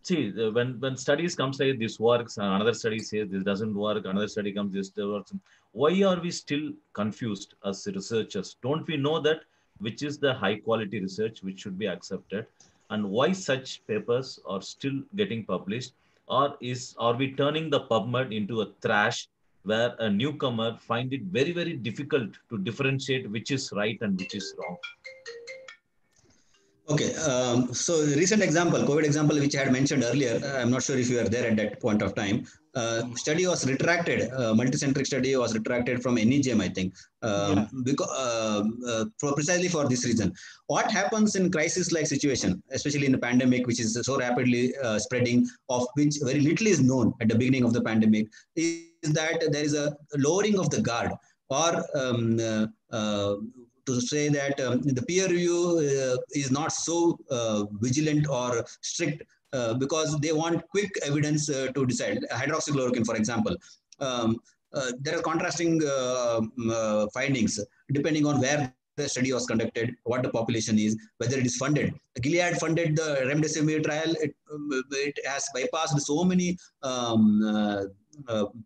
see, when when studies come say this works, and another study says this doesn't work, another study comes this works. Why are we still confused as researchers? Don't we know that which is the high quality research which should be accepted? and why such papers are still getting published or is are we turning the PubMed into a trash where a newcomer find it very very difficult to differentiate which is right and which is wrong Okay, um, so recent example, COVID example, which I had mentioned earlier, I'm not sure if you were there at that point of time. Uh, study was retracted, uh, multicentric study was retracted from any NEJM, I think, um, yeah. because, uh, uh, for precisely for this reason. What happens in crisis like situation, especially in a pandemic, which is so rapidly uh, spreading, of which very little is known at the beginning of the pandemic, is that there is a lowering of the guard or um, uh, to say that um, the peer review uh, is not so uh, vigilant or strict uh, because they want quick evidence uh, to decide. Hydroxychloroquine, for example. Um, uh, there are contrasting uh, um, findings depending on where the study was conducted, what the population is, whether it is funded. Gilead funded the remdesivir trial. It, um, it has bypassed so many um,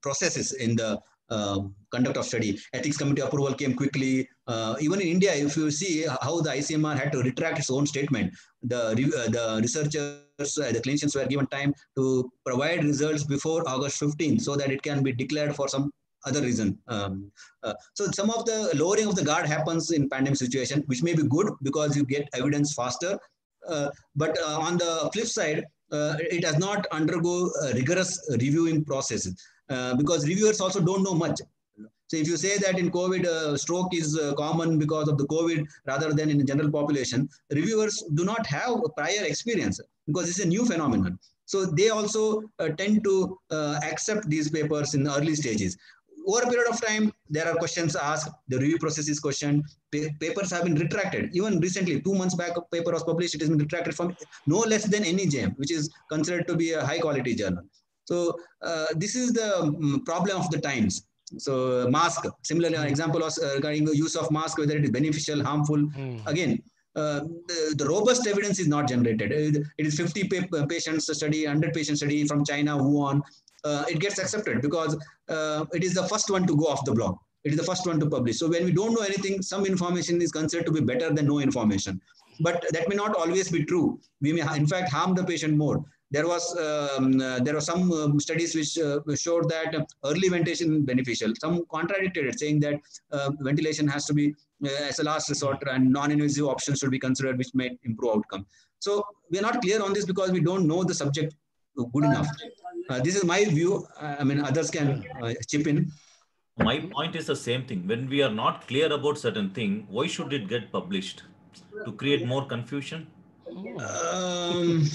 processes in the um, conduct of study. Ethics committee approval came quickly. Uh, even in India, if you see how the ICMR had to retract its own statement, the, uh, the researchers, uh, the clinicians were given time to provide results before August 15 so that it can be declared for some other reason. Um, uh, so some of the lowering of the guard happens in pandemic situation, which may be good because you get evidence faster. Uh, but uh, on the flip side, uh, it does not undergo rigorous reviewing process because reviewers also don't know much. So if you say that in COVID, uh, stroke is common because of the COVID rather than in the general population, reviewers do not have a prior experience because it's a new phenomenon. So they also tend to accept these papers in the early stages over a period of time, there are questions asked, the review process is questioned, pa papers have been retracted. Even recently, two months back, a paper was published, it has been retracted from no less than any NEJM, which is considered to be a high quality journal. So uh, this is the um, problem of the times. So uh, mask, similarly, an example was uh, regarding the use of mask, whether it is beneficial, harmful. Mm. Again, uh, the, the, robust evidence is not generated. It is 50 pa patients study, 100 patient study from China, Wuhan, uh, it gets accepted because uh, it is the first one to go off the block. It is the first one to publish. So when we don't know anything, some information is considered to be better than no information. But that may not always be true. We may, in fact, harm the patient more. There was um, uh, there were some um, studies which uh, showed that early ventilation beneficial. Some contradicted it, saying that uh, ventilation has to be uh, as a last resort and non-invasive options should be considered, which may improve outcome. So we are not clear on this because we don't know the subject good enough. Uh, this is my view. I mean, others can uh, chip in. My point is the same thing. When we are not clear about certain thing, why should it get published? To create more confusion? Um,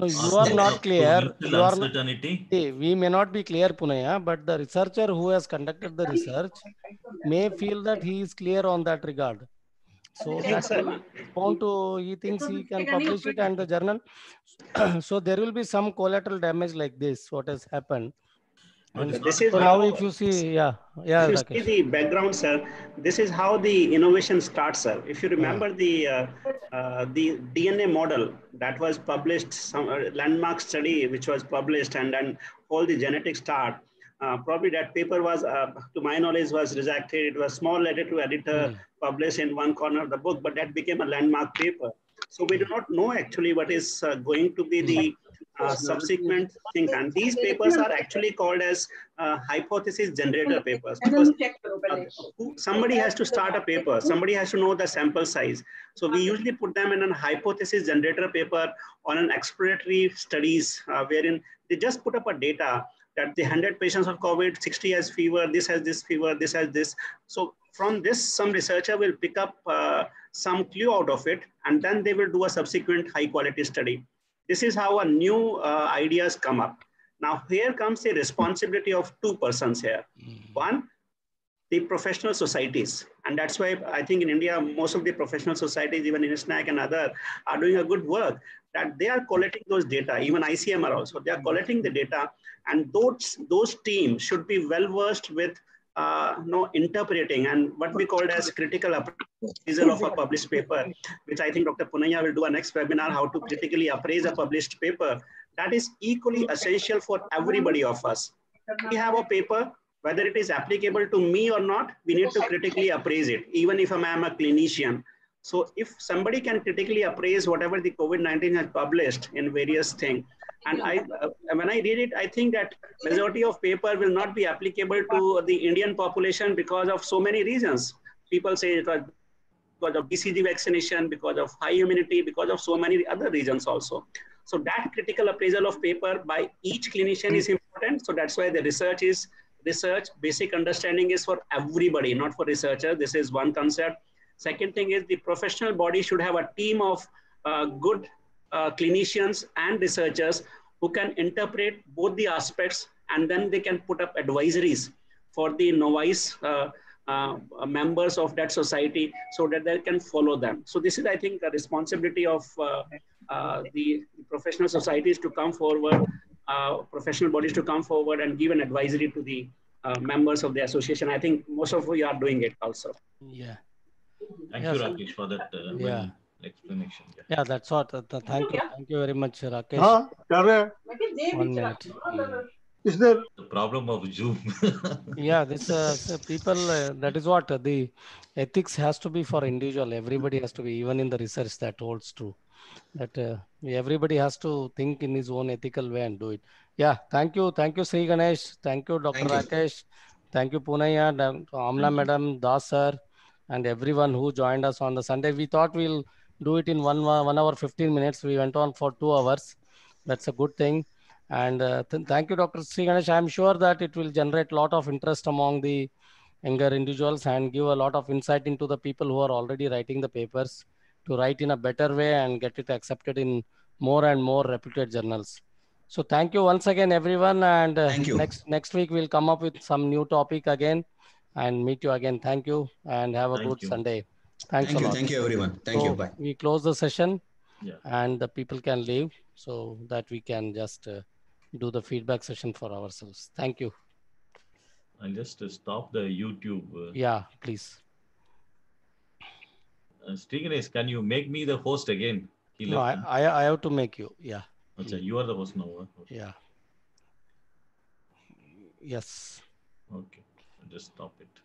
no, you are not clear. You are uncertainty. Not, we may not be clear, Punaya, but the researcher who has conducted the research may feel that he is clear on that regard. So yes, respond to he thinks he can publish it and the journal. so there will be some collateral damage like this, what has happened. This is how, if you see, yeah, yeah. If you see the background, sir, this is how the innovation starts, sir. If you remember yeah. the uh, uh, the DNA model that was published, some uh, landmark study which was published, and then all the genetics start. Uh, probably that paper was, uh, to my knowledge, was rejected. It was small letter to editor, mm. published in one corner of the book, but that became a landmark paper. So we do not know actually what is uh, going to be the uh, subsequent thing. And these papers are actually called as uh, hypothesis generator papers because uh, somebody has to start a paper. Somebody has to know the sample size. So we usually put them in a hypothesis generator paper on an exploratory studies wherein they just put up a data that the 100 patients of COVID, 60 has fever, this has this fever, this has this. So from this, some researcher will pick up uh, some clue out of it, and then they will do a subsequent high quality study. This is how a new uh, ideas come up. Now here comes the responsibility of two persons here. Mm. One, the professional societies. And that's why I think in India, most of the professional societies, even in ISNACC and other, are doing a good work that they are collecting those data, even ICMR also, they are collecting the data and those, those teams should be well versed with uh, no interpreting and what we called as critical appraisal of a published paper, which I think Dr. Punaya will do a next webinar, how to critically appraise a published paper. That is equally essential for everybody of us. We have a paper, whether it is applicable to me or not, we need to critically appraise it, even if I am a clinician. So if somebody can critically appraise whatever the COVID-19 has published in various things, and I, uh, when I read it, I think that majority of paper will not be applicable to the Indian population because of so many reasons. People say it was because of BCG vaccination, because of high immunity, because of so many other reasons also. So that critical appraisal of paper by each clinician is important. So that's why the research is research. Basic understanding is for everybody, not for researchers. This is one concept. Second thing is the professional body should have a team of uh, good uh, clinicians and researchers who can interpret both the aspects and then they can put up advisories for the novice uh, uh, members of that society so that they can follow them. So this is, I think, a responsibility of uh, uh, the professional societies to come forward, professional bodies to come forward and give an advisory to the members of the association. I think most of you are doing it also. Yeah. Thank you, Rakesh, for that uh, yeah. explanation. Yeah. yeah, that's what. Uh, thank you. Thank you very much, Rakesh. Huh? One minute. Is there the problem of Zoom? yeah, this uh, people. Uh, that is what uh, the ethics has to be for individual. Everybody has to be, even in the research, that holds true. That uh, everybody has to think in his own ethical way and do it. Yeah, thank you, thank you, Sri Ganesh. Thank you, Dr. Thank Rakesh. You Thank you, Punaya, Dam- Amna Thank you. Madam, Das sir, and everyone who joined us on the Sunday. We thought we'll do it in one, one hour, 15 minutes. We went on for two hours. That's a good thing. And uh, th- thank you, Dr. Sri Ganesh. I'm sure that it will generate a lot of interest among the younger individuals and give a lot of insight into the people who are already writing the papers to write in a better way and get it accepted in more and more reputed journals. So thank you once again, everyone. And uh, Thank you. next next week we'll come up with some new topic again and meet you again. Thank you and have a Thank good you. Sunday. Thanks Thank a you. lot. Thank you, everyone. Thank you. Bye. We close the session Yeah. and the people can leave so that we can just uh, do the feedback session for ourselves. Thank you. I'll just uh, stop the YouTube. Uh, Yeah, please. uh, Sri can you make me the host again? He No, I. I, I have to make you. Yeah, Acha, you are the host now. huh? Okay. yeah. Yes. Okay. Just stop it.